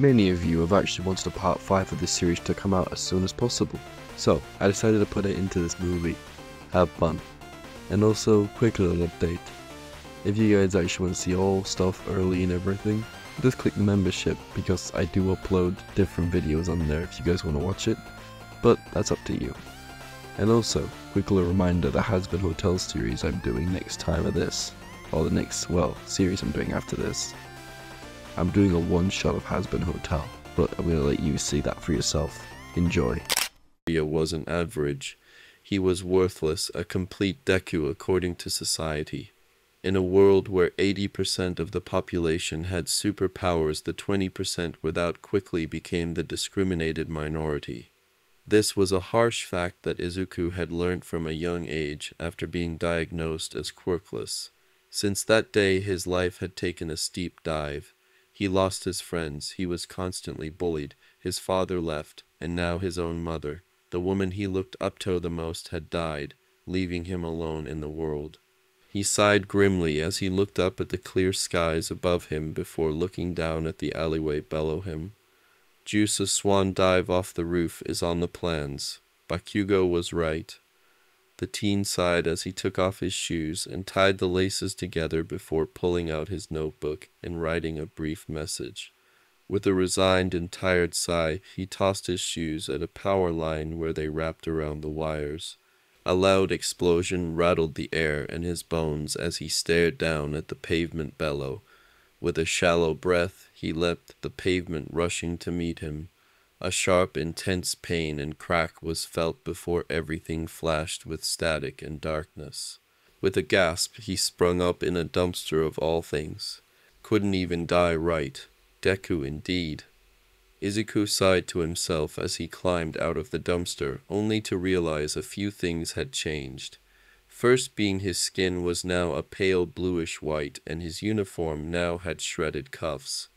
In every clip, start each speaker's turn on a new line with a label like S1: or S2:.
S1: Many of you have actually wanted a part 5 of this series to come out as soon as possible, so I decided to put it into this movie. Have fun. And also, quick little update. If you guys actually want to see all stuff early and everything, just click the membership because I do upload different videos on there if you guys want to watch it, but that's up to you. And also, quick little reminder the Hazbin Hotel series I'm doing next time of this, or the next, well, series I'm doing after this. I'm doing a one shot of Hazbin Hotel, but I'm gonna let you see that for yourself. Enjoy.
S2: wasn't average. He was worthless, a complete Deku according to society. In a world where 80% of the population had superpowers, the 20% without quickly became the discriminated minority. This was a harsh fact that Izuku had learnt from a young age after being diagnosed as quirkless. Since that day his life had taken a steep dive. He lost his friends, he was constantly bullied, his father left, and now his own mother. The woman he looked up to the most had died, leaving him alone in the world. He sighed grimly as he looked up at the clear skies above him before looking down at the alleyway below him. Juice's swan dive off the roof is on the plans. Bakugo was right. The teen sighed as he took off his shoes and tied the laces together before pulling out his notebook and writing a brief message. With a resigned and tired sigh, he tossed his shoes at a power line where they wrapped around the wires. A loud explosion rattled the air and his bones as he stared down at the pavement below. With a shallow breath, he leapt the pavement rushing to meet him. A sharp, intense pain and crack was felt before everything flashed with static and darkness. With a gasp, he sprung up in a dumpster of all things. Couldn't even die right. Deku indeed. Izuku sighed to himself as he climbed out of the dumpster, only to realize a few things had changed. First being his skin was now a pale bluish white, and his uniform now had shredded cuffs.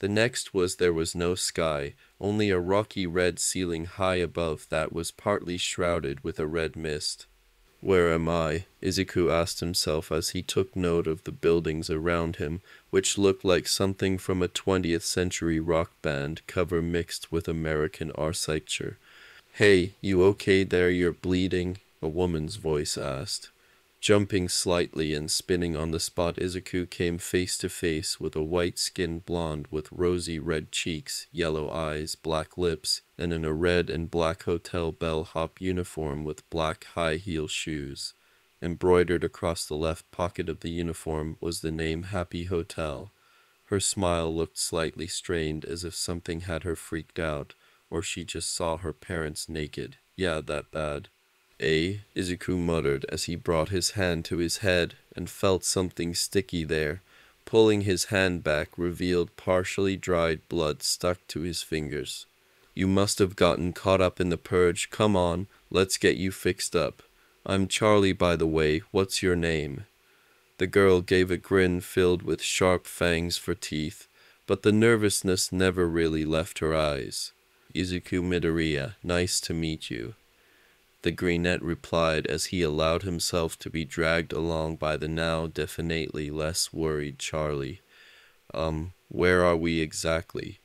S2: The next was there was no sky, only a rocky red ceiling high above that was partly shrouded with a red mist. Where am I? Izuku asked himself as he took note of the buildings around him, which looked like something from a 20th century rock band cover mixed with American architecture. Hey, you okay there? You're bleeding? A woman's voice asked. Jumping slightly and spinning on the spot, Izuku came face to face with a white-skinned blonde with rosy red cheeks, yellow eyes, black lips, and in a red and black hotel bellhop uniform with black high-heel shoes. Embroidered across the left pocket of the uniform was the name Happy Hotel. Her smile looked slightly strained as if something had her freaked out, or she just saw her parents naked. Yeah, that bad. Eh? Izuku muttered as he brought his hand to his head and felt something sticky there. Pulling his hand back revealed partially dried blood stuck to his fingers. You must have gotten caught up in the purge. Come on, let's get you fixed up. I'm Charlie, by the way. What's your name? The girl gave a grin filled with sharp fangs for teeth, but the nervousness never really left her eyes. Izuku Midoriya, nice to meet you the greenette replied as he allowed himself to be dragged along by the now definitely less worried Charlie. Um, where are we exactly?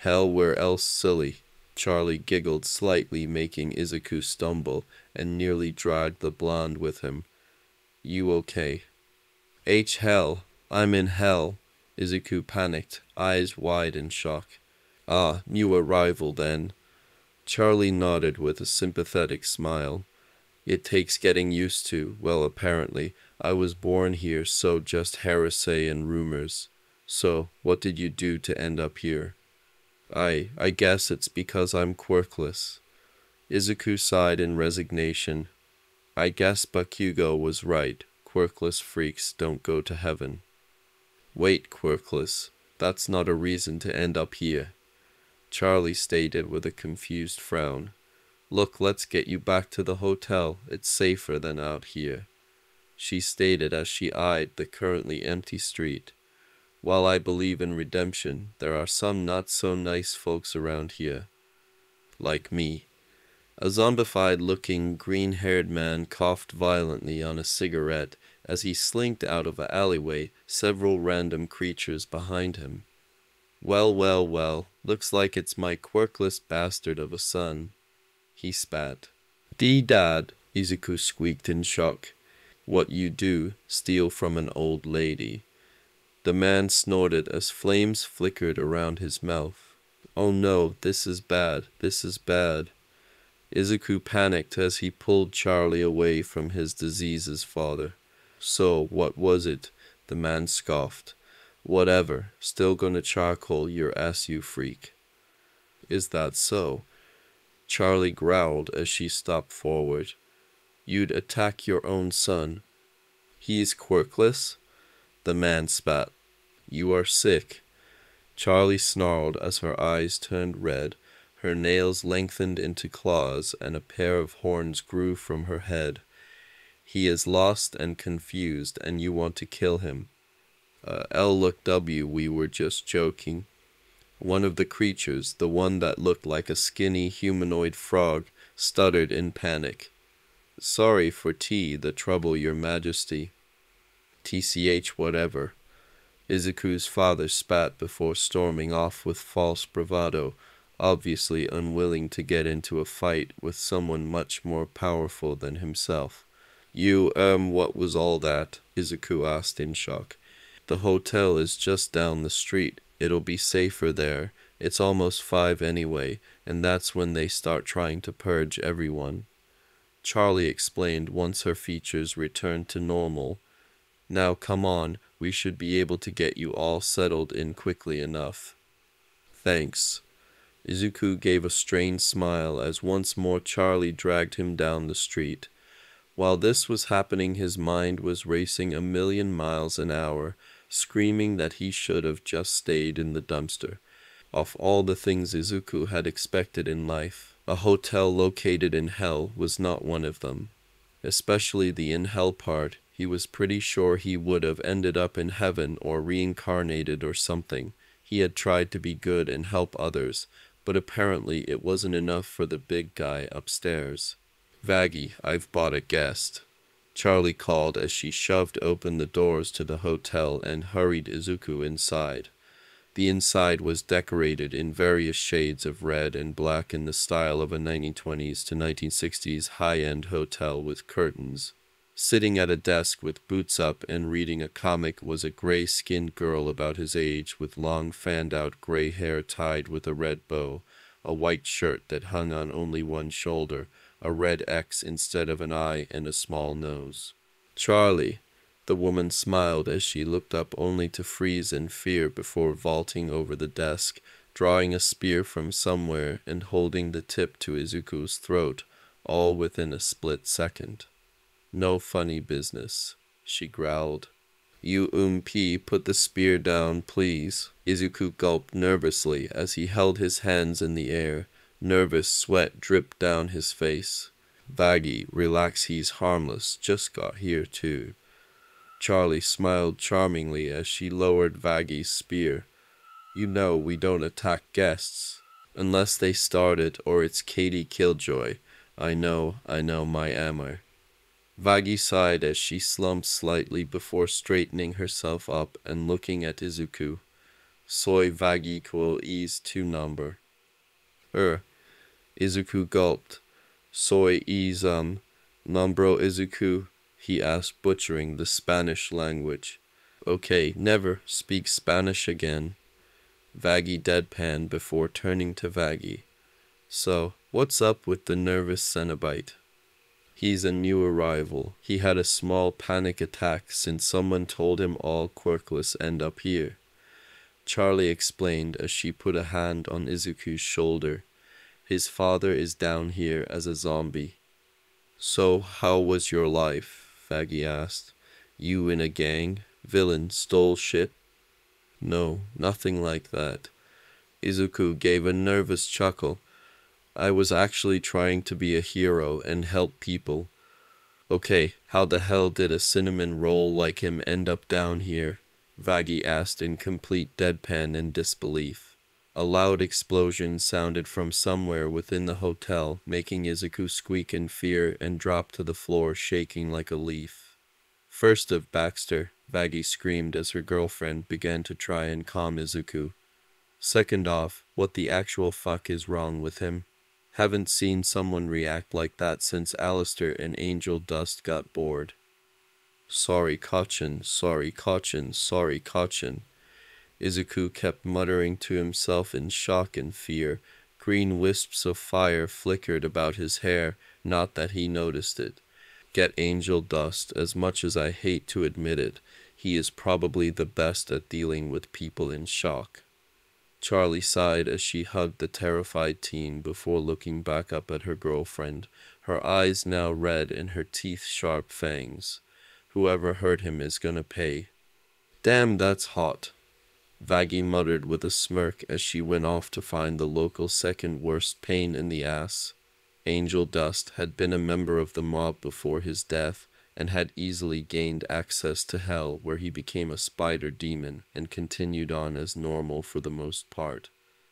S2: Hell, where else silly? Charlie giggled slightly, making Izuku stumble, and nearly dragged the blonde with him. You okay? H hell, I'm in hell. Izuku panicked, eyes wide in shock. Ah, new arrival then. Charlie nodded with a sympathetic smile. It takes getting used to. Well, apparently. I was born here, so just heresy and rumors. So, what did you do to end up here? I, I guess it's because I'm quirkless. Izuku sighed in resignation. I guess Bakugo was right. Quirkless freaks don't go to heaven. Wait, Quirkless. That's not a reason to end up here. Charlie stated with a confused frown. Look, let's get you back to the hotel. It's safer than out here. She stated as she eyed the currently empty street. While I believe in redemption, there are some not so nice folks around here. Like me. A zombified looking, green haired man coughed violently on a cigarette as he slinked out of an alleyway, several random creatures behind him. Well, well, well, looks like it's my quirkless bastard of a son. He spat. Dee dad, Izuku squeaked in shock. What you do, steal from an old lady. The man snorted as flames flickered around his mouth. Oh no, this is bad, this is bad. Izuku panicked as he pulled Charlie away from his disease's father. So, what was it? The man scoffed. Whatever, still gonna charcoal your ass, you freak. Is that so? Charlie growled as she stopped forward. You'd attack your own son. He's quirkless? The man spat. You are sick. Charlie snarled as her eyes turned red, her nails lengthened into claws, and a pair of horns grew from her head. He is lost and confused, and you want to kill him. Uh, L look W, we were just joking. One of the creatures, the one that looked like a skinny humanoid frog, stuttered in panic. Sorry for T, the trouble, your majesty. TCH whatever. Izuku's father spat before storming off with false bravado, obviously unwilling to get into a fight with someone much more powerful than himself. You, um, what was all that? Izuku asked in shock. The hotel is just down the street. It'll be safer there. It's almost five anyway, and that's when they start trying to purge everyone. Charlie explained once her features returned to normal. Now come on, we should be able to get you all settled in quickly enough. Thanks. Izuku gave a strained smile as once more Charlie dragged him down the street. While this was happening, his mind was racing a million miles an hour, screaming that he should have just stayed in the dumpster. Of all the things Izuku had expected in life, a hotel located in hell was not one of them. Especially the in hell part, he was pretty sure he would have ended up in heaven or reincarnated or something. He had tried to be good and help others, but apparently it wasn't enough for the big guy upstairs. Vaggie, I've bought a guest. Charlie called as she shoved open the doors to the hotel and hurried Izuku inside. The inside was decorated in various shades of red and black in the style of a 1920s to 1960s high-end hotel with curtains. Sitting at a desk with boots up and reading a comic was a gray-skinned girl about his age with long fanned-out gray hair tied with a red bow, a white shirt that hung on only one shoulder, a red X instead of an eye and a small nose. Charlie, the woman smiled as she looked up only to freeze in fear before vaulting over the desk, drawing a spear from somewhere and holding the tip to Izuku's throat, all within a split second. No funny business, she growled. You Ump, put the spear down, please. Izuku gulped nervously as he held his hands in the air, Nervous sweat dripped down his face. Vaggie, relax, he's harmless, just got here too. Charlie smiled charmingly as she lowered Vaggie's spear. You know we don't attack guests. Unless they start it or it's Katie Killjoy. I know, I know my amor. Vaggie sighed as she slumped slightly before straightening herself up and looking at Izuku. Soy Vaggie equal ease two number. Er, Izuku gulped. Soy is um, nombro Izuku? he asked, butchering the Spanish language. Okay, never speak Spanish again. Vaggie deadpanned before turning to Vaggie. So, what's up with the nervous Cenobite? He's a new arrival. He had a small panic attack since someone told him all quirkless end up here. Charlie explained as she put a hand on Izuku's shoulder. His father is down here as a zombie. So, how was your life? Vaggie asked. You in a gang? Villain stole shit? No, nothing like that. Izuku gave a nervous chuckle. I was actually trying to be a hero and help people. Okay, how the hell did a cinnamon roll like him end up down here? Vaggie asked in complete deadpan and disbelief. A loud explosion sounded from somewhere within the hotel, making Izuku squeak in fear and drop to the floor shaking like a leaf. First of Baxter, Vaggie screamed as her girlfriend began to try and calm Izuku. Second off, what the actual fuck is wrong with him? Haven't seen someone react like that since Alastor and Angel Dust got bored. Sorry, Kacchan, sorry, Kacchan, sorry, Kacchan. Izuku kept muttering to himself in shock and fear. Green wisps of fire flickered about his hair, not that he noticed it. Get Angel Dust, as much as I hate to admit it, he is probably the best at dealing with people in shock. Charlie sighed as she hugged the terrified teen before looking back up at her girlfriend, her eyes now red and her teeth sharp fangs. Whoever hurt him is gonna pay. Damn, that's hot. Vaggie muttered with a smirk as she went off to find the local second worst pain in the ass. Angel Dust had been a member of the mob before his death, and had easily gained access to hell where he became a spider demon and continued on as normal for the most part.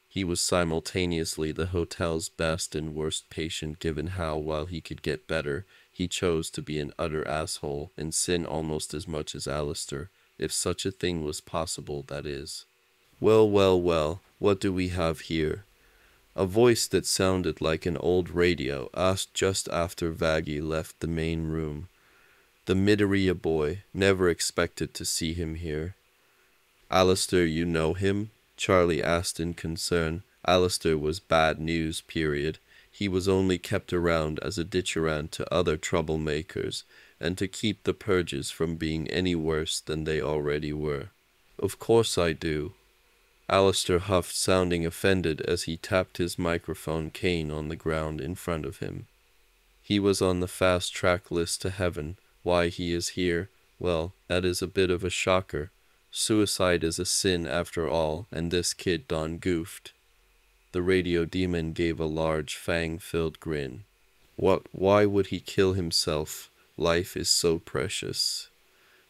S2: He was simultaneously the hotel's best and worst patient given how, while he could get better, he chose to be an utter asshole and sin almost as much as Alastor, if such a thing was possible, that is. Well, well, well, what do we have here? A voice that sounded like an old radio asked just after Vaggie left the main room. The Midoriya boy never expected to see him here. Alastor, you know him? Charlie asked in concern. Alastor was bad news, period. He was only kept around as a ditcherant to other troublemakers, and to keep the purges from being any worse than they already were. Of course I do. Alastor huffed, sounding offended as he tapped his microphone cane on the ground in front of him. He was on the fast track list to heaven, why he is here, well, that is a bit of a shocker. Suicide is a sin after all, and this kid done goofed. The radio demon gave a large fang-filled grin. What, why would he kill himself? Life is so precious.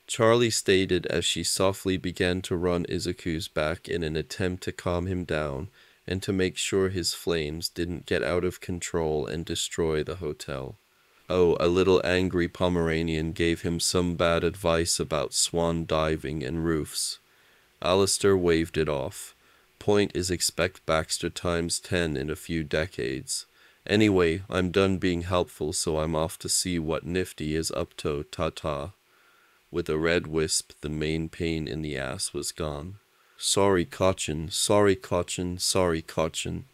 S2: Charlie stated as she softly began to run Izuku's back in an attempt to calm him down and to make sure his flames didn't get out of control and destroy the hotel. Oh, a little angry Pomeranian gave him some bad advice about swan diving and roofs. Alastor waved it off. Point is expect Baxter times ten in a few decades. Anyway, I'm done being helpful, so I'm off to see what Nifty is up to, ta-ta. With a red wisp, the main pain in the ass was gone. Sorry, Kacchan, sorry, Kacchan, sorry, Kacchan.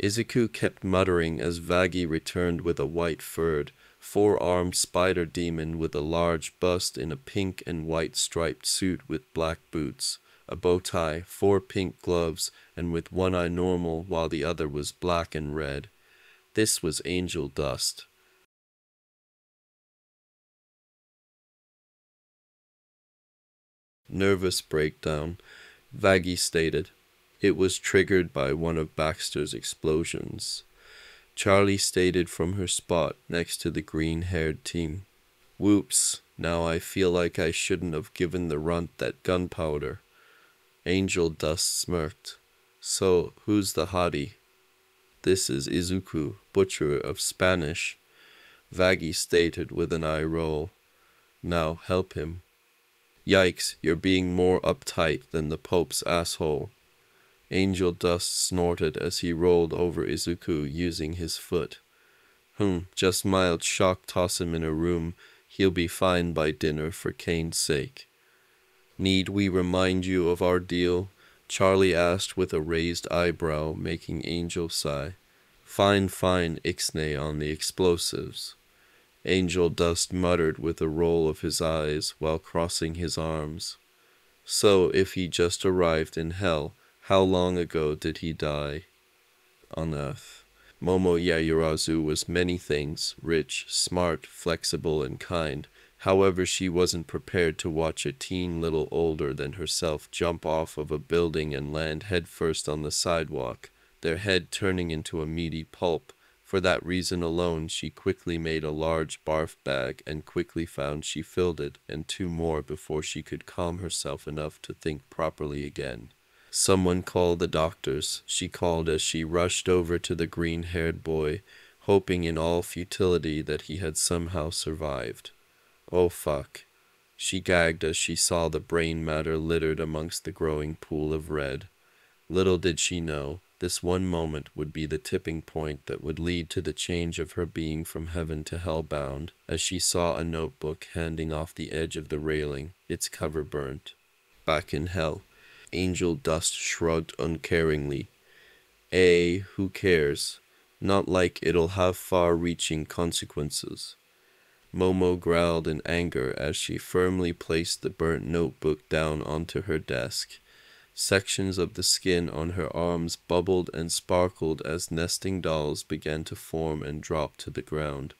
S2: Izuku kept muttering as Vaggie returned with a white furred, four-armed spider demon with a large bust in a pink and white striped suit with black boots, a bow tie, four pink gloves, and with one eye normal while the other was black and red. This was angel dust. Nervous breakdown, Vaggie stated. It was triggered by one of Baxter's explosions. Charlie stated from her spot next to the green haired team. Whoops, now I feel like I shouldn't have given the runt that gunpowder. Angel Dust smirked. So, who's the hottie? This is Izuku, butcher of Spanish. Vaggie stated with an eye roll. Now help him. Yikes, you're being more uptight than the Pope's asshole. Angel Dust snorted as he rolled over Izuku using his foot. Hmm, just mild shock toss him in a room. He'll be fine by dinner for Kane's sake. Need we remind you of our deal? Charlie asked with a raised eyebrow, making Angel sigh. Fine, fine, Ixnay on the explosives. Angel Dust muttered with a roll of his eyes while crossing his arms. So, if he just arrived in hell, how long ago did he die? On Earth. Momo Yaoyorozu was many things, rich, smart, flexible, and kind. However, she wasn't prepared to watch a teen little older than herself jump off of a building and land headfirst on the sidewalk, their head turning into a meaty pulp. For that reason alone, she quickly made a large barf bag and quickly found she filled it and two more before she could calm herself enough to think properly again. Someone called the doctors, she called as she rushed over to the green haired boy, hoping in all futility that he had somehow survived. Oh fuck. She gagged as she saw the brain matter littered amongst the growing pool of red. Little did she know, this one moment would be the tipping point that would lead to the change of her being from heaven to hell bound, as she saw a notebook handing off the edge of the railing, its cover burnt. Back in hell, Angel Dust shrugged uncaringly. Eh, who cares? Not like it'll have far reaching consequences. Momo growled in anger as she firmly placed the burnt notebook down onto her desk. Sections of the skin on her arms bubbled and sparkled as nesting dolls began to form and drop to the ground.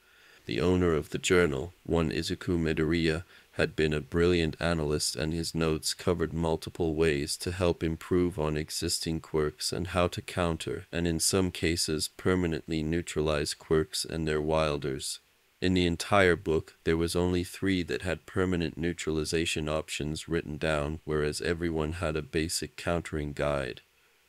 S2: The owner of the journal, one Izuku Midoriya, had been a brilliant analyst and his notes covered multiple ways to help improve on existing quirks and how to counter and in some cases permanently neutralize quirks and their wilders. In the entire book, there was only three that had permanent neutralization options written down, whereas everyone had a basic countering guide.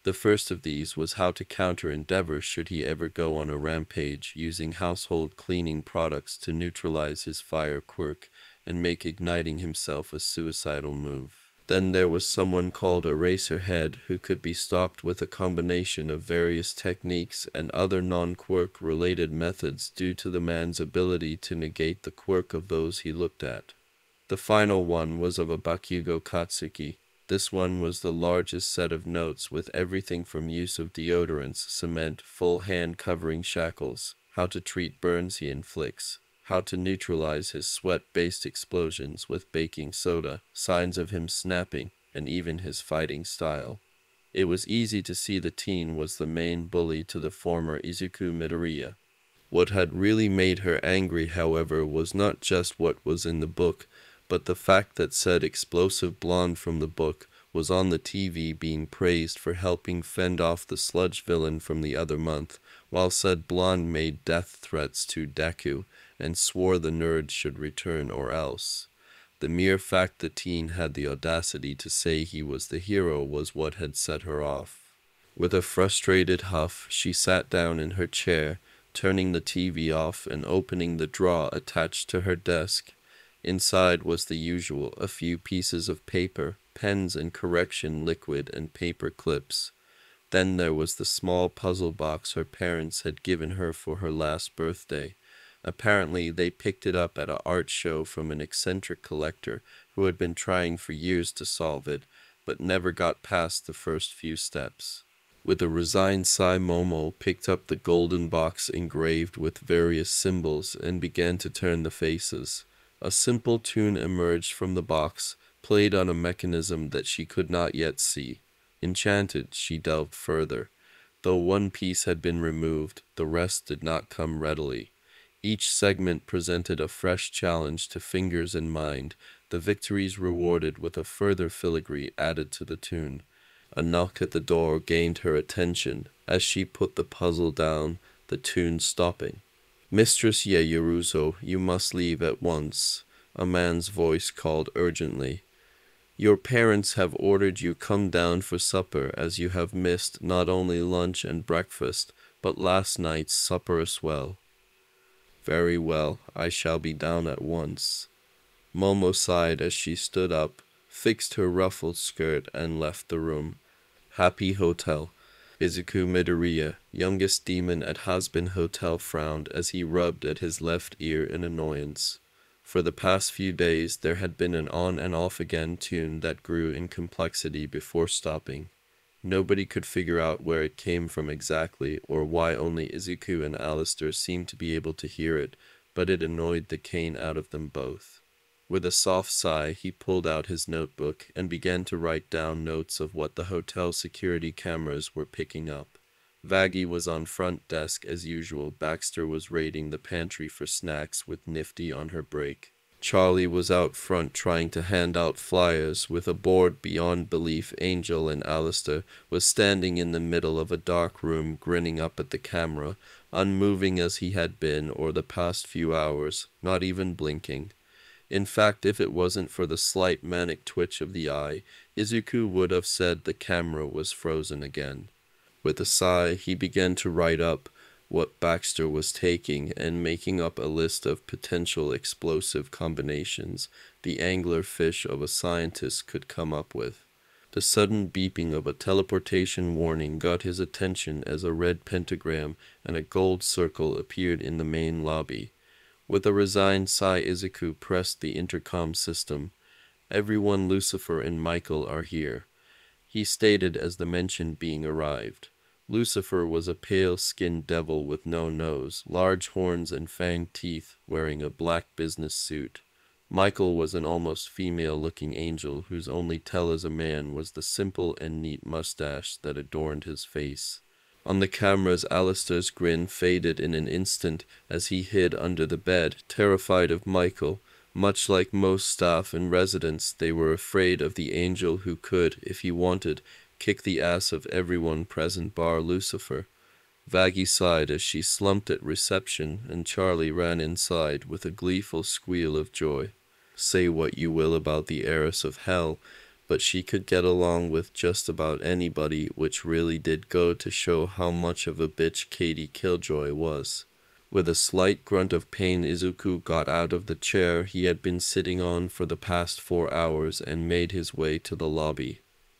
S2: The first of these was how to counter Endeavor should he ever go on a rampage, using household cleaning products to neutralize his fire quirk and make igniting himself a suicidal move. Then there was someone called a Eraserhead who could be stopped with a combination of various techniques and other non-quirk related methods due to the man's ability to negate the quirk of those he looked at. The final one was of a Bakugo Katsuki. This one was the largest set of notes with everything from use of deodorants, cement, full hand covering shackles, how to treat burns he inflicts, how to neutralize his sweat-based explosions with baking soda, signs of him snapping, and even his fighting style. It was easy to see the teen was the main bully to the former Izuku Midoriya. What had really made her angry, however, was not just what was in the book, but the fact that said explosive blonde from the book was on the TV being praised for helping fend off the sludge villain from the other month, while said blonde made death threats to Deku and swore the nerd should return or else. The mere fact the teen had the audacity to say he was the hero was what had set her off. With a frustrated huff, she sat down in her chair, turning the TV off and opening the drawer attached to her desk. Inside was the usual a few pieces of paper, pens and correction liquid, and paper clips. Then there was the small puzzle box her parents had given her for her last birthday. Apparently, they picked it up at an art show from an eccentric collector who had been trying for years to solve it, but never got past the first few steps. With a resigned sigh, Momo picked up the golden box engraved with various symbols and began to turn the faces. A simple tune emerged from the box, played on a mechanism that she could not yet see. Enchanted, she delved further. Though one piece had been removed, the rest did not come readily. Each segment presented a fresh challenge to fingers and mind, the victories rewarded with a further filigree added to the tune. A knock at the door gained her attention. As she put the puzzle down, the tune stopping. Mistress Yaoyorozu, you must leave at once, a man's voice called urgently. Your parents have ordered you come down for supper as you have missed not only lunch and breakfast, but last night's supper as well. Very well, I shall be down at once. Momo sighed as she stood up, fixed her ruffled skirt, and left the room. Happy Hotel. Izuku Midoriya, youngest demon at Hazbin Hotel, frowned as he rubbed at his left ear in annoyance. For the past few days, there had been an on and off again tune that grew in complexity before stopping. Nobody could figure out where it came from exactly, or why only Izuku and Alastor seemed to be able to hear it, but it annoyed the cane out of them both. With a soft sigh, he pulled out his notebook and began to write down notes of what the hotel security cameras were picking up. Vaggie was on front desk as usual. Baxter was raiding the pantry for snacks with Nifty on her break. Charlie was out front trying to hand out flyers with a bored beyond belief Angel and Alastor was standing in the middle of a dark room grinning up at the camera, unmoving as he had been or the past few hours, not even blinking. In fact, if it wasn't for the slight manic twitch of the eye, Izuku would have said the camera was frozen again. With a sigh, he began to write up what Baxter was taking and making up a list of potential explosive combinations the angler fish of a scientist could come up with. The sudden beeping of a teleportation warning got his attention as a red pentagram and a gold circle appeared in the main lobby. With a resigned sigh, Izuku pressed the intercom system. Everyone, Lucifer, and Michael are here. He stated as the mentioned being arrived. Lucifer was a pale-skinned devil with no nose, large horns and fanged teeth, wearing a black business suit. Michael was an almost female-looking angel whose only tell as a man was the simple and neat mustache that adorned his face. On the cameras, Alastor's grin faded in an instant as he hid under the bed, terrified of Michael. Much like most staff and residents, they were afraid of the angel who could, if he wanted, kick the ass of everyone present bar Lucifer. Vaggie sighed as she slumped at reception, and Charlie ran inside with a gleeful squeal of joy. Say what you will about the heiress of hell, but she could get along with just about anybody, which really did go to show how much of a bitch Katie Killjoy was. With a slight grunt of pain, Izuku got out of the chair he had been sitting on for the past four hours and made his way to the lobby.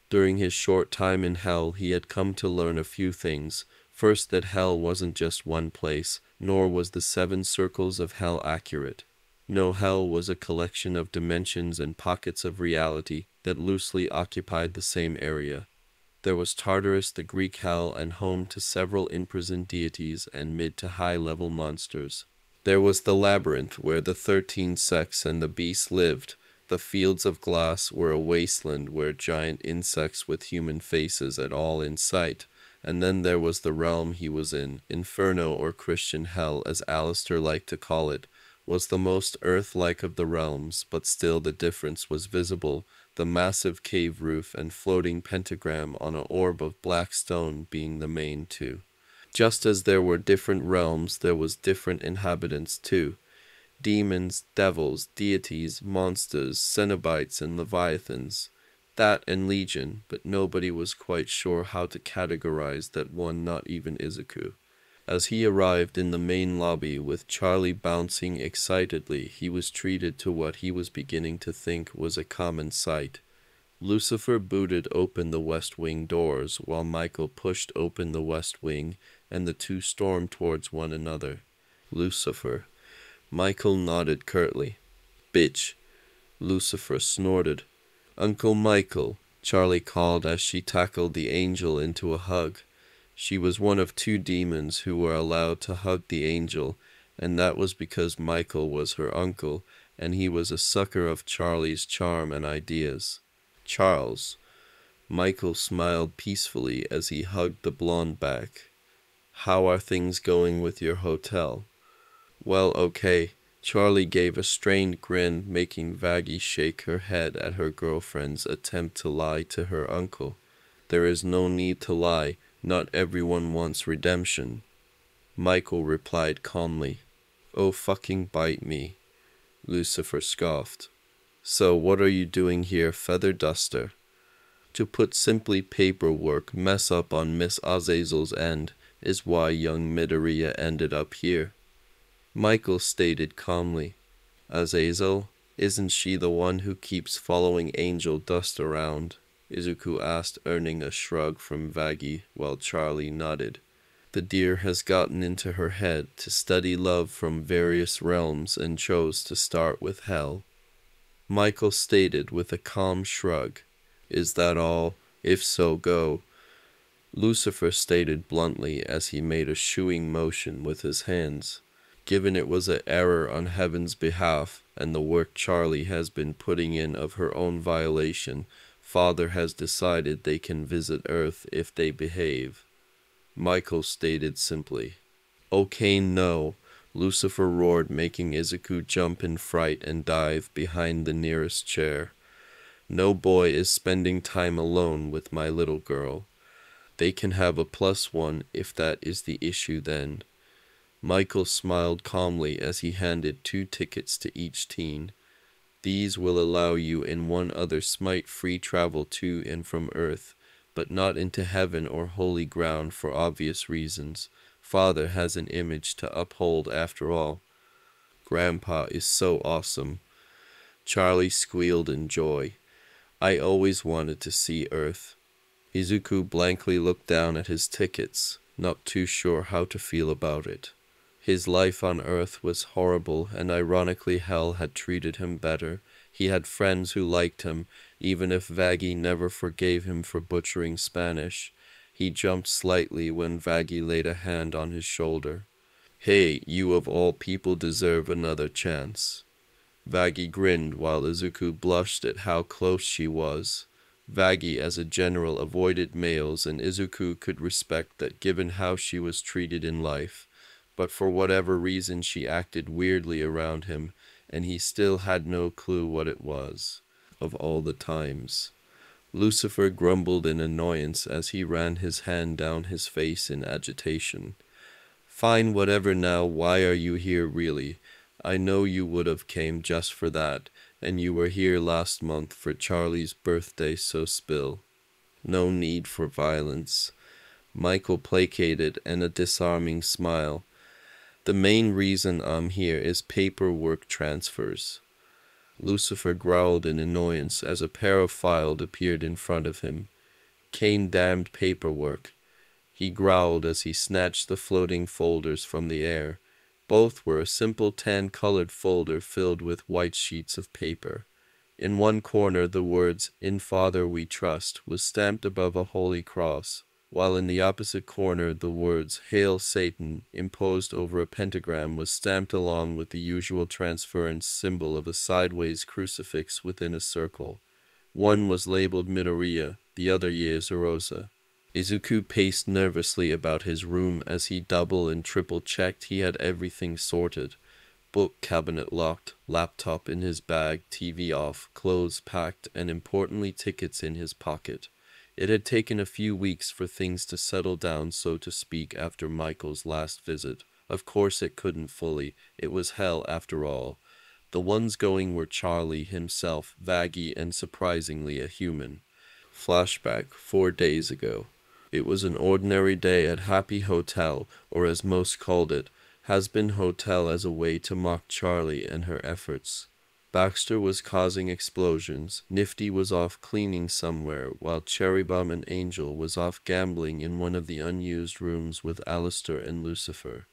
S2: During his short time in Hell, he had come to learn a few things. First, that Hell wasn't just one place, nor was the seven circles of Hell accurate. No, Hell was a collection of dimensions and pockets of reality that loosely occupied the same area. There was Tartarus, the Greek Hell, and home to several imprisoned deities and mid to high level monsters. There was the Labyrinth, where the thirteen sects and the beasts lived, the fields of glass were a wasteland where giant insects with human faces at all in sight, and then there was the realm he was in, Inferno or Christian Hell as Alastor liked to call it, was the most earth-like of the realms, but still the difference was visible, the massive cave roof and floating pentagram on an orb of black stone being the main two. Just as there were different realms, there was different inhabitants too, demons, devils, deities, monsters, Cenobites, and Leviathans. That and Legion, but nobody was quite sure how to categorize that one, not even Izuku. As he arrived in the main lobby with Charlie bouncing excitedly, he was treated to what he was beginning to think was a common sight. Lucifer booted open the west wing doors, while Michael pushed open the west wing, and the two stormed towards one another. Lucifer, Michael nodded curtly. Bitch. Lucifer snorted. Uncle Michael, Charlie called as she tackled the angel into a hug. She was one of two demons who were allowed to hug the angel, and that was because Michael was her uncle, and he was a sucker of Charlie's charm and ideas. Charles. Michael smiled peacefully as he hugged the blonde back. How are things going with your hotel? Well, okay. Charlie gave a strained grin, making Vaggie shake her head at her girlfriend's attempt to lie to her uncle. There is no need to lie. Not everyone wants redemption. Michael replied calmly. Oh, fucking bite me. Lucifer scoffed. So what are you doing here, Feather Duster? To put simply paperwork mess up on Miss Azazel's end is why young Midoriya ended up here. Michael stated calmly, Azazel, isn't she the one who keeps following Angel Dust around? Izuku asked, earning a shrug from Vaggie, while Charlie nodded. The deer has gotten into her head to study love from various realms and chose to start with hell. Michael stated with a calm shrug, Is that all? If so, go. Lucifer stated bluntly as he made a shooing motion with his hands given it was an error on heaven's behalf, and the work Charlie has been putting in of her own violation, Father has decided they can visit Earth if they behave. Michael stated simply. Okay, no. Lucifer roared, making Izuku jump in fright and dive behind the nearest chair. No boy is spending time alone with my little girl. They can have a plus one if that is the issue then. Michael smiled calmly as he handed two tickets to each teen. These will allow you in one other smite free travel to and from Earth, but not into heaven or holy ground for obvious reasons. Father has an image to uphold after all. Grandpa is so awesome. Charlie squealed in joy. I always wanted to see Earth. Izuku blankly looked down at his tickets, not too sure how to feel about it. His life on Earth was horrible, and ironically Hell had treated him better. He had friends who liked him, even if Vaggie never forgave him for butchering Spanish. He jumped slightly when Vaggie laid a hand on his shoulder. Hey, you of all people deserve another chance. Vaggie grinned while Izuku blushed at how close she was. Vaggie, as a general, avoided males, and Izuku could respect that given how she was treated in life. But for whatever reason, she acted weirdly around him, and he still had no clue what it was. Of all the times. Lucifer grumbled in annoyance as he ran his hand down his face in agitation. Fine whatever now, why are you here really? I know you would have came just for that, and you were here last month for Charlie's birthday, so spill. No need for violence. Michael placated and a disarming smile. The main reason I'm here is paperwork transfers. Lucifer growled in annoyance as a pair of files appeared in front of him. Cane damned paperwork. He growled as he snatched the floating folders from the air. Both were a simple tan-colored folder filled with white sheets of paper. In one corner the words, In Father We Trust, was stamped above a holy cross, while in the opposite corner the words, Hail Satan, imposed over a pentagram, was stamped along with the usual transference symbol of a sideways crucifix within a circle. One was labeled Midoriya, the other Yaoyorozu. Izuku paced nervously about his room as he double and triple checked he had everything sorted. Book cabinet locked, laptop in his bag, TV off, clothes packed, and importantly tickets in his pocket. It had taken a few weeks for things to settle down, so to speak, after Michael's last visit. Of course it couldn't fully. It was hell after all. The ones going were Charlie, himself, Vaggie and surprisingly a human. Flashback, four days ago. It was an ordinary day at Happy Hotel, or as most called it, Has-Been Hotel as a way to mock Charlie and her efforts. Baxter was causing explosions, Nifty was off cleaning somewhere, while Cherri Bomb and Angel was off gambling in one of the unused rooms with Alastor and Lucifer.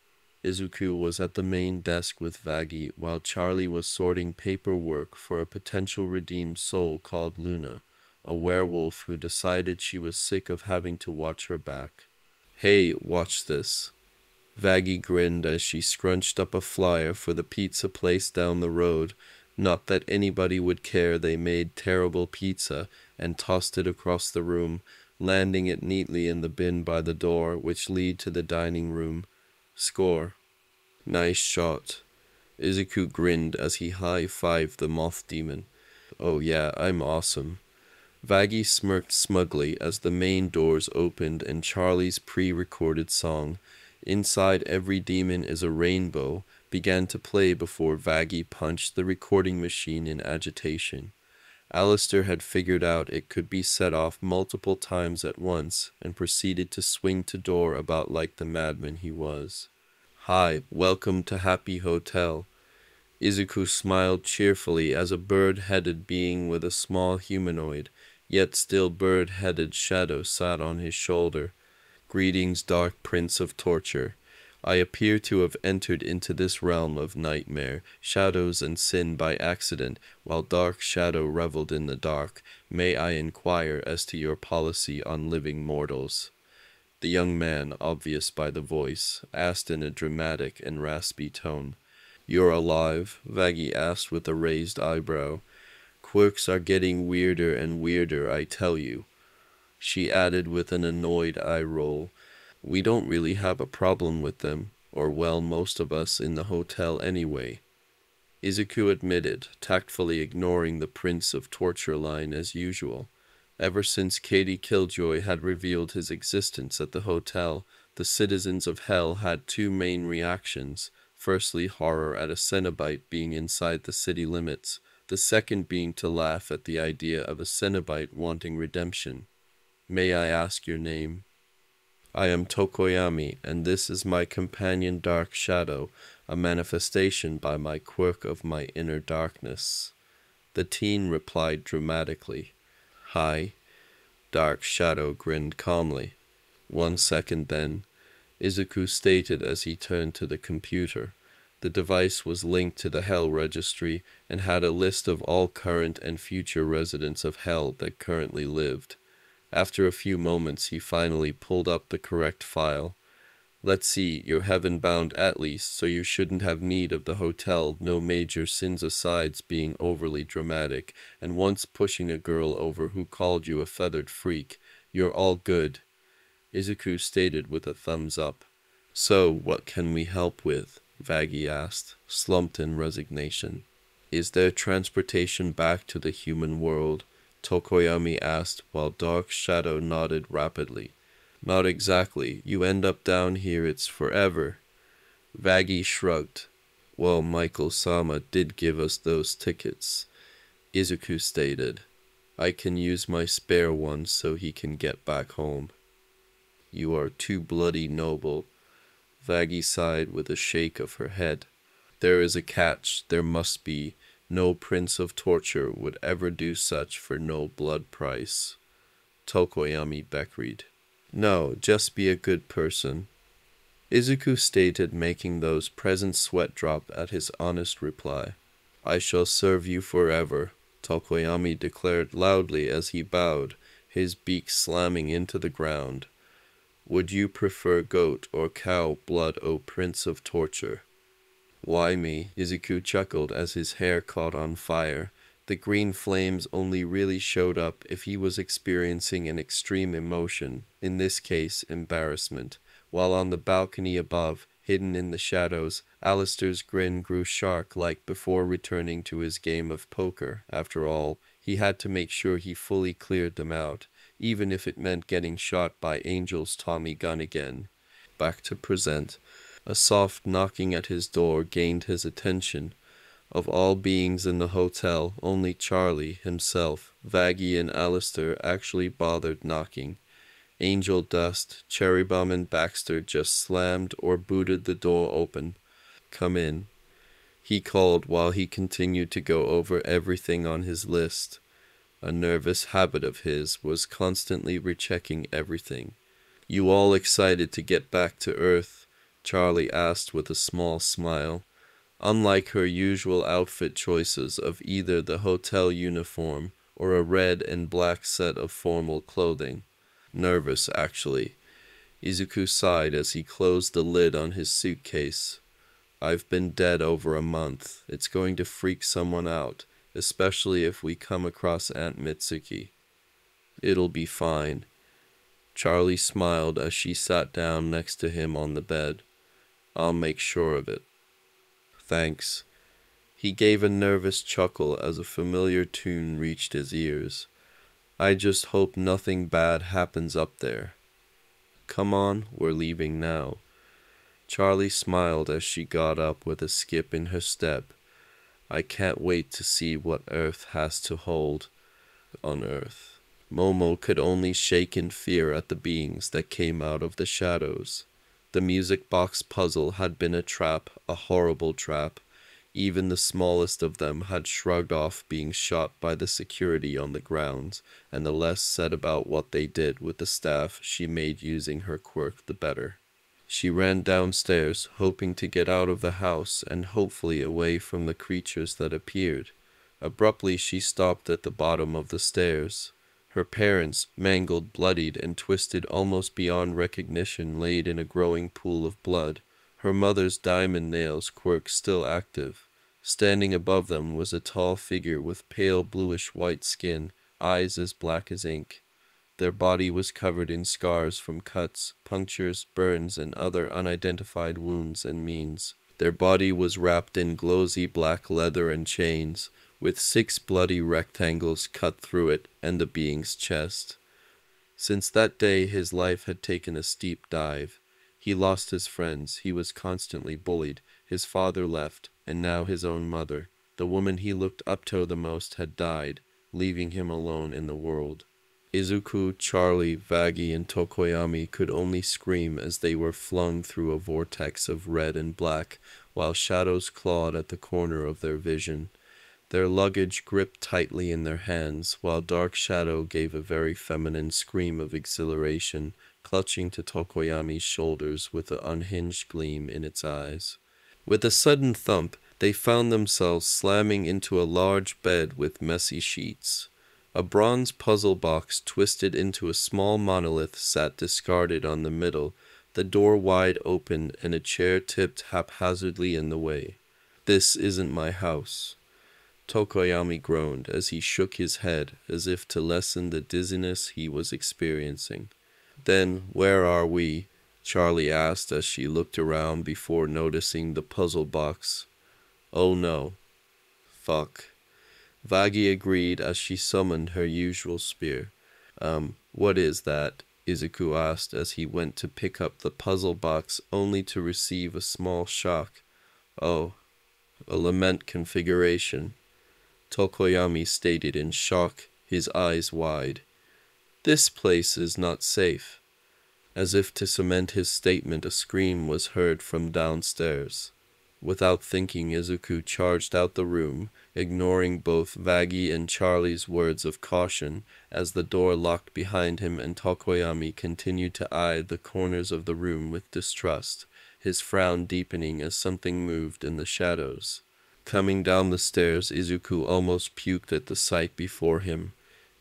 S2: Izuku was at the main desk with Vaggie, while Charlie was sorting paperwork for a potential redeemed soul called Luna a werewolf who decided she was sick of having to watch her back. Hey, watch this. Vaggie grinned as she scrunched up a flyer for the pizza place down the road. Not that anybody would care they made terrible pizza, and tossed it across the room, landing it neatly in the bin by the door, which lead to the dining room. Score. Nice shot. Izuku grinned as he high-fived the moth demon. Oh yeah, I'm awesome. Vaggie smirked smugly as the main doors opened and Charlie's pre-recorded song, Inside Every Demon is a Rainbow, began to play before Vaggie punched the recording machine in agitation. Alastor had figured out it could be set off multiple times at once and proceeded to swing to door about like the madman he was. Hi, welcome to Happy Hotel. Izuku smiled cheerfully as a bird-headed being with a small humanoid yet still bird-headed shadow sat on his shoulder. Greetings, dark prince of torture. I appear to have entered into this realm of nightmare, shadows and sin by accident, while dark shadow reveled in the dark. May I inquire as to your policy on living mortals? The young man, obvious by the voice, asked in a dramatic and raspy tone. You're alive? Vaggie asked with a raised eyebrow. Quirks are getting weirder and weirder, I tell you. She added with an annoyed eye roll. We don't really have a problem with them, or well, most of us in the hotel anyway. Izuku admitted, tactfully ignoring the Prince of Torture line as usual. Ever since Katie Killjoy had revealed his existence at the hotel, the citizens of Hell had two main reactions. Firstly, horror at a Cenobite being inside the city limits, the second being to laugh at the idea of a Cenobite wanting redemption. May I ask your name? I am Tokoyami, and this is my companion Dark Shadow, a manifestation by my quirk of my inner darkness. The teen replied dramatically. Hi. Dark Shadow grinned calmly. One second then, Izuku stated as he turned to the computer. The device was linked to the Hell Registry and had a list of all current and future residents of Hell that currently lived. After a few moments, he finally pulled up the correct file. Let's see, you're heaven bound at least, so you shouldn't have need of the hotel, no major sins asides being overly dramatic, and once pushing a girl over who called you a feathered freak, you're all good. Izuku stated with a thumbs up. So, what can we help with? Vaggie asked, slumped in resignation. Is there transportation back to the human world? Tokoyami asked while Dark Shadow nodded rapidly. Not exactly. You end up down here, it's forever. Vaggie shrugged. Well, Michael Sama did give us those tickets. Izuku stated. I can use my spare one so he can get back home. You are too bloody noble, Vaggie sighed with a shake of her head. There is a catch, there must be. No prince of torture would ever do such for no blood price. Tokoyami Beckried. No, just be a good person. Izuku stated, making those present sweat drop at his honest reply. I shall serve you forever, Tokoyami declared loudly as he bowed, his beak slamming into the ground. Would you prefer goat or cow blood, O prince of torture? Why me? Izuku chuckled as his hair caught on fire. The green flames only really showed up if he was experiencing an extreme emotion, in this case embarrassment. While on the balcony above, hidden in the shadows, Alastor's grin grew shark-like before returning to his game of poker. After all, he had to make sure he fully cleared them out even if it meant getting shot by Angel's Tommy gun again. Back to present. A soft knocking at his door gained his attention. Of all beings in the hotel, only Charlie, himself, Vaggie, and Alastor actually bothered knocking. Angel Dust, Cherri Bomb, and Baxter just slammed or booted the door open. Come in. He called while he continued to go over everything on his list a nervous habit of his, was constantly rechecking everything. You all excited to get back to Earth? Charlie asked with a small smile. Unlike her usual outfit choices of either the hotel uniform or a red and black set of formal clothing. Nervous, actually. Izuku sighed as he closed the lid on his suitcase. I've been dead over a month. It's going to freak someone out especially if we come across Aunt Mitsuki. It'll be fine. Charlie smiled as she sat down next to him on the bed. I'll make sure of it. Thanks. He gave a nervous chuckle as a familiar tune reached his ears. I just hope nothing bad happens up there. Come on, we're leaving now. Charlie smiled as she got up with a skip in her step I can't wait to see what Earth has to hold on Earth. Momo could only shake in fear at the beings that came out of the shadows. The music box puzzle had been a trap, a horrible trap. Even the smallest of them had shrugged off being shot by the security on the grounds, and the less said about what they did with the staff she made using her quirk the better. She ran downstairs, hoping to get out of the house and hopefully away from the creatures that appeared. Abruptly she stopped at the bottom of the stairs. Her parents, mangled, bloodied, and twisted almost beyond recognition, laid in a growing pool of blood. Her mother's diamond nails quirk still active. Standing above them was a tall figure with pale bluish-white skin, eyes as black as ink. Their body was covered in scars from cuts, punctures, burns, and other unidentified wounds and means. Their body was wrapped in glossy black leather and chains, with six bloody rectangles cut through it and the being's chest. Since that day his life had taken a steep dive. He lost his friends, he was constantly bullied, his father left, and now his own mother, the woman he looked up to the most, had died, leaving him alone in the world. Izuku, Charlie, Vaggie, and Tokoyami could only scream as they were flung through a vortex of red and black, while shadows clawed at the corner of their vision. Their luggage gripped tightly in their hands, while Dark Shadow gave a very feminine scream of exhilaration, clutching to Tokoyami's shoulders with an unhinged gleam in its eyes. With a sudden thump, they found themselves slamming into a large bed with messy sheets. A bronze puzzle box twisted into a small monolith sat discarded on the middle, the door wide open and a chair tipped haphazardly in the way. This isn't my house. Tokoyami groaned as he shook his head as if to lessen the dizziness he was experiencing. Then, where are we? Charlie asked as she looked around before noticing the puzzle box. Oh no. Fuck. Vaggie agreed as she summoned her usual spear. Um, what is that? Izuku asked as he went to pick up the puzzle box only to receive a small shock. Oh, a lament configuration. Tokoyami stated in shock, his eyes wide. This place is not safe. As if to cement his statement, a scream was heard from downstairs. Without thinking, Izuku charged out the room, ignoring both Vaggie and Charlie's words of caution, as the door locked behind him and Tokoyami continued to eye the corners of the room with distrust, his frown deepening as something moved in the shadows. Coming down the stairs, Izuku almost puked at the sight before him.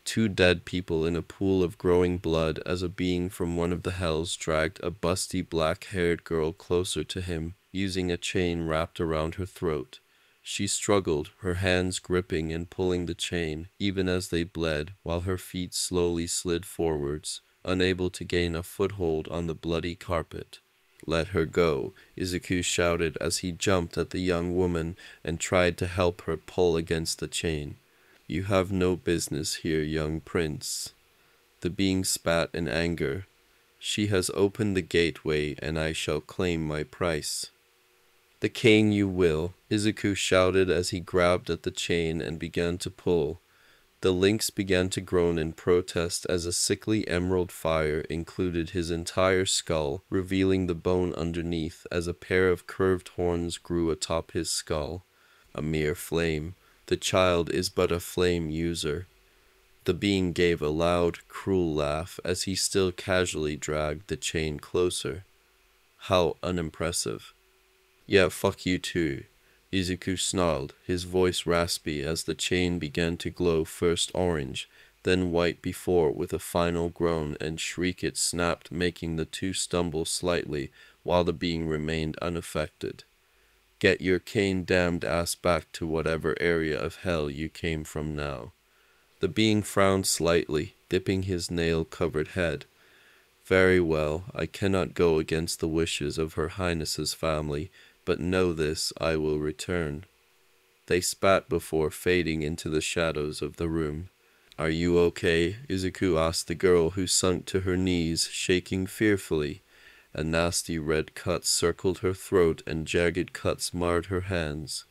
S2: Two dead people in a pool of growing blood as a being from one of the hells dragged a busty black-haired girl closer to him using a chain wrapped around her throat. She struggled, her hands gripping and pulling the chain, even as they bled, while her feet slowly slid forwards, unable to gain a foothold on the bloody carpet. Let her go, Izuku shouted as he jumped at the young woman and tried to help her pull against the chain. You have no business here, young prince. The being spat in anger. She has opened the gateway, and I shall claim my price. The cane you will, Izuku shouted as he grabbed at the chain and began to pull. The lynx began to groan in protest as a sickly emerald fire included his entire skull, revealing the bone underneath as a pair of curved horns grew atop his skull. A mere flame. The child is but a flame user. The being gave a loud, cruel laugh as he still casually dragged the chain closer. How unimpressive. Yeah, fuck you too. Izuku snarled, his voice raspy as the chain began to glow first orange, then white before with a final groan and shriek it snapped making the two stumble slightly while the being remained unaffected. Get your cane damned ass back to whatever area of hell you came from now. The being frowned slightly, dipping his nail-covered head. Very well, I cannot go against the wishes of her highness's family, but know this, I will return. They spat before fading into the shadows of the room. Are you okay? Izuku asked the girl who sunk to her knees, shaking fearfully. A nasty red cut circled her throat and jagged cuts marred her hands.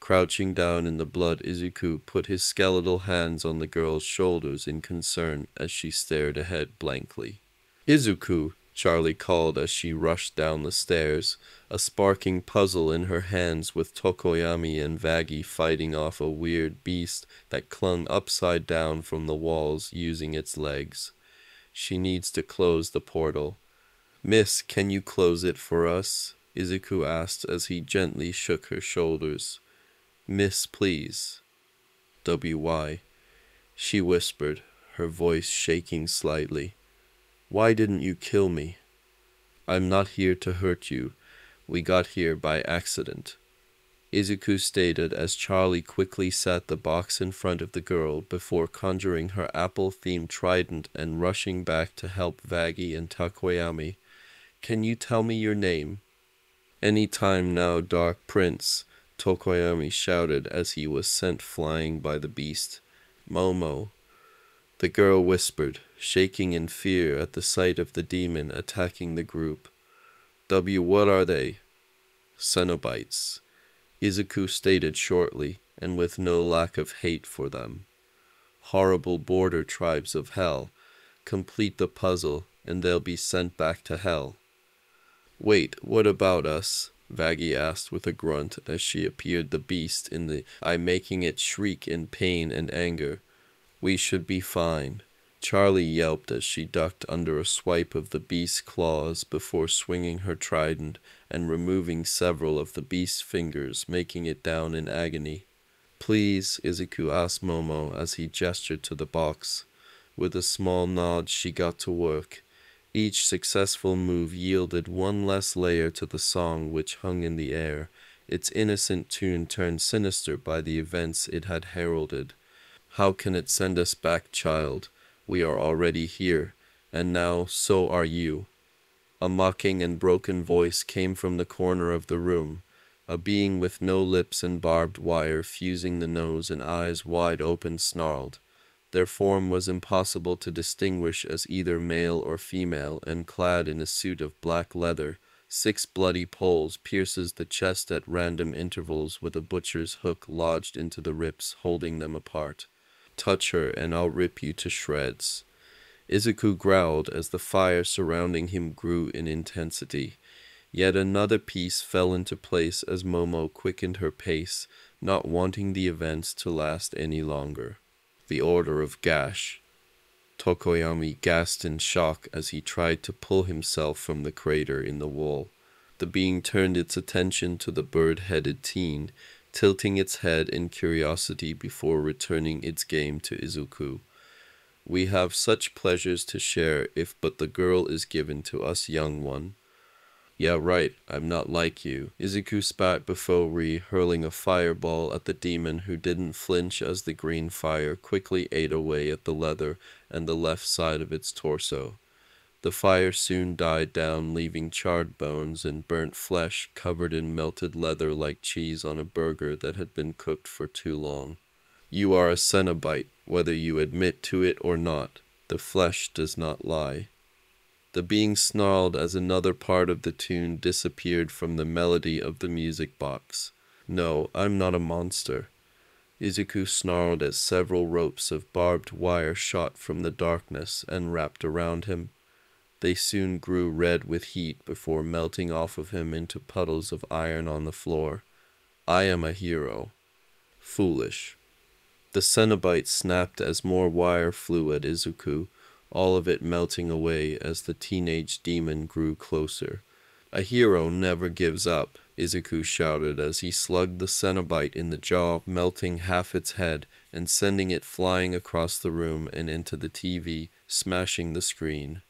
S2: Crouching down in the blood, Izuku put his skeletal hands on the girl's shoulders in concern as she stared ahead blankly. Izuku, Charlie called as she rushed down the stairs, a sparking puzzle in her hands with Tokoyami and Vaggie fighting off a weird beast that clung upside down from the walls using its legs. She needs to close the portal. Miss, can you close it for us? Izuku asked as he gently shook her shoulders. Miss, please. W.Y. She whispered, her voice shaking slightly. Why didn't you kill me? I'm not here to hurt you. We got here by accident. Izuku stated as Charlie quickly set the box in front of the girl before conjuring her apple-themed trident and rushing back to help Vaggie and Tokoyami. Can you tell me your name? Any time now, Dark Prince, Tokoyami shouted as he was sent flying by the beast. Momo. The girl whispered, shaking in fear at the sight of the demon attacking the group. W, what are they? Cenobites. Izuku stated shortly, and with no lack of hate for them. Horrible border tribes of hell. Complete the puzzle, and they'll be sent back to hell. Wait, what about us? Vaggie asked with a grunt as she appeared the beast in the eye making it shriek in pain and anger. We should be fine. Charlie yelped as she ducked under a swipe of the beast's claws before swinging her trident and removing several of the beast's fingers, making it down in agony. Please, Izuku asked Momo as he gestured to the box. With a small nod, she got to work. Each successful move yielded one less layer to the song which hung in the air, its innocent tune turned sinister by the events it had heralded. How can it send us back, child? We are already here, and now so are you. A mocking and broken voice came from the corner of the room, a being with no lips and barbed wire fusing the nose and eyes wide open snarled. Their form was impossible to distinguish as either male or female, and clad in a suit of black leather, six bloody poles pierces the chest at random intervals with a butcher's hook lodged into the ribs, holding them apart. Touch her, and I'll rip you to shreds. Izuku growled as the fire surrounding him grew in intensity. Yet another piece fell into place as Momo quickened her pace, not wanting the events to last any longer. The Order of Gash. Tokoyami gasped in shock as he tried to pull himself from the crater in the wall. The being turned its attention to the bird-headed teen, tilting its head in curiosity before returning its game to Izuku. We have such pleasures to share if but the girl is given to us, young one. Yeah, right, I'm not like you. Izuku spat before Ri, hurling a fireball at the demon who didn't flinch as the green fire quickly ate away at the leather and the left side of its torso. The fire soon died down, leaving charred bones and burnt flesh covered in melted leather like cheese on a burger that had been cooked for too long. You are a Cenobite, whether you admit to it or not. The flesh does not lie. The being snarled as another part of the tune disappeared from the melody of the music box. No, I'm not a monster. Izuku snarled as several ropes of barbed wire shot from the darkness and wrapped around him. They soon grew red with heat before melting off of him into puddles of iron on the floor. I am a hero. Foolish. The Cenobite snapped as more wire flew at Izuku, all of it melting away as the teenage demon grew closer. A hero never gives up, Izuku shouted as he slugged the Cenobite in the jaw, melting half its head and sending it flying across the room and into the TV, smashing the screen.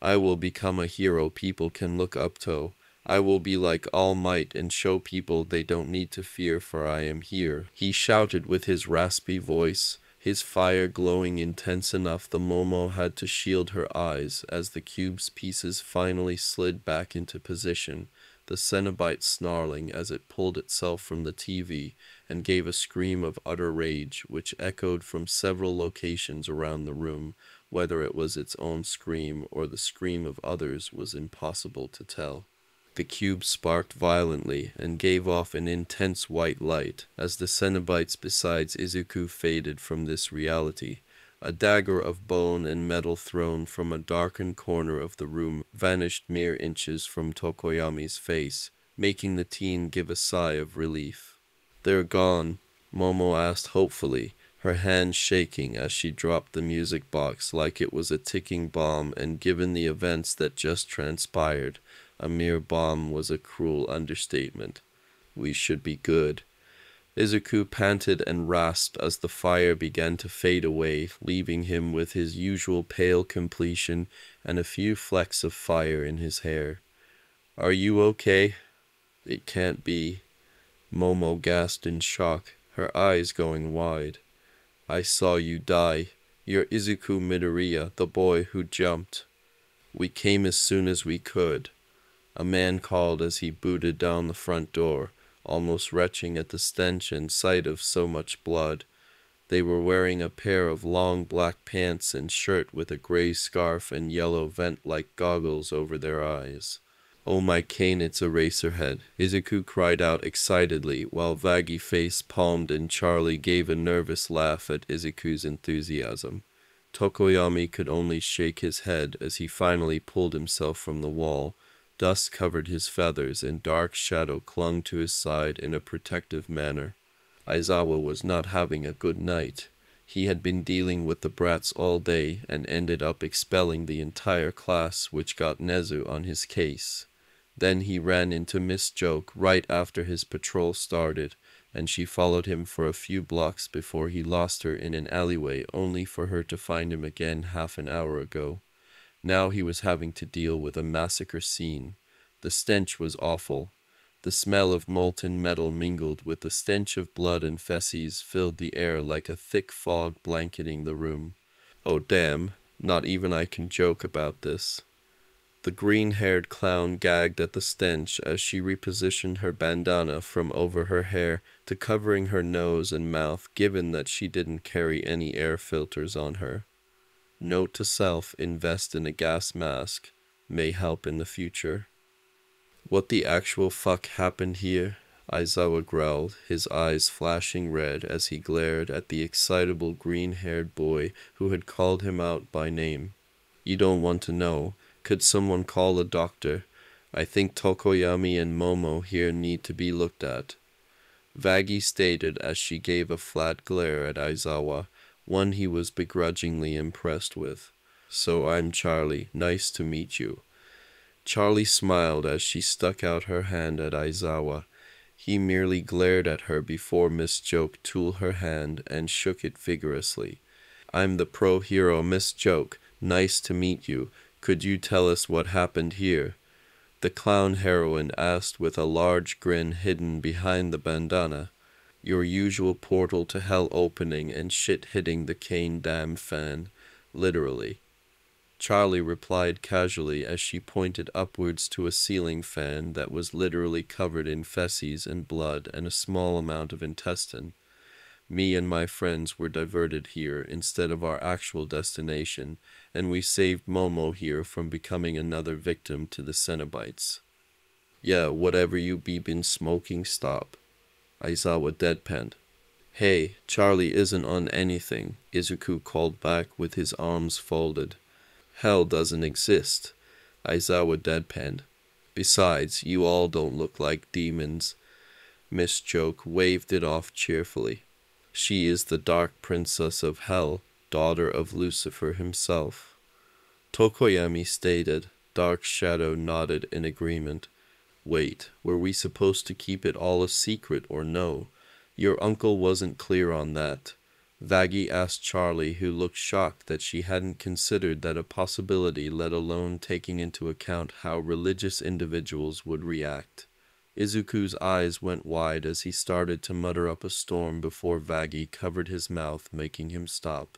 S2: I will become a hero people can look up to. I will be like All Might and show people they don't need to fear for I am here. He shouted with his raspy voice, his fire glowing intense enough the Momo had to shield her eyes as the cube's pieces finally slid back into position, the Cenobite snarling as it pulled itself from the TV and gave a scream of utter rage which echoed from several locations around the room, whether it was its own scream or the scream of others was impossible to tell. The cube sparked violently and gave off an intense white light as the Cenobites besides Izuku faded from this reality. A dagger of bone and metal thrown from a darkened corner of the room vanished mere inches from Tokoyami's face, making the teen give a sigh of relief. They're gone, Momo asked hopefully, her hand shaking as she dropped the music box like it was a ticking bomb and given the events that just transpired, a mere bomb was a cruel understatement. We should be good. Izuku panted and rasped as the fire began to fade away, leaving him with his usual pale completion and a few flecks of fire in his hair. Are you okay? It can't be. Momo gasped in shock, her eyes going wide. I saw you die. You're Izuku Midoriya, the boy who jumped. We came as soon as we could. A man called as he booted down the front door, almost retching at the stench and sight of so much blood. They were wearing a pair of long black pants and shirt with a gray scarf and yellow vent-like goggles over their eyes. Oh my cane, it's a Eraserhead, Izuku cried out excitedly, while Vaggie face palmed and Charlie gave a nervous laugh at Izuku's enthusiasm. Tokoyami could only shake his head as he finally pulled himself from the wall, Dust covered his feathers, and dark shadow clung to his side in a protective manner. Aizawa was not having a good night. He had been dealing with the brats all day and ended up expelling the entire class, which got Nezu on his case. Then he ran into Miss Joke right after his patrol started, and she followed him for a few blocks before he lost her in an alleyway, only for her to find him again half an hour ago. Now he was having to deal with a massacre scene. The stench was awful. The smell of molten metal mingled with the stench of blood and feces filled the air like a thick fog blanketing the room. Oh damn, not even I can joke about this. The green haired clown gagged at the stench as she repositioned her bandana from over her hair to covering her nose and mouth, given that she didn't carry any air filters on her. Note to self invest in a gas mask, may help in the future. What the actual fuck happened here? Aizawa growled, his eyes flashing red as he glared at the excitable green haired boy who had called him out by name. You don't want to know. Could someone call a doctor? I think Tokoyami and Momo here need to be looked at. Vaggie stated as she gave a flat glare at Aizawa, one he was begrudgingly impressed with. So I'm Charlie. Nice to meet you. Charlie smiled as she stuck out her hand at Aizawa. He merely glared at her before Miss Joke took her hand and shook it vigorously. I'm the pro hero Miss Joke. Nice to meet you. Could you tell us what happened here? The clown heroine asked with a large grin hidden behind the bandana your usual portal to hell opening and shit hitting the cane dam fan, literally. Charlie replied casually as she pointed upwards to a ceiling fan that was literally covered in feces and blood and a small amount of intestine. Me and my friends were diverted here instead of our actual destination, and we saved Momo here from becoming another victim to the Cenobites. Yeah, whatever you be been smoking, stop. Aizawa deadpanned. Hey, Charlie isn't on anything, Izuku called back with his arms folded. Hell doesn't exist, Aizawa deadpanned. Besides, you all don't look like demons. Miss Joke waved it off cheerfully. She is the Dark Princess of Hell, daughter of Lucifer himself. Tokoyami stated. Dark Shadow nodded in agreement. Wait, were we supposed to keep it all a secret or no? Your uncle wasn't clear on that. Vaggie asked Charlie, who looked shocked that she hadn't considered that a possibility, let alone taking into account how religious individuals would react. Izuku's eyes went wide as he started to mutter up a storm before Vaggie covered his mouth, making him stop.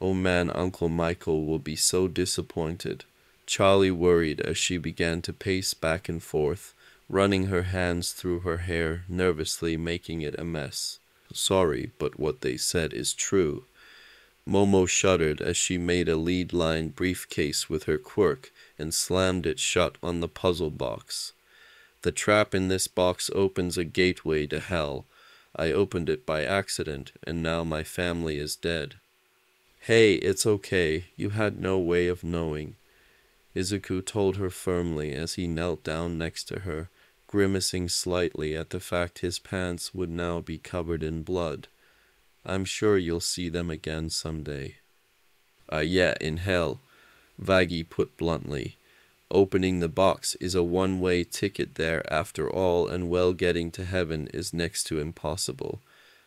S2: Oh man, Uncle Michael will be so disappointed. Charlie worried as she began to pace back and forth, running her hands through her hair, nervously making it a mess. Sorry, but what they said is true. Momo shuddered as she made a lead line briefcase with her quirk and slammed it shut on the puzzle box. The trap in this box opens a gateway to hell. I opened it by accident, and now my family is dead. Hey, it's okay. You had no way of knowing. Izuku told her firmly as he knelt down next to her, grimacing slightly at the fact his pants would now be covered in blood. I'm sure you'll see them again someday. Uh, yeah, in hell, Vaggie put bluntly. Opening the box is a one-way ticket there after all, and well getting to heaven is next to impossible.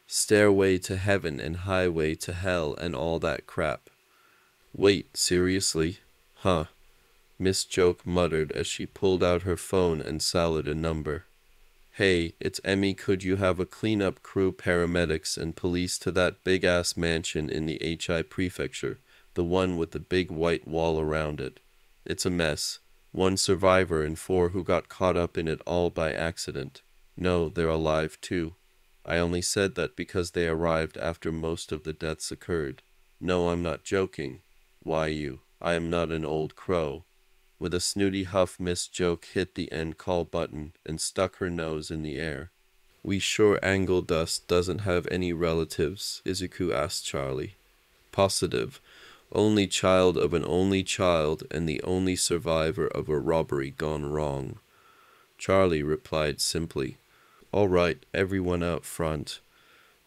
S2: Stairway to heaven and highway to hell and all that crap. Wait, seriously? Huh. Miss Joke muttered as she pulled out her phone and sallied a number. Hey, it's Emmy. Could you have a cleanup crew, paramedics, and police to that big ass mansion in the HI prefecture, the one with the big white wall around it? It's a mess. One survivor and four who got caught up in it all by accident. No, they're alive too. I only said that because they arrived after most of the deaths occurred. No, I'm not joking. Why you? I am not an old crow. With a snooty huff, Miss Joke hit the end call button and stuck her nose in the air. We sure Angel Dust doesn't have any relatives, Izuku asked Charlie. Positive. Only child of an only child and the only survivor of a robbery gone wrong. Charlie replied simply, All right, everyone out front.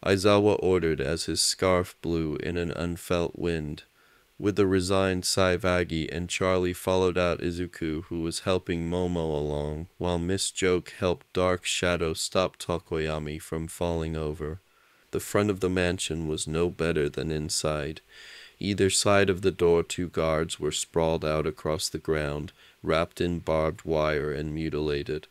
S2: Aizawa ordered as his scarf blew in an unfelt wind. With a resigned Saivagi and Charlie followed out Izuku, who was helping Momo along, while Miss Joke helped Dark Shadow stop Tokoyami from falling over. The front of the mansion was no better than inside. Either side of the door two guards were sprawled out across the ground, wrapped in barbed wire and mutilated.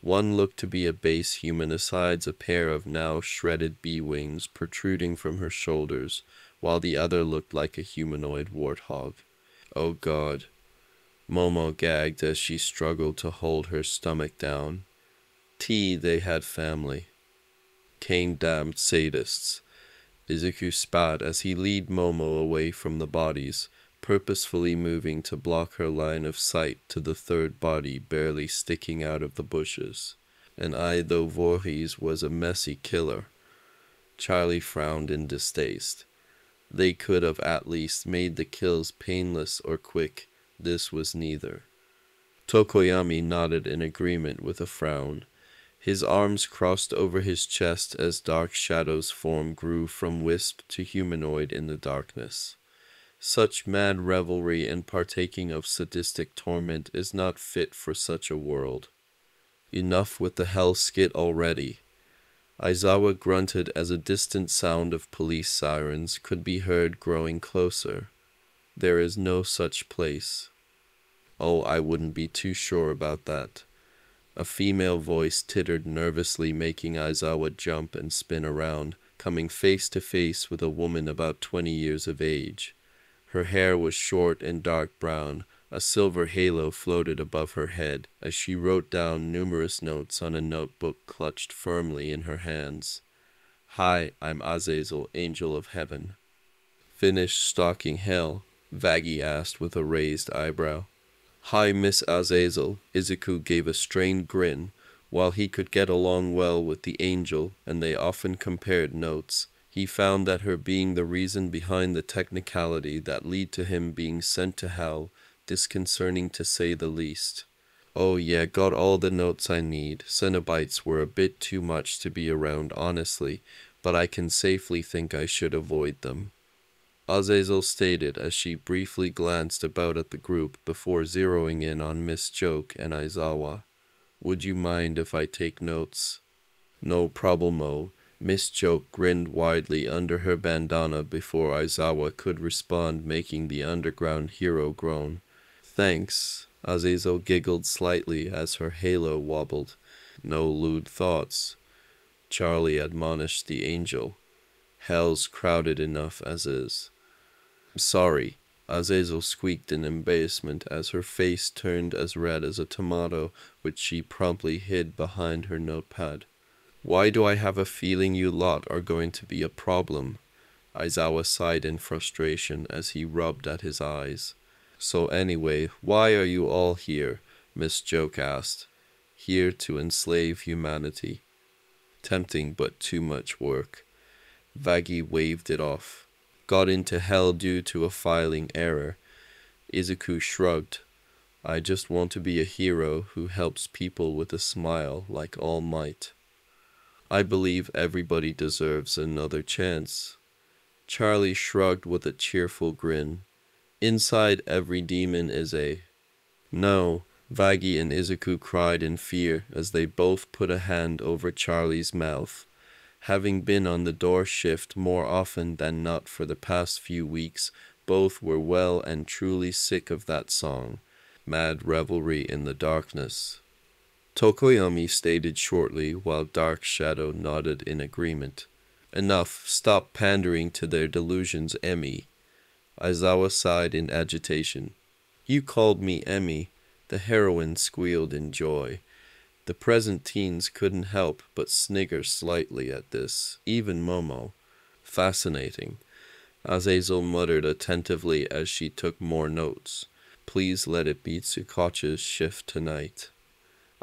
S2: One looked to be a base human, asides a pair of now shredded bee wings protruding from her shoulders while the other looked like a humanoid warthog. Oh God. Momo gagged as she struggled to hold her stomach down. T, they had family. Cain damned sadists. Izuku spat as he lead Momo away from the bodies, purposefully moving to block her line of sight to the third body barely sticking out of the bushes. And I, though Voorhees was a messy killer. Charlie frowned in distaste. They could have at least made the kills painless or quick. This was neither. Tokoyami nodded in agreement with a frown. His arms crossed over his chest as Dark Shadow's form grew from wisp to humanoid in the darkness. Such mad revelry and partaking of sadistic torment is not fit for such a world. Enough with the hell skit already. Aizawa grunted as a distant sound of police sirens could be heard growing closer. There is no such place. Oh, I wouldn't be too sure about that. A female voice tittered nervously, making Aizawa jump and spin around, coming face to face with a woman about twenty years of age. Her hair was short and dark brown, a silver halo floated above her head as she wrote down numerous notes on a notebook clutched firmly in her hands. Hi, I'm Azazel, Angel of Heaven. Finished stalking hell? Vaggie asked with a raised eyebrow. Hi, Miss Azazel. Izuku gave a strained grin. While he could get along well with the angel, and they often compared notes, he found that her being the reason behind the technicality that lead to him being sent to hell disconcerting to say the least. Oh yeah, got all the notes I need. Cenobites were a bit too much to be around, honestly, but I can safely think I should avoid them. Azazel stated as she briefly glanced about at the group before zeroing in on Miss Joke and Aizawa. Would you mind if I take notes? No problemo. Miss Joke grinned widely under her bandana before Aizawa could respond, making the underground hero groan. Thanks. Azazel giggled slightly as her halo wobbled. No lewd thoughts. Charlie admonished the angel. Hell's crowded enough as is. Sorry. Azazel squeaked in embarrassment as her face turned as red as a tomato, which she promptly hid behind her notepad. Why do I have a feeling you lot are going to be a problem? Aizawa sighed in frustration as he rubbed at his eyes. So anyway, why are you all here? Miss Joke asked. Here to enslave humanity. Tempting but too much work. Vaggie waved it off. Got into hell due to a filing error. Izuku shrugged. I just want to be a hero who helps people with a smile like All Might. I believe everybody deserves another chance. Charlie shrugged with a cheerful grin. Inside every demon is a. No, Vaggie and Izuku cried in fear as they both put a hand over Charlie's mouth. Having been on the door shift more often than not for the past few weeks, both were well and truly sick of that song, Mad Revelry in the Darkness. Tokoyami stated shortly while Dark Shadow nodded in agreement. Enough, stop pandering to their delusions, Emmy. Aizawa sighed in agitation. You called me Emmy. The heroine squealed in joy. The present teens couldn't help but snigger slightly at this, even Momo. Fascinating. Azazel muttered attentively as she took more notes. Please let it be Tsukauchi's shift tonight.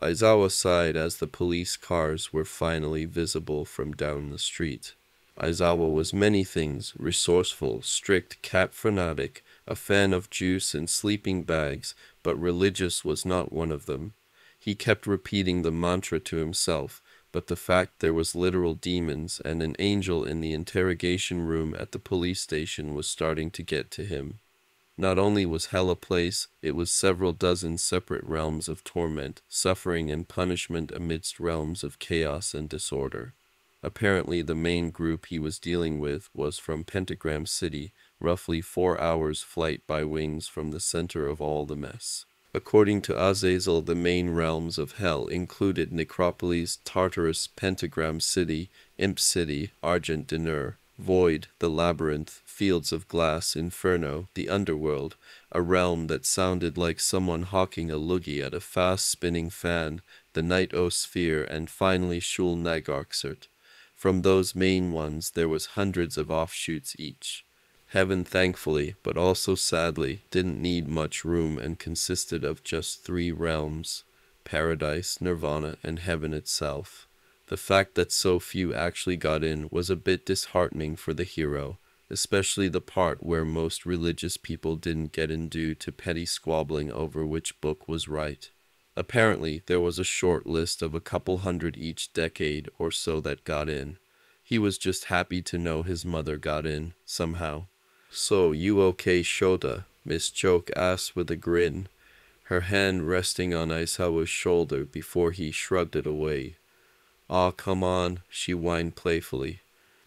S2: Aizawa sighed as the police cars were finally visible from down the street. Aizawa was many things resourceful, strict, cat fanatic, a fan of juice and sleeping bags, but religious was not one of them. He kept repeating the mantra to himself, but the fact there was literal demons and an angel in the interrogation room at the police station was starting to get to him. Not only was hell a place, it was several dozen separate realms of torment, suffering, and punishment amidst realms of chaos and disorder. Apparently, the main group he was dealing with was from Pentagram City, roughly four hours' flight by wings from the center of all the mess. According to Azazel, the main realms of hell included Necropolis, Tartarus, Pentagram City, Imp City, Argent Dinur, Void, the Labyrinth, Fields of Glass, Inferno, the Underworld, a realm that sounded like someone hawking a loogie at a fast spinning fan, the Night O Sphere, and finally Shul Nagarksert. From those main ones there was hundreds of offshoots each. Heaven, thankfully, but also sadly, didn't need much room and consisted of just three realms paradise, nirvana, and heaven itself. The fact that so few actually got in was a bit disheartening for the hero, especially the part where most religious people didn't get in due to petty squabbling over which book was right. Apparently, there was a short list of a couple hundred each decade or so that got in. He was just happy to know his mother got in, somehow. So, you okay, Shota? Miss Joke asked with a grin, her hand resting on Aizawa's shoulder before he shrugged it away. Ah, come on, she whined playfully.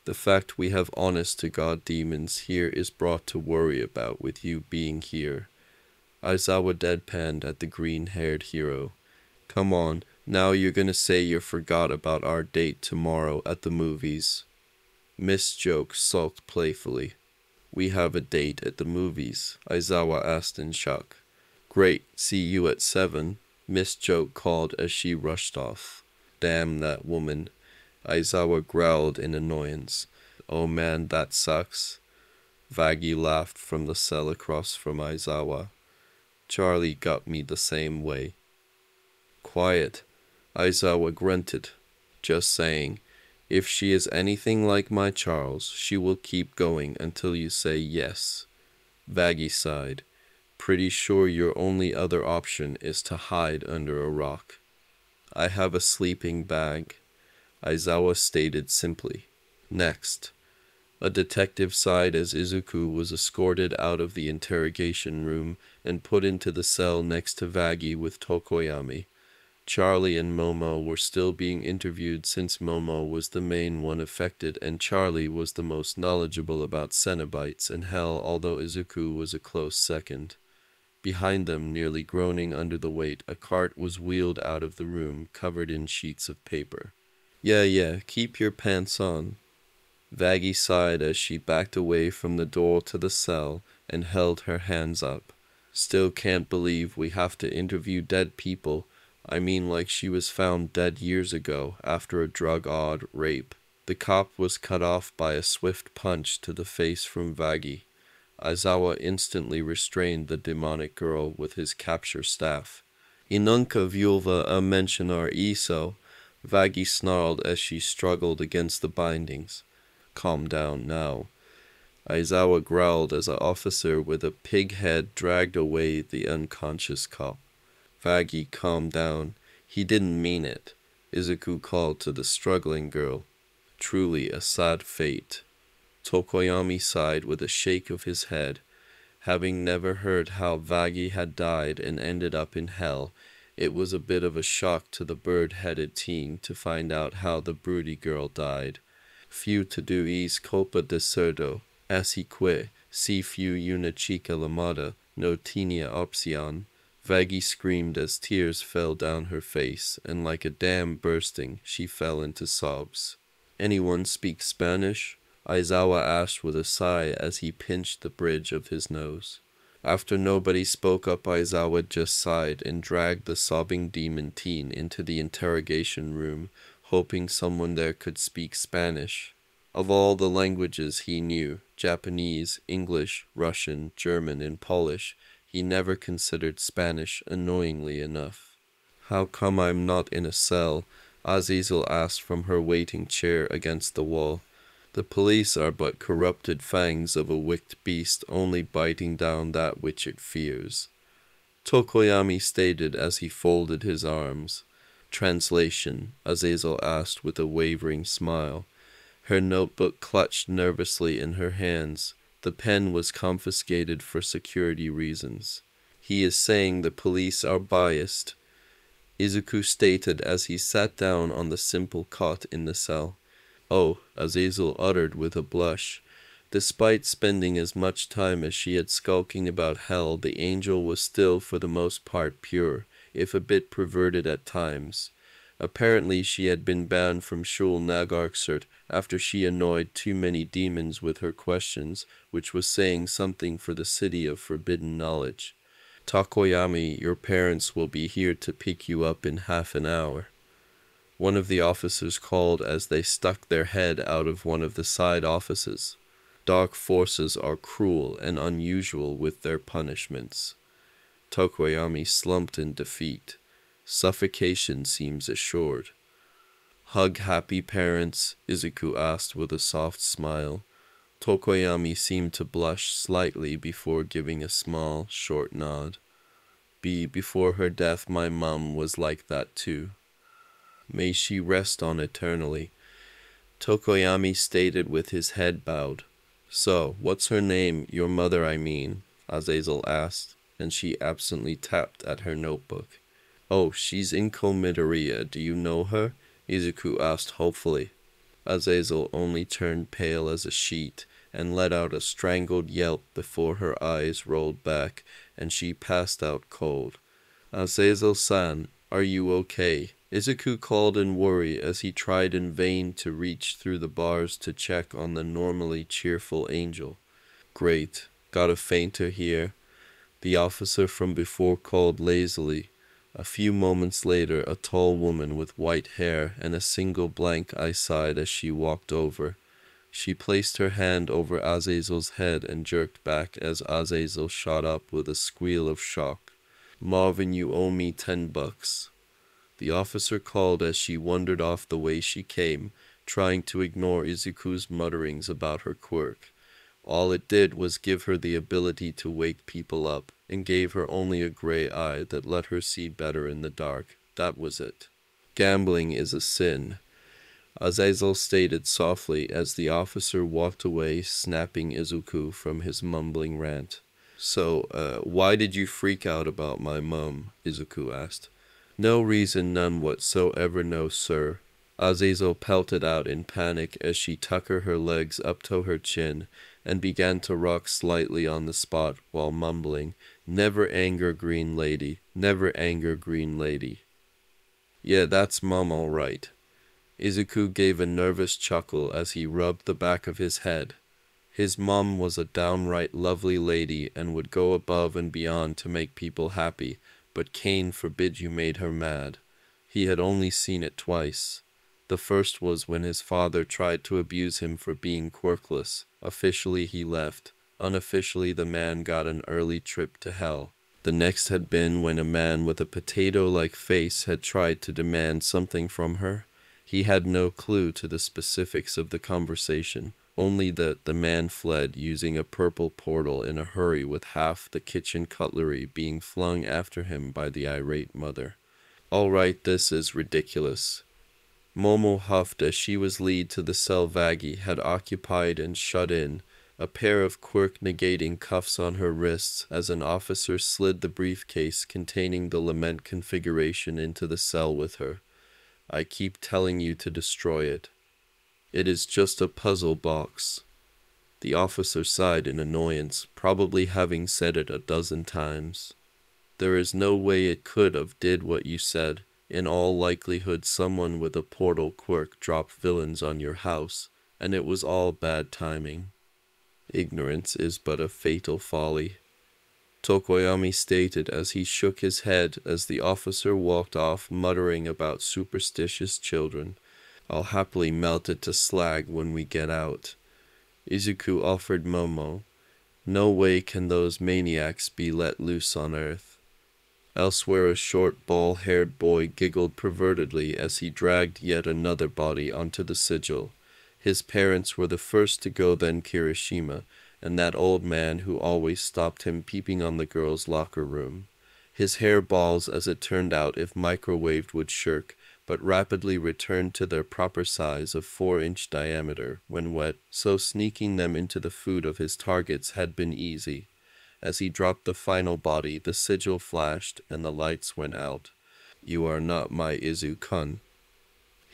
S2: The fact we have honest to God demons here is brought to worry about with you being here. Aizawa deadpanned at the green-haired hero. Come on, now you're gonna say you forgot about our date tomorrow at the movies. Miss Joke sulked playfully. We have a date at the movies, Aizawa asked in shock. Great, see you at seven, Miss Joke called as she rushed off. Damn that woman, Aizawa growled in annoyance. Oh man, that sucks. Vaggie laughed from the cell across from Aizawa. Charlie got me the same way. Quiet, Aizawa grunted. Just saying, if she is anything like my Charles, she will keep going until you say yes. Vaggie sighed. Pretty sure your only other option is to hide under a rock. I have a sleeping bag, Aizawa stated simply. Next. A detective sighed as Izuku was escorted out of the interrogation room and put into the cell next to Vaggie with Tokoyami. Charlie and Momo were still being interviewed since Momo was the main one affected and Charlie was the most knowledgeable about Cenobites and Hell although Izuku was a close second. Behind them, nearly groaning under the weight, a cart was wheeled out of the room, covered in sheets of paper. Yeah, yeah, keep your pants on, Vaggie sighed as she backed away from the door to the cell and held her hands up. Still can't believe we have to interview dead people. I mean, like she was found dead years ago after a drug odd rape. The cop was cut off by a swift punch to the face from Vaggie. Aizawa instantly restrained the demonic girl with his capture staff. Inunka Vulva a mentionar iso, Vaggie snarled as she struggled against the bindings. Calm down now. Aizawa growled as an officer with a pig head dragged away the unconscious cop. Vaggie calmed down. He didn't mean it. Izuku called to the struggling girl. Truly a sad fate. Tokoyami sighed with a shake of his head. Having never heard how Vaggie had died and ended up in hell, it was a bit of a shock to the bird-headed teen to find out how the broody girl died few to do is culpa de cerdo, asique, si few una chica lamada, no tinia option. Vaggie screamed as tears fell down her face, and like a dam bursting, she fell into sobs. Anyone speak Spanish? Aizawa asked with a sigh as he pinched the bridge of his nose. After nobody spoke up, Aizawa just sighed and dragged the sobbing demon teen into the interrogation room, hoping someone there could speak Spanish. Of all the languages he knew, Japanese, English, Russian, German, and Polish, he never considered Spanish annoyingly enough. How come I'm not in a cell? Azazel asked from her waiting chair against the wall. The police are but corrupted fangs of a wicked beast only biting down that which it fears. Tokoyami stated as he folded his arms. Translation, Azazel asked with a wavering smile. Her notebook clutched nervously in her hands. The pen was confiscated for security reasons. He is saying the police are biased, Izuku stated as he sat down on the simple cot in the cell. Oh, Azazel uttered with a blush. Despite spending as much time as she had skulking about hell, the angel was still for the most part pure, if a bit perverted at times. Apparently she had been banned from Shul Nagarksert after she annoyed too many demons with her questions, which was saying something for the city of forbidden knowledge. Tokoyami, your parents will be here to pick you up in half an hour. One of the officers called as they stuck their head out of one of the side offices. Dark forces are cruel and unusual with their punishments. Tokoyami slumped in defeat. Suffocation seems assured. Hug happy parents? Izuku asked with a soft smile. Tokoyami seemed to blush slightly before giving a small, short nod. Be before her death my mum was like that too. May she rest on eternally. Tokoyami stated with his head bowed. So, what's her name, your mother I mean? Azazel asked, and she absently tapped at her notebook. Oh, she's Inko Midoriya. Do you know her? Izuku asked hopefully. Azazel only turned pale as a sheet and let out a strangled yelp before her eyes rolled back and she passed out cold. Azazel-san, are you okay? Izuku called in worry as he tried in vain to reach through the bars to check on the normally cheerful angel. Great. Got a fainter here. The officer from before called lazily. A few moments later, a tall woman with white hair and a single blank eye sighed as she walked over. She placed her hand over Azazel's head and jerked back as Azazel shot up with a squeal of shock. Marvin, you owe me ten bucks. The officer called as she wandered off the way she came, trying to ignore Izuku's mutterings about her quirk. All it did was give her the ability to wake people up, and gave her only a gray eye that let her see better in the dark. That was it. Gambling is a sin. Azazel stated softly as the officer walked away, snapping Izuku from his mumbling rant. So, uh, why did you freak out about my mum? Izuku asked. No reason, none whatsoever, no, sir. Azazel pelted out in panic as she tucker her legs up to her chin and began to rock slightly on the spot while mumbling, Never anger, green lady, never anger, green lady. Yeah, that's mum all right. Izuku gave a nervous chuckle as he rubbed the back of his head. His mum was a downright lovely lady and would go above and beyond to make people happy, but Cain forbid you made her mad. He had only seen it twice. The first was when his father tried to abuse him for being quirkless. Officially he left. Unofficially the man got an early trip to hell. The next had been when a man with a potato-like face had tried to demand something from her. He had no clue to the specifics of the conversation, only that the man fled using a purple portal in a hurry with half the kitchen cutlery being flung after him by the irate mother. All right, this is ridiculous. Momo huffed as she was lead to the cell Vaggie had occupied and shut in, a pair of quirk-negating cuffs on her wrists as an officer slid the briefcase containing the lament configuration into the cell with her. I keep telling you to destroy it. It is just a puzzle box. The officer sighed in annoyance, probably having said it a dozen times. There is no way it could have did what you said. In all likelihood someone with a portal quirk dropped villains on your house, and it was all bad timing. Ignorance is but a fatal folly. Tokoyami stated as he shook his head as the officer walked off muttering about superstitious children. I'll happily melt it to slag when we get out. Izuku offered Momo. No way can those maniacs be let loose on earth. Elsewhere a short ball-haired boy giggled pervertedly as he dragged yet another body onto the sigil. His parents were the first to go, then Kirishima, and that old man who always stopped him peeping on the girls' locker room. His hair balls, as it turned out, if microwaved, would shirk, but rapidly returned to their proper size of four inch diameter when wet, so sneaking them into the food of his targets had been easy. As he dropped the final body, the sigil flashed and the lights went out. You are not my Izu-kun,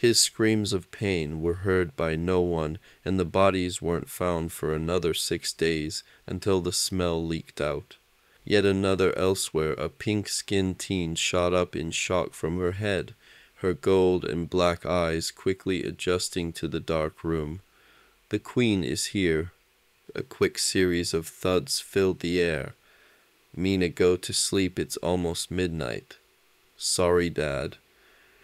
S2: his screams of pain were heard by no one, and the bodies weren't found for another six days until the smell leaked out. Yet another elsewhere, a pink skinned teen shot up in shock from her head, her gold and black eyes quickly adjusting to the dark room. The queen is here. A quick series of thuds filled the air. Mina, go to sleep, it's almost midnight. Sorry, Dad.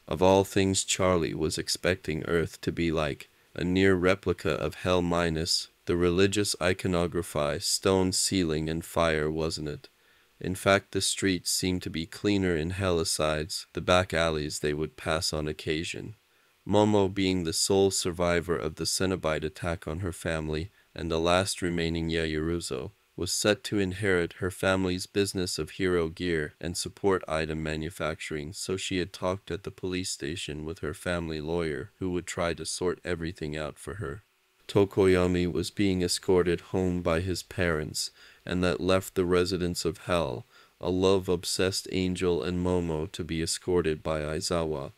S2: Of all things Charlie was expecting Earth to be like, a near replica of Hell Minus, the religious iconography, stone ceiling, and fire, wasn't it? In fact, the streets seemed to be cleaner in Helicides, the back alleys they would pass on occasion. Momo being the sole survivor of the Cenobite attack on her family, and the last remaining Yaoyorozu, was set to inherit her family's business of hero gear and support item manufacturing, so she had talked at the police station with her family lawyer, who would try to sort everything out for her. Tokoyami was being escorted home by his parents, and that left the residents of Hell, a love-obsessed angel and Momo to be escorted by Aizawa,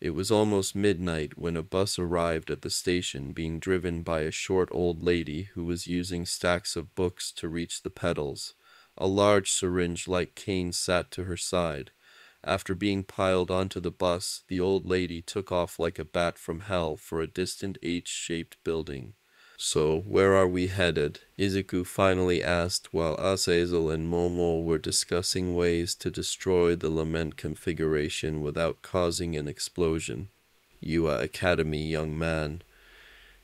S2: it was almost midnight when a bus arrived at the station being driven by a short old lady who was using stacks of books to reach the pedals. A large syringe-like cane sat to her side. After being piled onto the bus, the old lady took off like a bat from hell for a distant H-shaped building. So, where are we headed? Izuku finally asked while Azazel and Momo were discussing ways to destroy the lament configuration without causing an explosion. U.A. Academy, young man.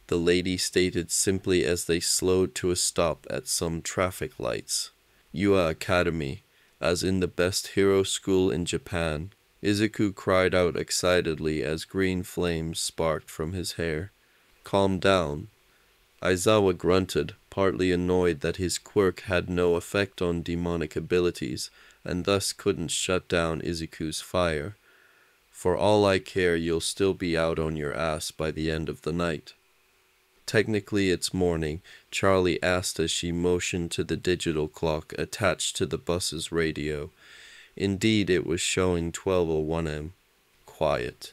S2: The lady stated simply as they slowed to a stop at some traffic lights. U.A. Academy, as in the best hero school in Japan. Izuku cried out excitedly as green flames sparked from his hair. Calm down, Aizawa grunted, partly annoyed that his quirk had no effect on demonic abilities, and thus couldn't shut down Izuku's fire. For all I care, you'll still be out on your ass by the end of the night. Technically it's morning, Charlie asked as she motioned to the digital clock attached to the bus's radio. Indeed, it was showing 12.01 m. Quiet.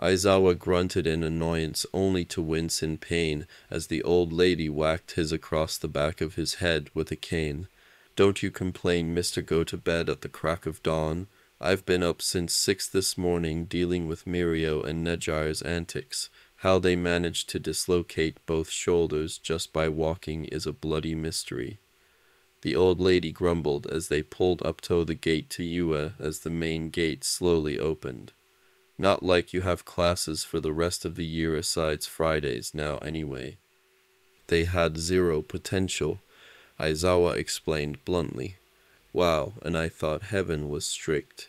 S2: Aizawa grunted in annoyance only to wince in pain as the old lady whacked his across the back of his head with a cane. Don't you complain, mister go to bed at the crack of dawn. I've been up since six this morning dealing with Mirio and Nejire's antics. How they managed to dislocate both shoulders just by walking is a bloody mystery. The old lady grumbled as they pulled up to the gate to U.A. as the main gate slowly opened. Not like you have classes for the rest of the year asides Fridays now anyway. They had zero potential, Aizawa explained bluntly. Wow, and I thought heaven was strict.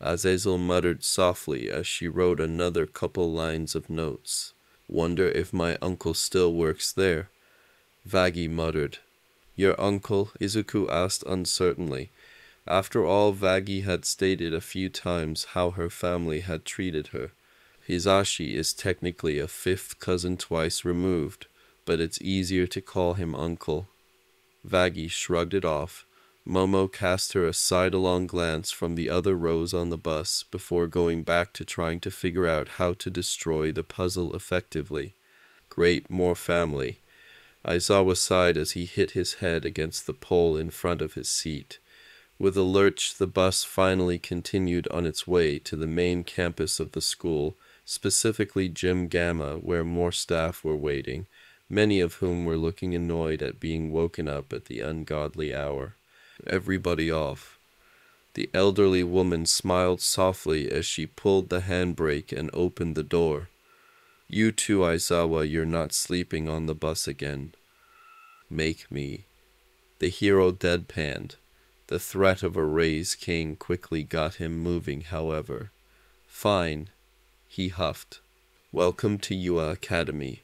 S2: Azazel muttered softly as she wrote another couple lines of notes. Wonder if my uncle still works there. Vaggie muttered. Your uncle? Izuku asked uncertainly, after all, Vaggie had stated a few times how her family had treated her. Hisashi is technically a fifth cousin twice removed, but it's easier to call him uncle. Vaggie shrugged it off. Momo cast her a sidelong glance from the other rows on the bus before going back to trying to figure out how to destroy the puzzle effectively. Great, more family. Aizawa sighed as he hit his head against the pole in front of his seat. With a lurch, the bus finally continued on its way to the main campus of the school, specifically Gym Gamma, where more staff were waiting, many of whom were looking annoyed at being woken up at the ungodly hour. Everybody off. The elderly woman smiled softly as she pulled the handbrake and opened the door. You too, Aizawa, you're not sleeping on the bus again. Make me. The hero deadpanned. The threat of a raise king quickly got him moving, however. Fine, he huffed. Welcome to U.A. Academy.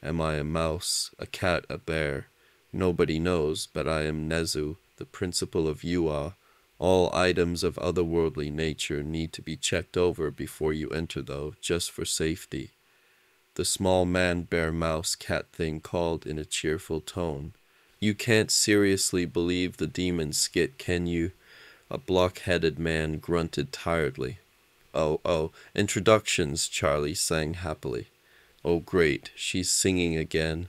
S2: Am I a mouse, a cat, a bear? Nobody knows, but I am Nezu, the principal of Yuan. All items of otherworldly nature need to be checked over before you enter, though, just for safety. The small man bear mouse cat thing called in a cheerful tone. You can't seriously believe the demon skit, can you? A block-headed man grunted tiredly. Oh, oh, introductions, Charlie sang happily. Oh, great, she's singing again.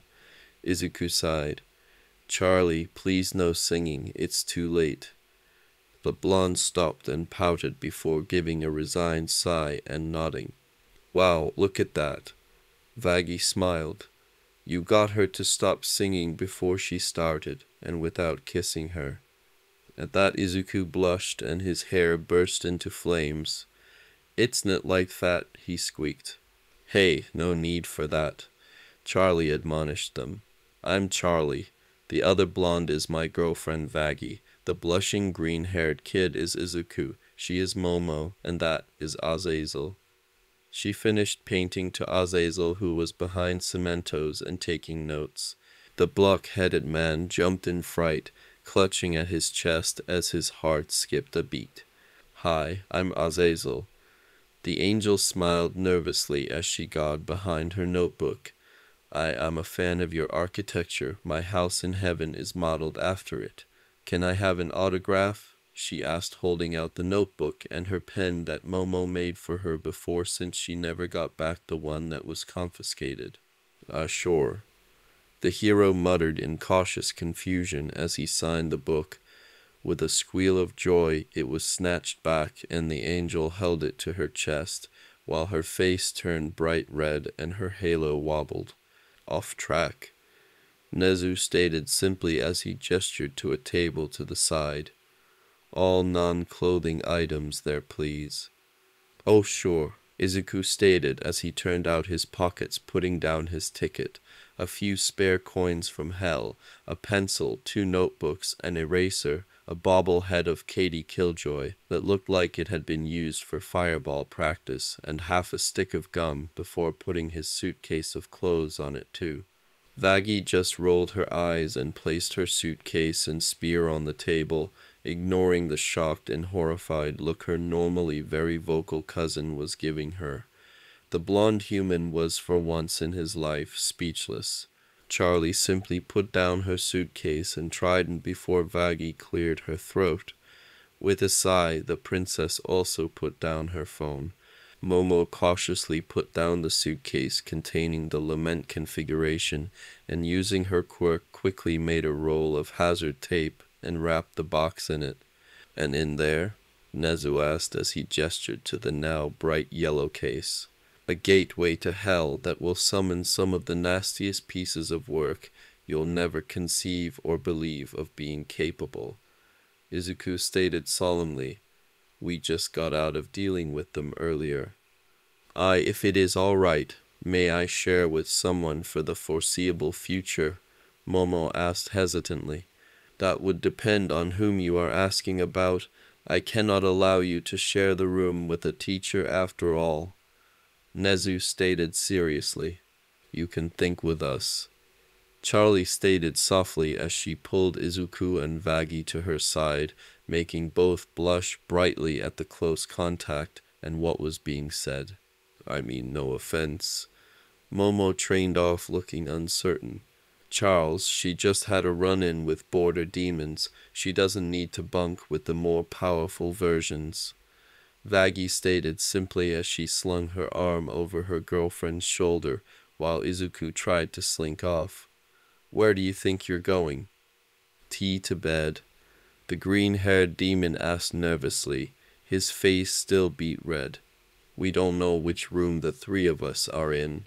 S2: Izuku sighed. Charlie, please no singing, it's too late. The blonde stopped and pouted before giving a resigned sigh and nodding. Wow, look at that. Vaggie smiled. You got her to stop singing before she started, and without kissing her. At that Izuku blushed and his hair burst into flames. It's not like that, he squeaked. Hey, no need for that. Charlie admonished them. I'm Charlie. The other blonde is my girlfriend Vaggie. The blushing green-haired kid is Izuku. She is Momo, and that is Azazel. She finished painting to Azazel who was behind Cementoss and taking notes. The block-headed man jumped in fright, clutching at his chest as his heart skipped a beat. Hi, I'm Azazel. The angel smiled nervously as she got behind her notebook. I am a fan of your architecture. My house in heaven is modeled after it. Can I have an autograph? She asked, holding out the notebook and her pen that Momo made for her before since she never got back the one that was confiscated. Ah, uh, sure. The hero muttered in cautious confusion as he signed the book. With a squeal of joy, it was snatched back, and the angel held it to her chest, while her face turned bright red and her halo wobbled. Off track. Nezu stated simply as he gestured to a table to the side. All non-clothing items there, please. Oh, sure, Izuku stated as he turned out his pockets, putting down his ticket. A few spare coins from hell, a pencil, two notebooks, an eraser, a bobble-head of Katie Killjoy that looked like it had been used for fireball practice, and half a stick of gum before putting his suitcase of clothes on it too. Vaggie just rolled her eyes and placed her suitcase and spear on the table, ignoring the shocked and horrified look her normally very vocal cousin was giving her. The blond human was for once in his life speechless. Charlie simply put down her suitcase and trident before Vaggie cleared her throat. With a sigh, the princess also put down her phone. Momo cautiously put down the suitcase containing the lament configuration and using her quirk quickly made a roll of hazard tape and wrapped the box in it. And in there, Nezu asked as he gestured to the now bright yellow case, a gateway to hell that will summon some of the nastiest pieces of work you'll never conceive or believe of being capable. Izuku stated solemnly, We just got out of dealing with them earlier. I, if it is all right, may I share with someone for the foreseeable future? Momo asked hesitantly. That would depend on whom you are asking about. I cannot allow you to share the room with a teacher after all. Nezu stated seriously, You can think with us. Charlie stated softly as she pulled Izuku and Vaggie to her side, making both blush brightly at the close contact and what was being said. I mean no offense. Momo trained off looking uncertain. Charles, she just had a run-in with border demons. She doesn't need to bunk with the more powerful versions. Vaggie stated simply as she slung her arm over her girlfriend's shoulder while Izuku tried to slink off. Where do you think you're going? Tea to bed. The green-haired demon asked nervously, his face still beat red. We don't know which room the three of us are in.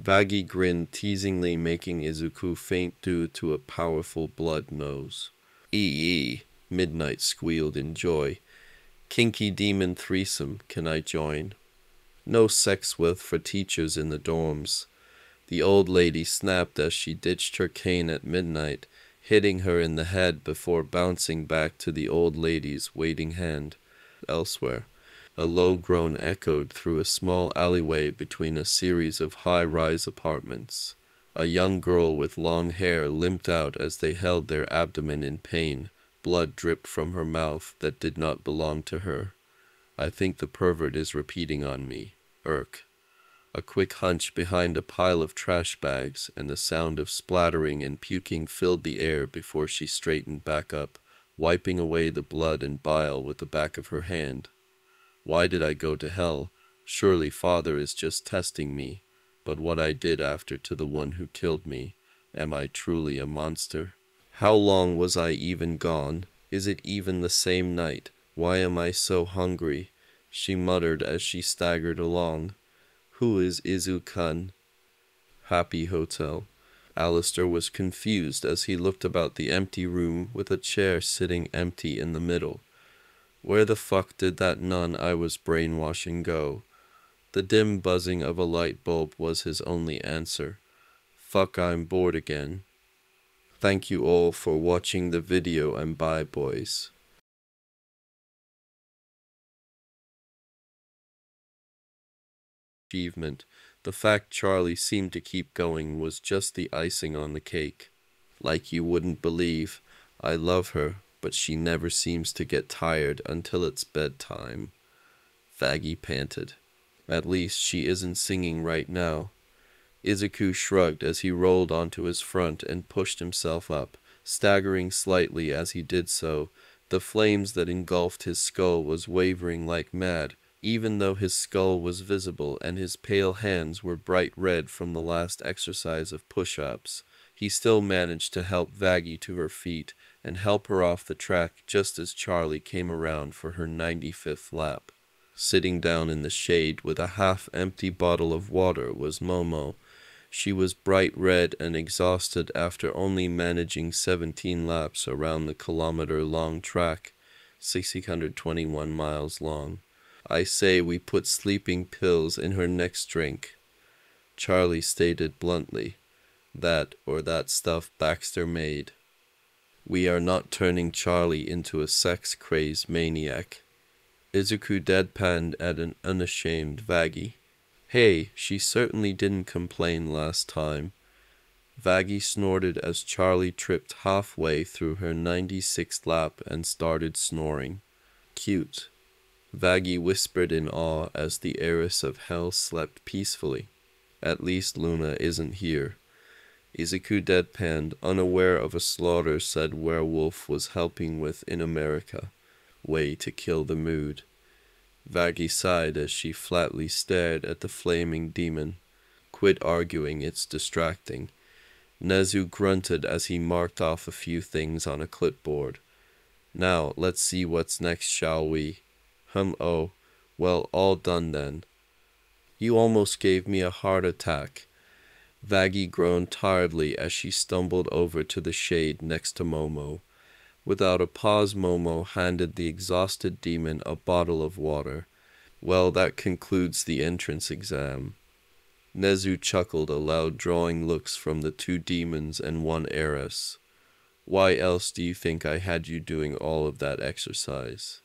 S2: Vaggie grinned teasingly making Izuku faint due to a powerful blood nose. Ee, Midnight squealed in joy. Kinky demon threesome, can I join? No sex with for teachers in the dorms. The old lady snapped as she ditched her cane at midnight, hitting her in the head before bouncing back to the old lady's waiting hand elsewhere. A low groan echoed through a small alleyway between a series of high-rise apartments. A young girl with long hair limped out as they held their abdomen in pain. Blood dripped from her mouth that did not belong to her. I think the pervert is repeating on me. Irk. A quick hunch behind a pile of trash bags, and the sound of splattering and puking filled the air before she straightened back up, wiping away the blood and bile with the back of her hand. Why did I go to hell? Surely father is just testing me. But what I did after to the one who killed me, am I truly a monster? How long was I even gone? Is it even the same night? Why am I so hungry? She muttered as she staggered along. Who is Izu-kun? Happy Hotel. Alastor was confused as he looked about the empty room with a chair sitting empty in the middle. Where the fuck did that nun I was brainwashing go? The dim buzzing of a light bulb was his only answer. Fuck, I'm bored again. Thank you all for watching the video and bye boys. Achievement. The fact Charlie seemed to keep going was just the icing on the cake. Like you wouldn't believe, I love her, but she never seems to get tired until it's bedtime. Vaggie panted. At least she isn't singing right now. Izuku shrugged as he rolled onto his front and pushed himself up, staggering slightly as he did so. The flames that engulfed his skull was wavering like mad, even though his skull was visible and his pale hands were bright red from the last exercise of push-ups. He still managed to help Vaggie to her feet and help her off the track just as Charlie came around for her 95th lap. Sitting down in the shade with a half-empty bottle of water was Momo. She was bright red and exhausted after only managing 17 laps around the kilometer-long track, 621 miles long. I say we put sleeping pills in her next drink. Charlie stated bluntly, that or that stuff Baxter made. We are not turning Charlie into a sex-crazed maniac. Izuku deadpanned at an unashamed Vaggie. Hey, she certainly didn't complain last time. Vaggie snorted as Charlie tripped halfway through her 96th lap and started snoring. Cute. Vaggie whispered in awe as the heiress of hell slept peacefully. At least Loona isn't here. Izuku deadpanned, unaware of a slaughter said werewolf was helping with in America way to kill the mood. Vaggie sighed as she flatly stared at the flaming demon. Quit arguing, it's distracting. Nezu grunted as he marked off a few things on a clipboard. Now, let's see what's next, shall we? Hum oh, well, all done then. You almost gave me a heart attack. Vaggie groaned tiredly as she stumbled over to the shade next to Momo. Without a pause, Momo handed the exhausted demon a bottle of water. Well, that concludes the entrance exam. Nezu chuckled aloud, drawing looks from the two demons and one heiress. Why else do you think I had you doing all of that exercise?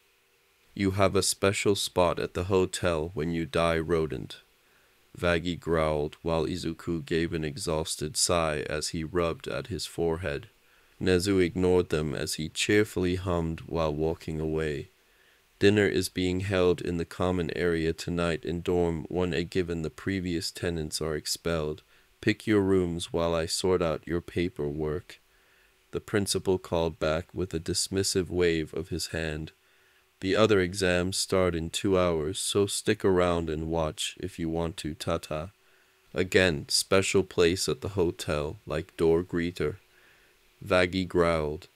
S2: You have a special spot at the hotel when you die rodent. Vaggie growled, while Izuku gave an exhausted sigh as he rubbed at his forehead. Nezu ignored them as he cheerfully hummed while walking away. Dinner is being held in the common area tonight in dorm 1A given the previous tenants are expelled. Pick your rooms while I sort out your paperwork. The principal called back with a dismissive wave of his hand. The other exams start in two hours, so stick around and watch if you want to, tata. Again, special place at the hotel, like door greeter. Vaggie growled.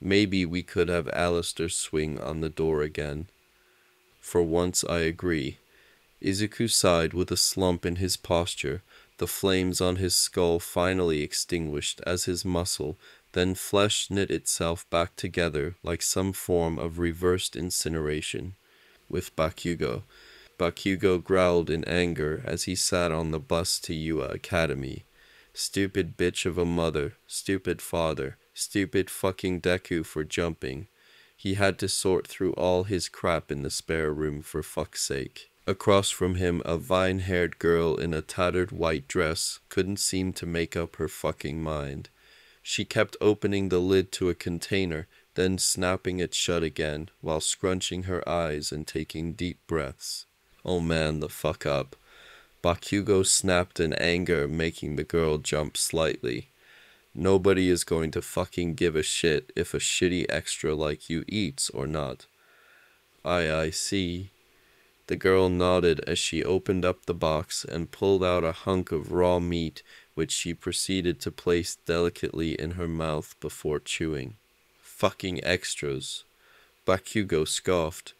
S2: Maybe we could have Alastor swing on the door again. For once I agree. Izuku sighed with a slump in his posture, the flames on his skull finally extinguished as his muscle, then flesh knit itself back together like some form of reversed incineration. With Bakugo. Bakugo growled in anger as he sat on the bus to U.A. Academy. Stupid bitch of a mother, stupid father, stupid fucking Deku for jumping. He had to sort through all his crap in the spare room for fuck's sake. Across from him, a vine haired girl in a tattered white dress couldn't seem to make up her fucking mind. She kept opening the lid to a container, then snapping it shut again, while scrunching her eyes and taking deep breaths. Oh man, the fuck up. Bakugo snapped in anger, making the girl jump slightly. Nobody is going to fucking give a shit if a shitty extra like you eats or not. I I see. The girl nodded as she opened up the box and pulled out a hunk of raw meat, which she proceeded to place delicately in her mouth before chewing. Fucking extras. Bakugo scoffed.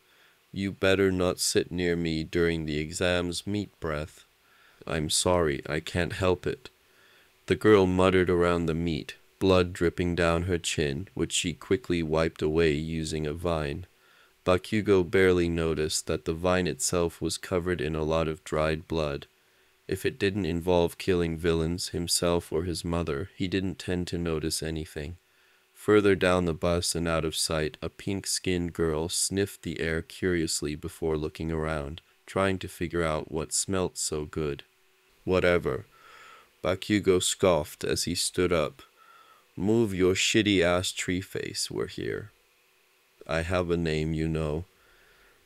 S2: You better not sit near me during the exam's meat breath. I'm sorry, I can't help it. The girl muttered around the meat, blood dripping down her chin, which she quickly wiped away using a vine. Bakugo barely noticed that the vine itself was covered in a lot of dried blood. If it didn't involve killing villains, himself or his mother, he didn't tend to notice anything. Further down the bus and out of sight, a pink skinned girl sniffed the air curiously before looking around, trying to figure out what smelt so good. Whatever. Bakugo scoffed as he stood up. Move your shitty ass tree face, we're here. I have a name, you know.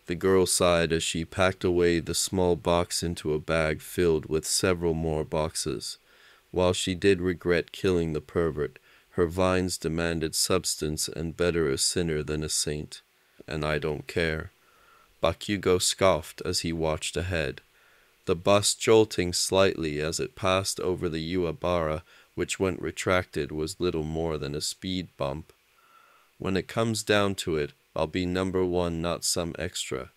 S2: The girl sighed as she packed away the small box into a bag filled with several more boxes. While she did regret killing the pervert, her vines demanded substance and better a sinner than a saint. And I don't care. Bakugo scoffed as he watched ahead the bus jolting slightly as it passed over the Uebara, which when retracted was little more than a speed bump. When it comes down to it, I'll be number one, not some extra.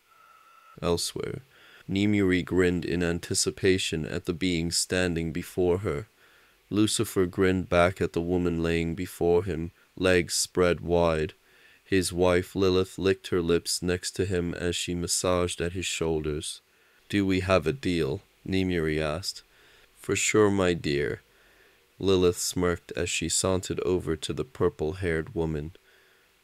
S2: Elsewhere, Nemuri grinned in anticipation at the being standing before her. Lucifer grinned back at the woman laying before him, legs spread wide. His wife Lilith licked her lips next to him as she massaged at his shoulders. Do we have a deal? Nemuri asked. For sure, my dear. Lilith smirked as she sauntered over to the purple haired woman.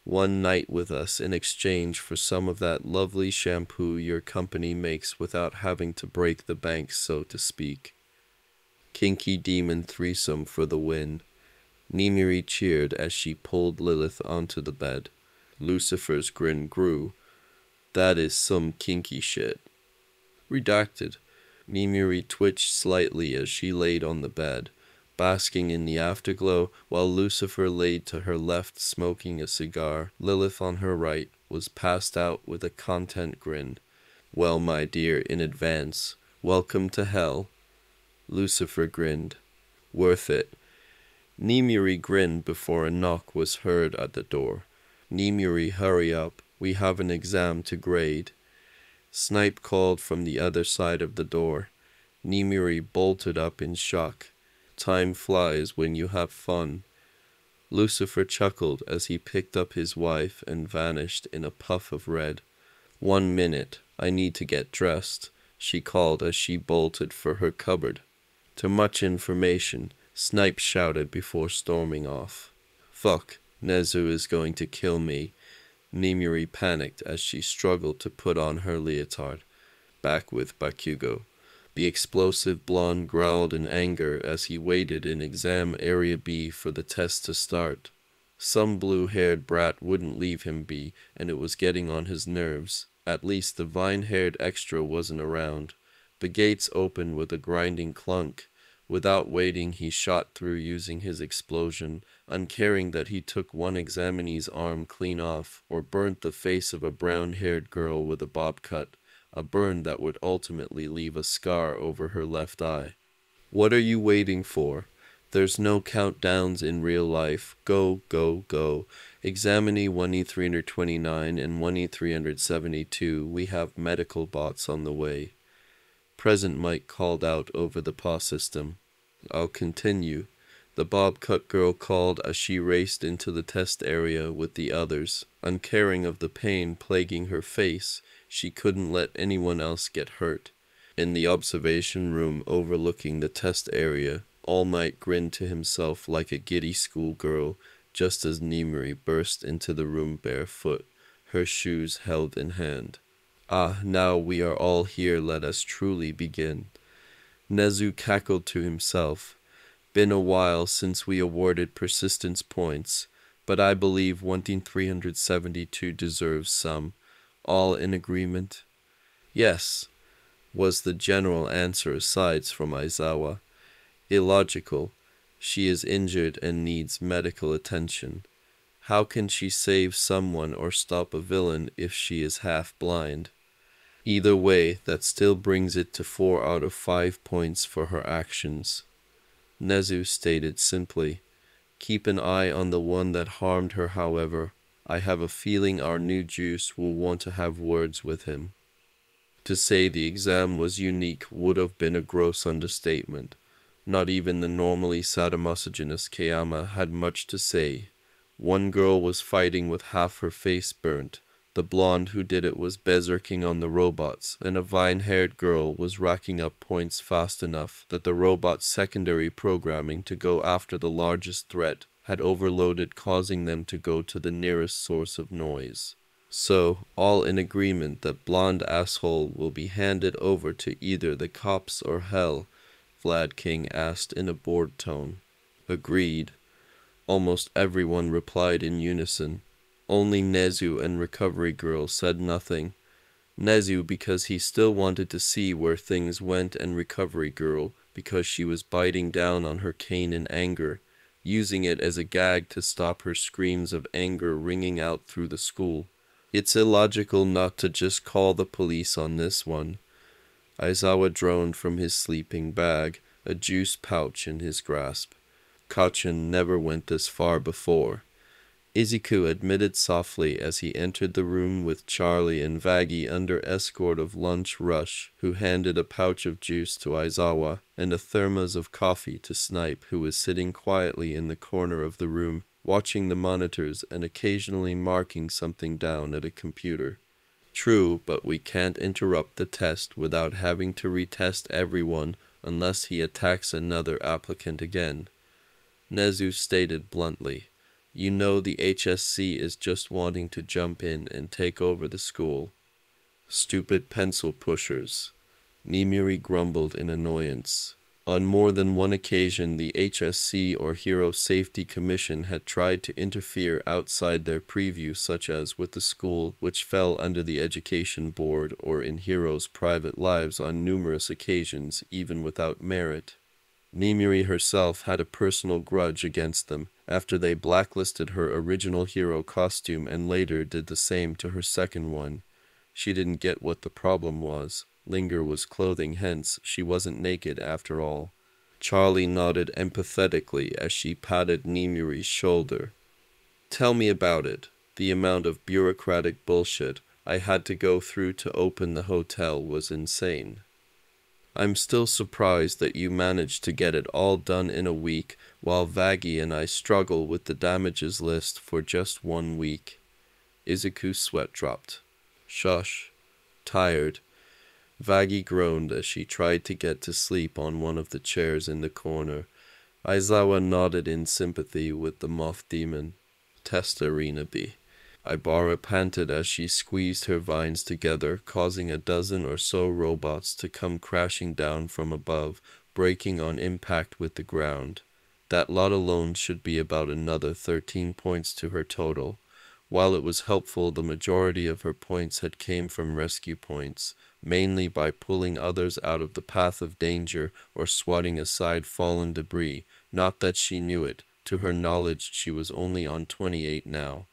S2: One night with us in exchange for some of that lovely shampoo your company makes without having to break the bank, so to speak. Kinky demon threesome for the win. Nemuri cheered as she pulled Lilith onto the bed. Lucifer's grin grew. That is some kinky shit. Redacted. Nemuri twitched slightly as she laid on the bed, basking in the afterglow, while Lucifer laid to her left smoking a cigar. Lilith on her right was passed out with a content grin. Well, my dear, in advance, welcome to hell. Lucifer grinned. Worth it. Nemuri grinned before a knock was heard at the door. Nemuri, hurry up. We have an exam to grade. Snipe called from the other side of the door. Nemuri bolted up in shock. Time flies when you have fun. Lucifer chuckled as he picked up his wife and vanished in a puff of red. One minute, I need to get dressed, she called as she bolted for her cupboard. Too much information, Snipe shouted before storming off. Fuck, Nezu is going to kill me. Nemuri panicked as she struggled to put on her leotard. Back with Bakugo. The explosive blonde growled in anger as he waited in exam area B for the test to start. Some blue-haired brat wouldn't leave him be, and it was getting on his nerves. At least the vine-haired extra wasn't around. The gates opened with a grinding clunk. Without waiting, he shot through using his explosion, uncaring that he took one examinee's arm clean off or burnt the face of a brown haired girl with a bob cut, a burn that would ultimately leave a scar over her left eye. What are you waiting for? There's no countdowns in real life. Go, go, go. Examinee 1E329 and 1E372, we have medical bots on the way. Present Mic called out over the PA system. I'll continue. The bob cut girl called as she raced into the test area with the others. Uncaring of the pain plaguing her face, she couldn't let anyone else get hurt. In the observation room overlooking the test area, All Might grinned to himself like a giddy schoolgirl just as Nemuri burst into the room barefoot, her shoes held in hand. Ah, now we are all here, let us truly begin. Nezu cackled to himself. Been a while since we awarded persistence points, but I believe wanting 372 deserves some. All in agreement? Yes, was the general answer aside from Aizawa. Illogical. She is injured and needs medical attention. How can she save someone or stop a villain if she is half blind? Either way, that still brings it to 4 out of 5 points for her actions. Nezu stated simply, Keep an eye on the one that harmed her, however. I have a feeling our new juice will want to have words with him. To say the exam was unique would have been a gross understatement. Not even the normally sadomasochistic Kayama had much to say. One girl was fighting with half her face burnt, the blonde who did it was berserking on the robots, and a vine-haired girl was racking up points fast enough that the robot's secondary programming to go after the largest threat had overloaded causing them to go to the nearest source of noise. So, all in agreement that blonde asshole will be handed over to either the cops or hell, Vlad King asked in a bored tone. Agreed. Almost everyone replied in unison. Only Nezu and Recovery Girl said nothing. Nezu because he still wanted to see where things went and Recovery Girl because she was biting down on her cane in anger, using it as a gag to stop her screams of anger ringing out through the school. It's illogical not to just call the police on this one. Aizawa droned from his sleeping bag, a juice pouch in his grasp. Kacchan never went this far before. Izuku admitted softly as he entered the room with Charlie and Vaggie under escort of Lunch Rush, who handed a pouch of juice to Aizawa and a thermos of coffee to Snipe, who was sitting quietly in the corner of the room, watching the monitors and occasionally marking something down at a computer. True, but we can't interrupt the test without having to retest everyone unless he attacks another applicant again. Nezu stated bluntly. You know the HSC is just wanting to jump in and take over the school. Stupid pencil pushers. Nemuri grumbled in annoyance. On more than one occasion, the HSC or Hero Safety Commission had tried to interfere outside their preview, such as with the school, which fell under the Education Board, or in Hero's private lives on numerous occasions, even without merit. Nemuri herself had a personal grudge against them after they blacklisted her original hero costume and later did the same to her second one. She didn't get what the problem was. Linger was clothing, hence, she wasn't naked after all. Charlie nodded empathetically as she patted Nemuri's shoulder. Tell me about it. The amount of bureaucratic bullshit I had to go through to open the hotel was insane. I'm still surprised that you managed to get it all done in a week while Vaggie and I struggle with the damages list for just one week. Izuku's sweat dropped. Shush. Tired. Vaggie groaned as she tried to get to sleep on one of the chairs in the corner. Aizawa nodded in sympathy with the moth demon. Test arena be. Aibara panted as she squeezed her vines together, causing a dozen or so robots to come crashing down from above, breaking on impact with the ground. That lot alone should be about another 13 points to her total. While it was helpful, the majority of her points had came from rescue points, mainly by pulling others out of the path of danger or swatting aside fallen debris. Not that she knew it. To her knowledge, she was only on 28 now.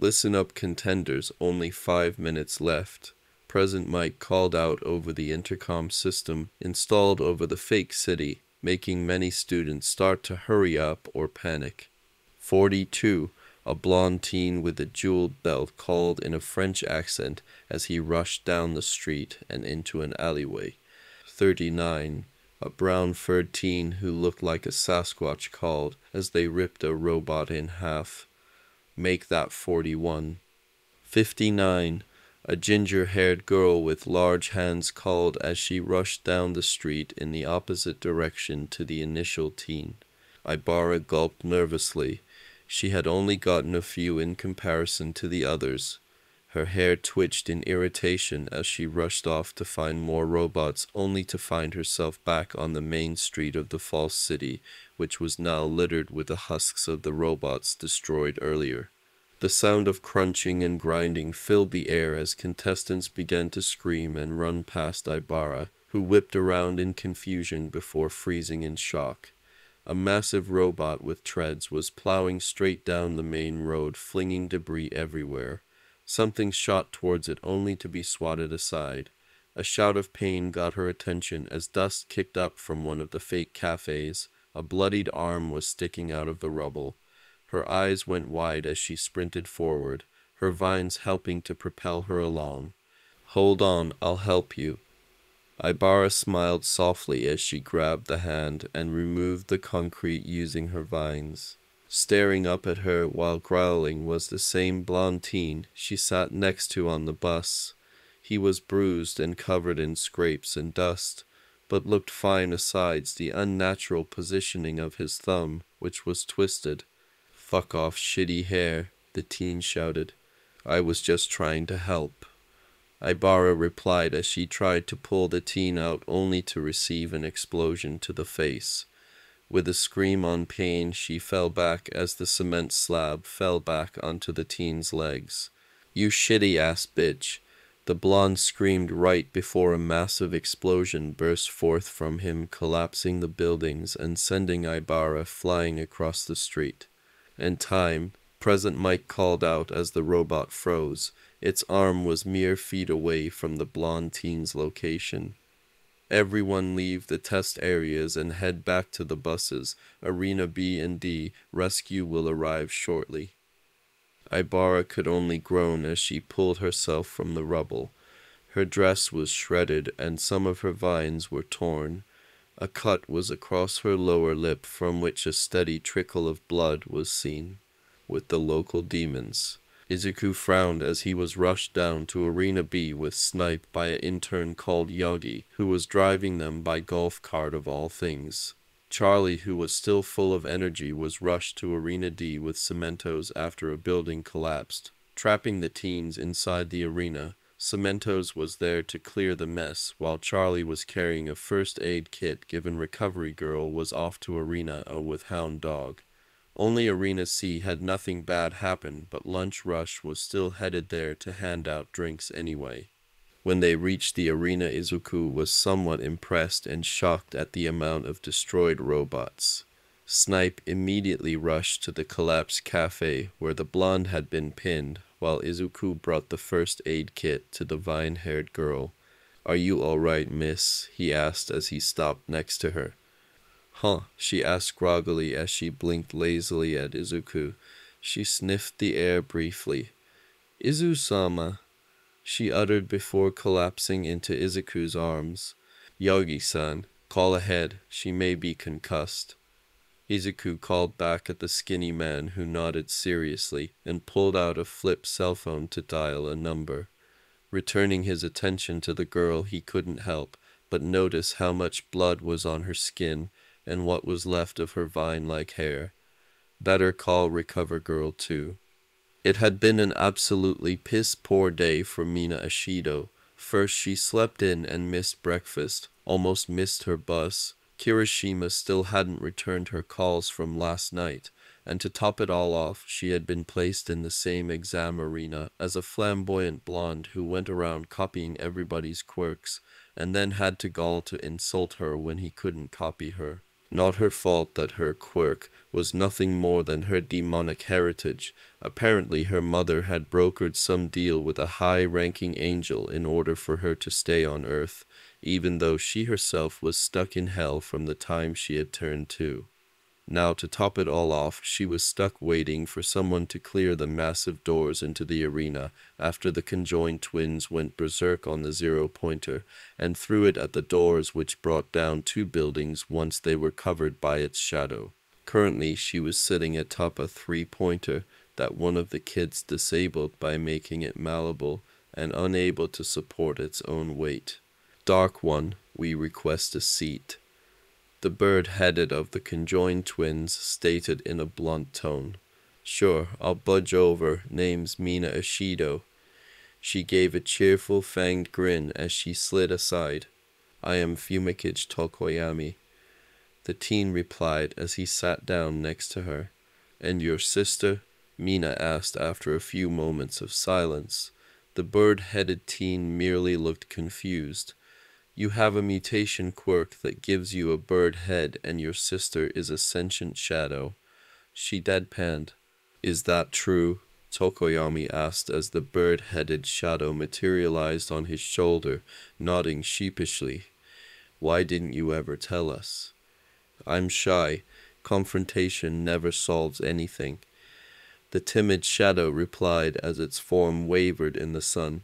S2: Listen up, contenders, only five minutes left. Present Mic called out over the intercom system installed over the fake city, making many students start to hurry up or panic. 42. A blond teen with a jeweled belt called in a French accent as he rushed down the street and into an alleyway. 39. A brown furred teen who looked like a Sasquatch called as they ripped a robot in half make that 41. 59. A ginger haired girl with large hands called as she rushed down the street in the opposite direction to the initial teen. Aibara gulped nervously. She had only gotten a few in comparison to the others. Her hair twitched in irritation as she rushed off to find more robots, only to find herself back on the main street of the false city, which was now littered with the husks of the robots destroyed earlier. The sound of crunching and grinding filled the air as contestants began to scream and run past Ibara, who whipped around in confusion before freezing in shock. A massive robot with treads was plowing straight down the main road, flinging debris everywhere. Something shot towards it only to be swatted aside. A shout of pain got her attention as dust kicked up from one of the fake cafes. A bloodied arm was sticking out of the rubble. Her eyes went wide as she sprinted forward, her vines helping to propel her along. Hold on, I'll help you. Ibara smiled softly as she grabbed the hand and removed the concrete using her vines. Staring up at her while growling was the same teen she sat next to on the bus. He was bruised and covered in scrapes and dust, but looked fine asides the unnatural positioning of his thumb, which was twisted. Fuck off, shitty hair, the teen shouted. I was just trying to help. Ibara replied as she tried to pull the teen out only to receive an explosion to the face. With a scream on pain, she fell back as the cement slab fell back onto the teen's legs. You shitty ass bitch! The blonde screamed right before a massive explosion burst forth from him, collapsing the buildings and sending Ibara flying across the street. In time, Present Mic called out as the robot froze. Its arm was mere feet away from the blonde teen's location. Everyone leave the test areas and head back to the buses. Arena B and D. Rescue will arrive shortly. Ibara could only groan as she pulled herself from the rubble. Her dress was shredded and some of her vines were torn. A cut was across her lower lip from which a steady trickle of blood was seen. With the local demons. Izuku frowned as he was rushed down to Arena B with Snipe by an intern called Yogi, who was driving them by golf cart of all things. Charlie, who was still full of energy, was rushed to Arena D with Cementoss after a building collapsed. Trapping the teens inside the arena, Cementoss was there to clear the mess, while Charlie was carrying a first aid kit given Recovery Girl was off to Arena A with Hound Dog. Only Arena C had nothing bad happen, but Lunch Rush was still headed there to hand out drinks anyway. When they reached the arena, Izuku was somewhat impressed and shocked at the amount of destroyed robots. Snipe immediately rushed to the collapsed cafe where the blonde had been pinned, while Izuku brought the first aid kit to the vine haired girl. Are you alright, miss? he asked as he stopped next to her. Huh? she asked groggily as she blinked lazily at Izuku. She sniffed the air briefly. Izu-sama, she uttered before collapsing into Izuku's arms. Yogi-san, call ahead. She may be concussed. Izuku called back at the skinny man who nodded seriously and pulled out a flip cell phone to dial a number. Returning his attention to the girl, he couldn't help but notice how much blood was on her skin and what was left of her vine-like hair. Better call Recovery Girl too. It had been an absolutely piss-poor day for Mina Ashido. First she slept in and missed breakfast, almost missed her bus. Kirishima still hadn't returned her calls from last night, and to top it all off, she had been placed in the same exam arena as a flamboyant blonde who went around copying everybody's quirks, and then had to gall to insult her when he couldn't copy her. Not her fault that her quirk was nothing more than her demonic heritage. Apparently her mother had brokered some deal with a high-ranking angel in order for her to stay on Earth, even though she herself was stuck in hell from the time she had turned two. Now, to top it all off, she was stuck waiting for someone to clear the massive doors into the arena after the conjoined twins went berserk on the zero pointer and threw it at the doors which brought down two buildings once they were covered by its shadow. Currently, she was sitting atop a three pointer that one of the kids disabled by making it malleable and unable to support its own weight. Dark One, we request a seat. The bird-headed of the conjoined twins stated in a blunt tone. Sure, I'll budge over. Name's Mina Ashido. She gave a cheerful fanged grin as she slid aside. I am Fumikage Tokoyami. The teen replied as he sat down next to her. And your sister? Mina asked after a few moments of silence. The bird headed teen merely looked confused. You have a mutation quirk that gives you a bird head, and your sister is a sentient shadow. She deadpanned. Is that true? Tokoyami asked as the bird headed shadow materialized on his shoulder, nodding sheepishly. Why didn't you ever tell us? I'm shy. Confrontation never solves anything. The timid shadow replied as its form wavered in the sun.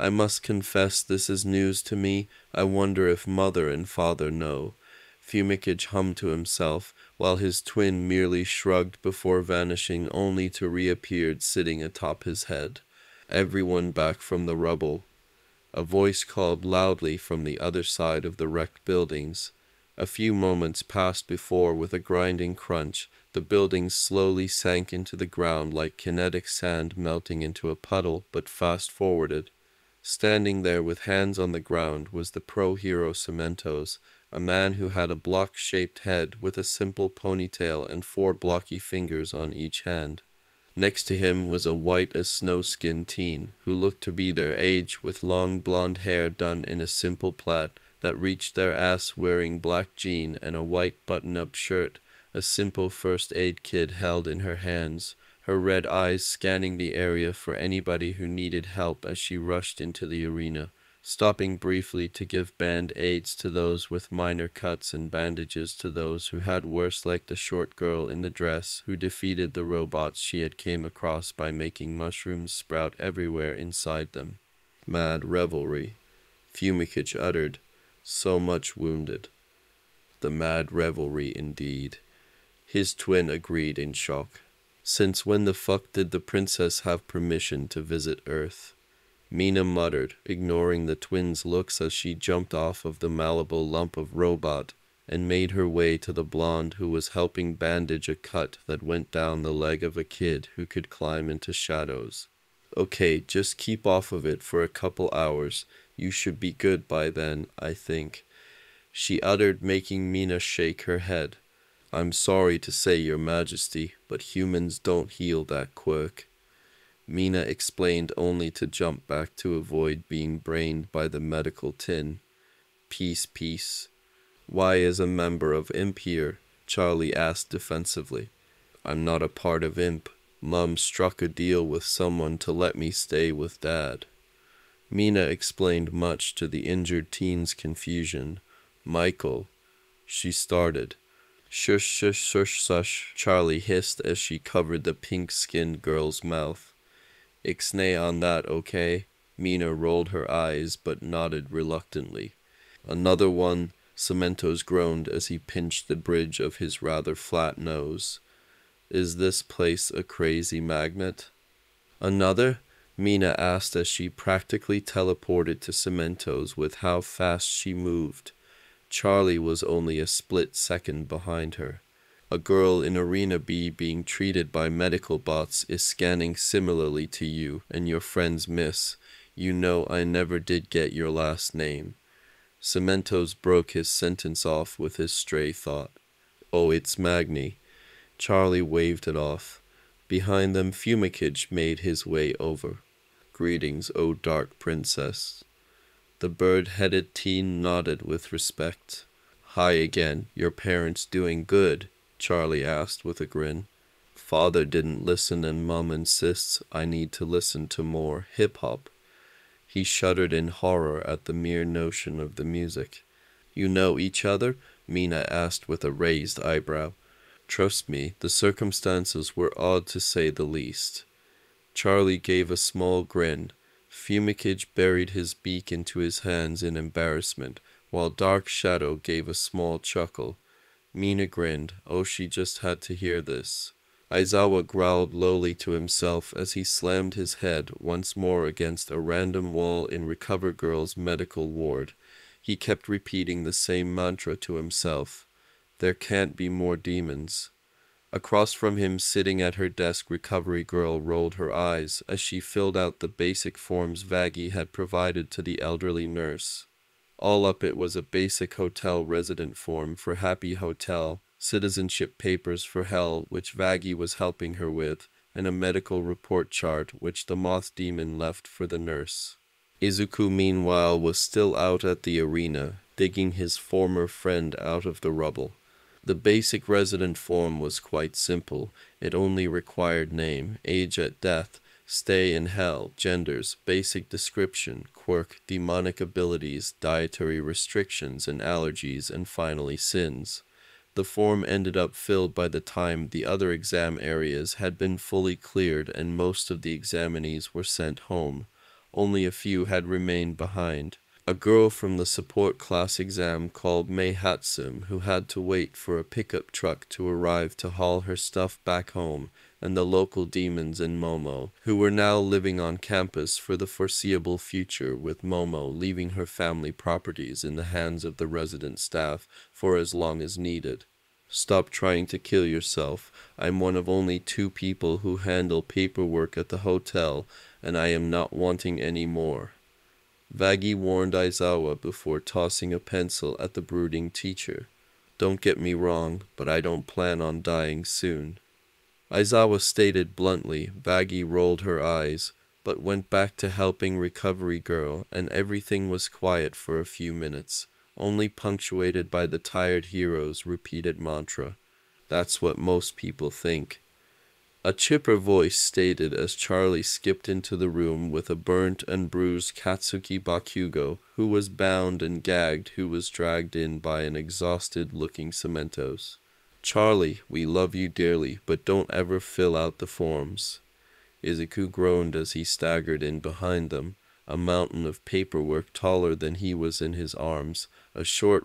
S2: I must confess this is news to me. I wonder if mother and father know. Fumikage hummed to himself, while his twin merely shrugged before vanishing only to reappear sitting atop his head. Everyone back from the rubble. A voice called loudly from the other side of the wrecked buildings. A few moments passed before, with a grinding crunch, the buildings slowly sank into the ground like kinetic sand melting into a puddle, but fast forwarded. Standing there with hands on the ground was the pro hero Cementoss, a man who had a block shaped head with a simple ponytail and four blocky fingers on each hand. Next to him was a white as snow skinned teen, who looked to be their age, with long blonde hair done in a simple plait that reached their ass wearing black jean and a white button-up shirt, a simple first aid kit held in her hands, her red eyes scanning the area for anybody who needed help as she rushed into the arena, stopping briefly to give band-aids to those with minor cuts and bandages to those who had worse like the short girl in the dress who defeated the robots she had came across by making mushrooms sprout everywhere inside them. Mad revelry, Fumikage uttered, so much wounded. The mad revelry indeed. His twin agreed in shock. Since when the fuck did the princess have permission to visit Earth? Mina muttered, ignoring the twins' looks as she jumped off of the malleable lump of robot and made her way to the blonde who was helping bandage a cut that went down the leg of a kid who could climb into shadows. Okay, just keep off of it for a couple hours you should be good by then, I think. She uttered, making Mina shake her head. I'm sorry to say, Your Majesty, but humans don't heal that quirk. Mina explained only to jump back to avoid being brained by the medical tin. Peace, peace. Why is a member of Imp here? Charlie asked defensively. I'm not a part of Imp. Mum struck a deal with someone to let me stay with Dad. Mina explained much to the injured teen's confusion. Michael, she started. Shush, shush, shush, shush, Charlie hissed as she covered the pink skinned girl's mouth. Ixnay on that, okay? Mina rolled her eyes but nodded reluctantly. Another one, Cementoss groaned as he pinched the bridge of his rather flat nose. Is this place a crazy magnet? Another? Mina asked as she practically teleported to Cementoss with how fast she moved. Charlie was only a split second behind her. A girl in Arena B being treated by medical bots is scanning similarly to you and your friends miss. You know I never did get your last name. Cementoss broke his sentence off with his stray thought. Oh, it's Magni. Charlie waved it off. Behind them, Fumikage made his way over. Greetings, O dark princess. The bird headed teen nodded with respect. Hi again, your parents doing good? Charlie asked with a grin. Father didn't listen and mom insists I need to listen to more hip hop. He shuddered in horror at the mere notion of the music. You know each other? Mina asked with a raised eyebrow. Trust me, the circumstances were odd to say the least. Charlie gave a small grin. Fumikage buried his beak into his hands in embarrassment, while Dark Shadow gave a small chuckle. Mina grinned. Oh, she just had to hear this. Aizawa growled lowly to himself as he slammed his head once more against a random wall in Recovery Girl's medical ward. He kept repeating the same mantra to himself. There can't be more demons. Across from him, sitting at her desk, recovery girl rolled her eyes as she filled out the basic forms Vaggie had provided to the elderly nurse. All up it was a basic hotel resident form for Happy Hotel, citizenship papers for Hell, which Vaggie was helping her with, and a medical report chart which the moth demon left for the nurse. Izuku, meanwhile, was still out at the arena, digging his former friend out of the rubble. The basic resident form was quite simple. It only required name, age at death, stay in hell, genders, basic description, quirk, demonic abilities, dietary restrictions and allergies, and finally sins. The form ended up filled by the time the other exam areas had been fully cleared and most of the examinees were sent home. Only a few had remained behind a girl from the support class exam called Mei Hatsume who had to wait for a pickup truck to arrive to haul her stuff back home, and the local demons in Momo, who were now living on campus for the foreseeable future with Momo leaving her family properties in the hands of the resident staff for as long as needed. Stop trying to kill yourself. I'm one of only two people who handle paperwork at the hotel, and I am not wanting any more. Vaggie warned Aizawa before tossing a pencil at the brooding teacher. Don't get me wrong, but I don't plan on dying soon. Aizawa stated bluntly. Vaggie rolled her eyes, but went back to helping Recovery Girl, and everything was quiet for a few minutes, only punctuated by the tired hero's repeated mantra. That's what most people think. A chipper voice stated as Charlie skipped into the room with a burnt and bruised Katsuki Bakugo, who was bound and gagged, who was dragged in by an exhausted-looking Cementoss. Charlie, we love you dearly, but don't ever fill out the forms. Izuku groaned as he staggered in behind them, a mountain of paperwork taller than he was in his arms, a short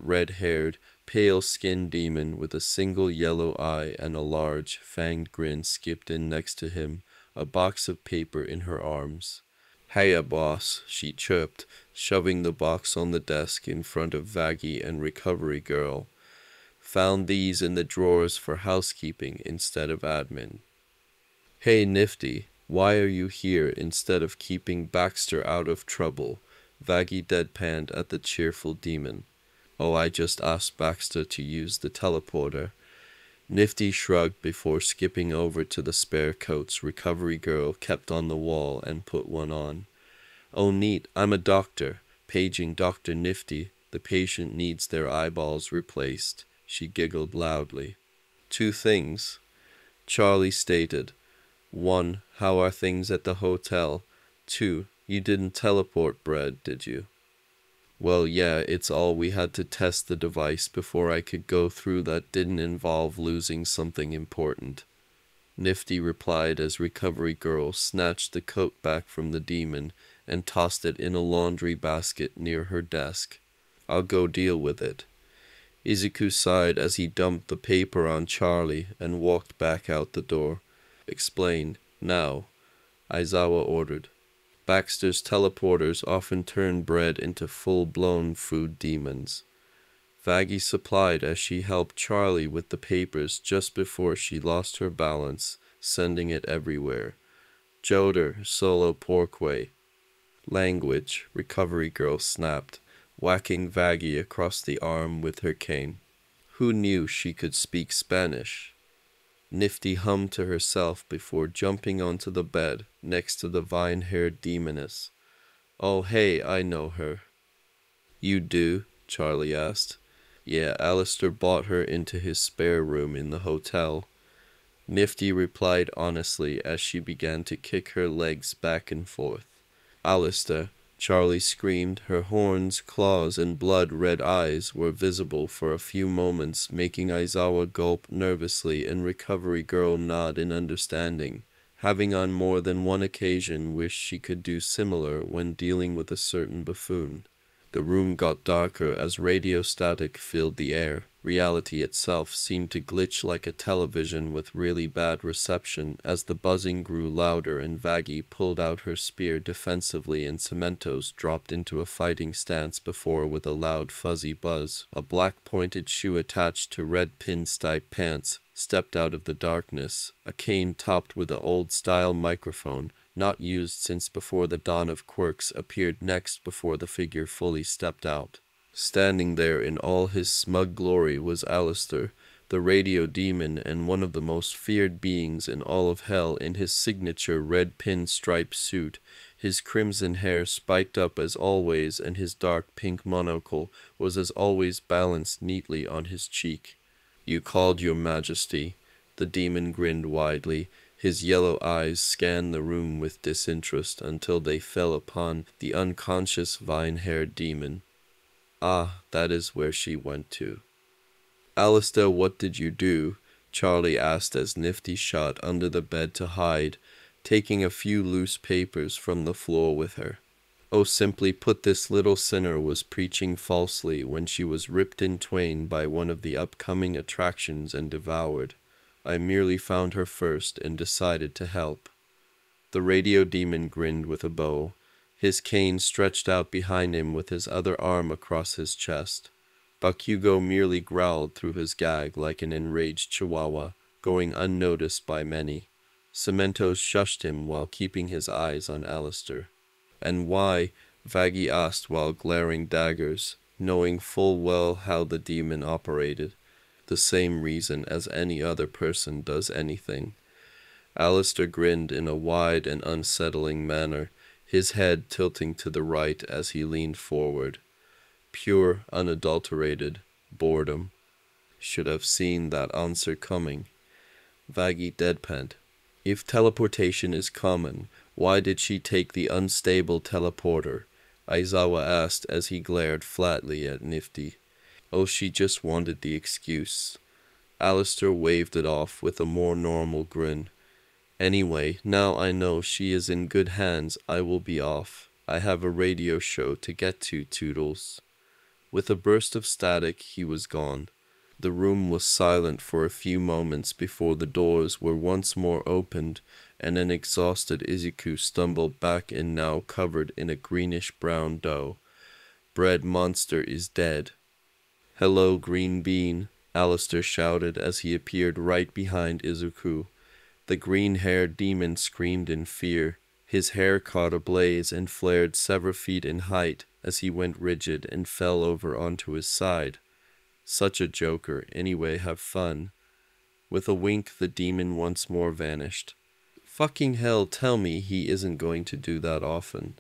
S2: red-haired, pale-skinned demon with a single yellow eye and a large, fanged grin skipped in next to him, a box of paper in her arms. Hiya, boss, she chirped, shoving the box on the desk in front of Vaggie and Recovery Girl. Found these in the drawers for housekeeping instead of admin. Hey, Nifty, why are you here instead of keeping Baxter out of trouble? Vaggie deadpanned at the cheerful demon. Oh, I just asked Baxter to use the teleporter. Nifty shrugged before skipping over to the spare coats recovery girl kept on the wall and put one on. Oh, neat, I'm a doctor. Paging Dr. Nifty, the patient needs their eyeballs replaced. She giggled loudly. Two things, Charlie stated. One, how are things at the hotel? Two, you didn't teleport bread, did you? Well, yeah, it's all we had to test the device before I could go through that didn't involve losing something important. Nifty replied as Recovery Girl snatched the coat back from the demon and tossed it in a laundry basket near her desk. I'll go deal with it. Izuku sighed as he dumped the paper on Charlie and walked back out the door. Explained, now, Aizawa ordered. Baxter's teleporters often turn bread into full-blown food demons. Vaggie supplied as she helped Charlie with the papers just before she lost her balance, sending it everywhere. Joder, solo porkway. Language, recovery girl snapped, whacking Vaggie across the arm with her cane. Who knew she could speak Spanish? Nifty hummed to herself before jumping onto the bed next to the vine-haired demoness. Oh, hey, I know her. You do? Charlie asked. Yeah, Alastor bought her into his spare room in the hotel. Nifty replied honestly as she began to kick her legs back and forth. Alastor, Charlie screamed. Her horns, claws, and blood-red eyes were visible for a few moments, making Aizawa gulp nervously and Recovery Girl nod in understanding, having on more than one occasion wished she could do similar when dealing with a certain buffoon. The room got darker as radio static filled the air. Reality itself seemed to glitch like a television with really bad reception as the buzzing grew louder and Vaggie pulled out her spear defensively and Cementoss dropped into a fighting stance before with a loud fuzzy buzz. A black pointed shoe attached to red pinstripe pants stepped out of the darkness, a cane topped with an old-style microphone, not used since before the dawn of quirks, appeared next before the figure fully stepped out. Standing there in all his smug glory was Alastor, the radio demon and one of the most feared beings in all of hell in his signature red pin-stripe suit, his crimson hair spiked up as always and his dark pink monocle was as always balanced neatly on his cheek. You called your majesty. The demon grinned widely. His yellow eyes scanned the room with disinterest until they fell upon the unconscious vine-haired demon. Ah, that is where she went to. Alastor, what did you do? Charlie asked as Nifty shot under the bed to hide, taking a few loose papers from the floor with her. Oh, simply put, this little sinner was preaching falsely when she was ripped in twain by one of the upcoming attractions and devoured. I merely found her first and decided to help. The radio demon grinned with a bow, his cane stretched out behind him with his other arm across his chest. Bakugo merely growled through his gag like an enraged chihuahua, going unnoticed by many. Cementoss shushed him while keeping his eyes on Alastor. And why? Vaggie asked while glaring daggers, knowing full well how the demon operated. The same reason as any other person does anything. Alastor grinned in a wide and unsettling manner, his head tilting to the right as he leaned forward. Pure, unadulterated boredom. Should have seen that answer coming. Vaggie deadpanned. If teleportation is common, why did she take the unstable teleporter? Aizawa asked as he glared flatly at Nifty. Oh, she just wanted the excuse. Alastor waved it off with a more normal grin. Anyway, now I know she is in good hands, I will be off. I have a radio show to get to, Toodles. With a burst of static, he was gone. The room was silent for a few moments before the doors were once more opened and an exhausted Izuku stumbled back in now covered in a greenish-brown dough. Bread monster is dead. Hello, green bean, Alastor shouted as he appeared right behind Izuku. The green-haired demon screamed in fear. His hair caught ablaze and flared several feet in height as he went rigid and fell over onto his side. Such a joker, anyway, have fun. With a wink, the demon once more vanished. Fucking hell, tell me he isn't going to do that often.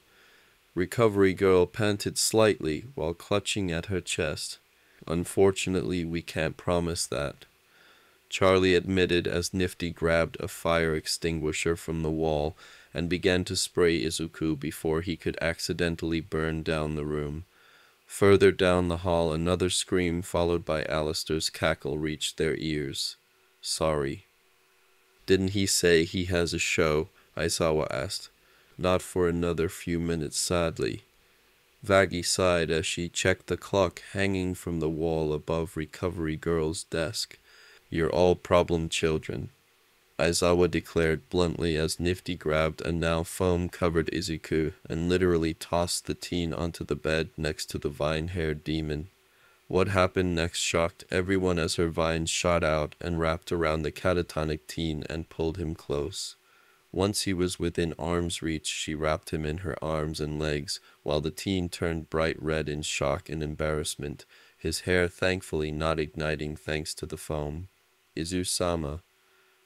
S2: Recovery Girl panted slightly while clutching at her chest. Unfortunately, we can't promise that. Charlie admitted as Nifty grabbed a fire extinguisher from the wall and began to spray Izuku before he could accidentally burn down the room. Further down the hall, another scream followed by Alastor's cackle reached their ears. Sorry. Didn't he say he has a show? Aizawa asked. Not for another few minutes, sadly. Vaggie sighed as she checked the clock hanging from the wall above Recovery Girl's desk. You're all problem children. Aizawa declared bluntly as Nifty grabbed a now foam-covered Izuku and literally tossed the teen onto the bed next to the vine-haired demon. What happened next shocked everyone as her vines shot out and wrapped around the catatonic teen and pulled him close. Once he was within arm's reach, she wrapped him in her arms and legs, while the teen turned bright red in shock and embarrassment, his hair thankfully not igniting thanks to the foam. Izu-sama,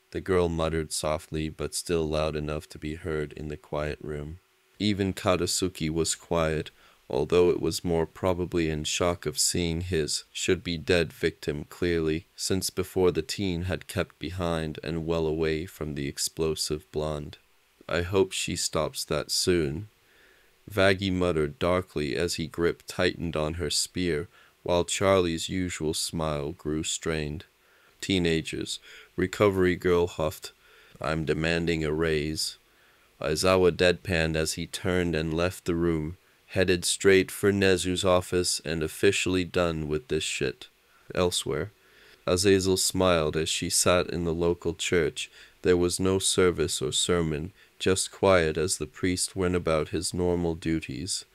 S2: the girl muttered softly but still loud enough to be heard in the quiet room. Even Katsuki was quiet, although it was more probably in shock of seeing his should-be-dead victim clearly, since before the teen had kept behind and well away from the explosive blonde. I hope she stops that soon. Vaggie muttered darkly as he grip tightened on her spear, while Charlie's usual smile grew strained. Teenagers, recovery girl huffed, I'm demanding a raise. Aizawa deadpanned as he turned and left the room, headed straight for Nezu's office and officially done with this shit. Elsewhere, Azazel smiled as she sat in the local church. There was no service or sermon, just quiet as the priest went about his normal duties.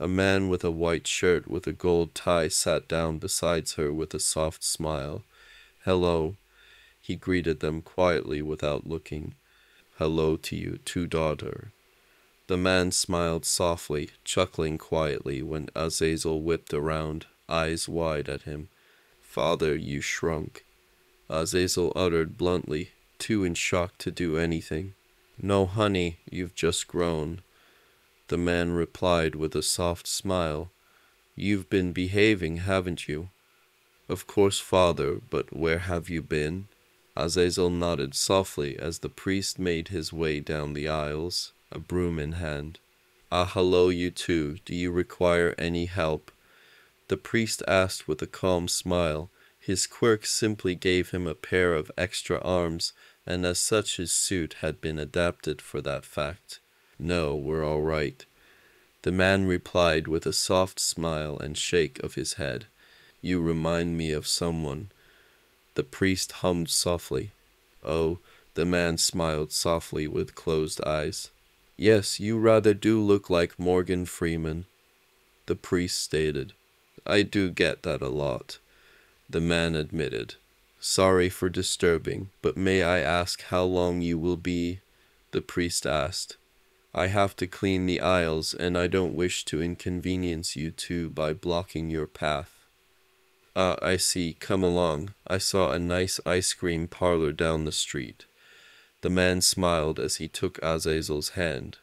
S2: A man with a white shirt with a gold tie sat down beside her with a soft smile. Hello, he greeted them quietly without looking. Hello to you, too, daughter. The man smiled softly, chuckling quietly when Azazel whipped around, eyes wide at him. Father, you shrunk. Azazel uttered bluntly, too in shock to do anything. No, honey, you've just grown. The man replied with a soft smile. You've been behaving, haven't you? Of course, father, but where have you been? Azazel nodded softly as the priest made his way down the aisles, a broom in hand. Ah, hello, you too. Do you require any help? The priest asked with a calm smile. His quirk simply gave him a pair of extra arms, and as such his suit had been adapted for that fact. No, we're all right. The man replied with a soft smile and shake of his head. You remind me of someone. The priest hummed softly. Oh, the man smiled softly with closed eyes. Yes, you rather do look like Morgan Freeman. The priest stated. I do get that a lot. The man admitted. Sorry for disturbing, but may I ask how long you will be? The priest asked. I have to clean the aisles, and I don't wish to inconvenience you two by blocking your path. Ah, I see. Come along. I saw a nice ice cream parlor down the street. The man smiled as he took Azazel's hand.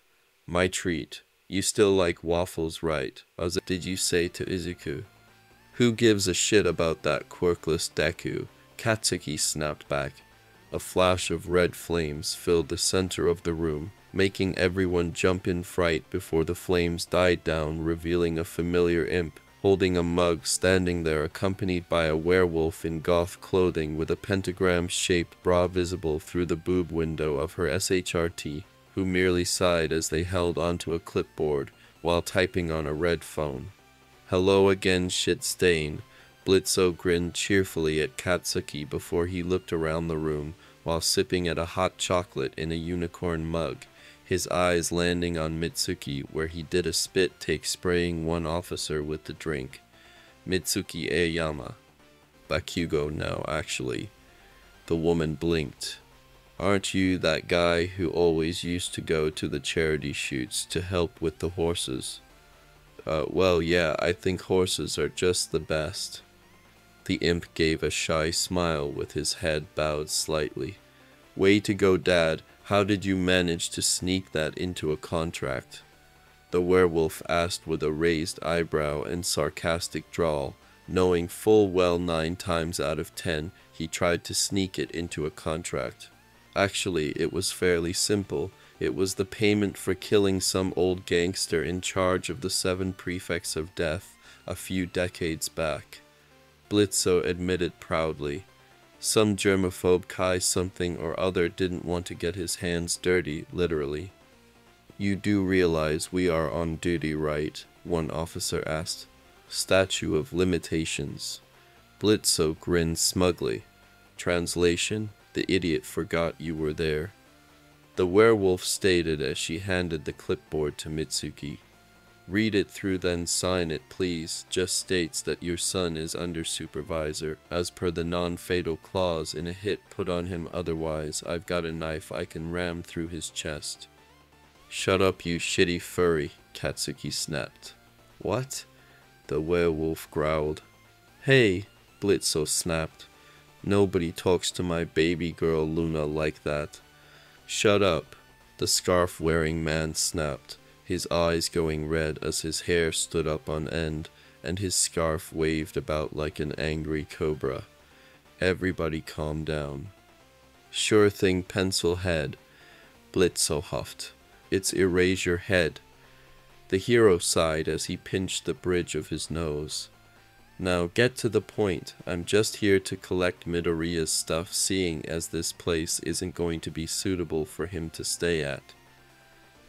S2: My treat. You still like waffles, right? As did you say to Izuku? Who gives a shit about that quirkless Deku? Katsuki snapped back. A flash of red flames filled the center of the room making everyone jump in fright before the flames died down, revealing a familiar imp holding a mug standing there accompanied by a werewolf in goth clothing with a pentagram-shaped bra visible through the boob window of her SHRT, who merely sighed as they held onto a clipboard while typing on a red phone. Hello again, shit stain. Blitzo grinned cheerfully at Katsuki before he looked around the room while sipping at a hot chocolate in a unicorn mug his eyes landing on Mitsuki where he did a spit take spraying one officer with the drink. Mitsuki Aoyama. Bakugo now, actually. The woman blinked. Aren't you that guy who always used to go to the charity shoots to help with the horses? Uh, well, yeah, I think horses are just the best. The imp gave a shy smile with his head bowed slightly. Way to go, Dad. How did you manage to sneak that into a contract? The werewolf asked with a raised eyebrow and sarcastic drawl, knowing full well nine times out of ten he tried to sneak it into a contract. Actually, it was fairly simple. It was the payment for killing some old gangster in charge of the seven precepts of death a few decades back. Blitzo admitted proudly. Some germaphobe Kai something or other didn't want to get his hands dirty, literally. You do realize we are on duty, right? One officer asked. Statue of limitations. Blitzo grinned smugly. Translation, the idiot forgot you were there. The werewolf stated as she handed the clipboard to Mitsuki. Read it through then sign it please. Just states that your son is under supervisor. As per the non-fatal clause in a hit put on him otherwise, I've got a knife I can ram through his chest. Shut up you shitty furry, Katsuki snapped. What? The werewolf growled. Hey, Blitzo snapped. Nobody talks to my baby girl Loona like that. Shut up, the scarf-wearing man snapped his eyes going red as his hair stood up on end and his scarf waved about like an angry cobra. Everybody calmed down. Sure thing, pencil head. Blitzo huffed. It's Eraserhead. The hero sighed as he pinched the bridge of his nose. Now get to the point. I'm just here to collect Midoriya's stuff seeing as this place isn't going to be suitable for him to stay at.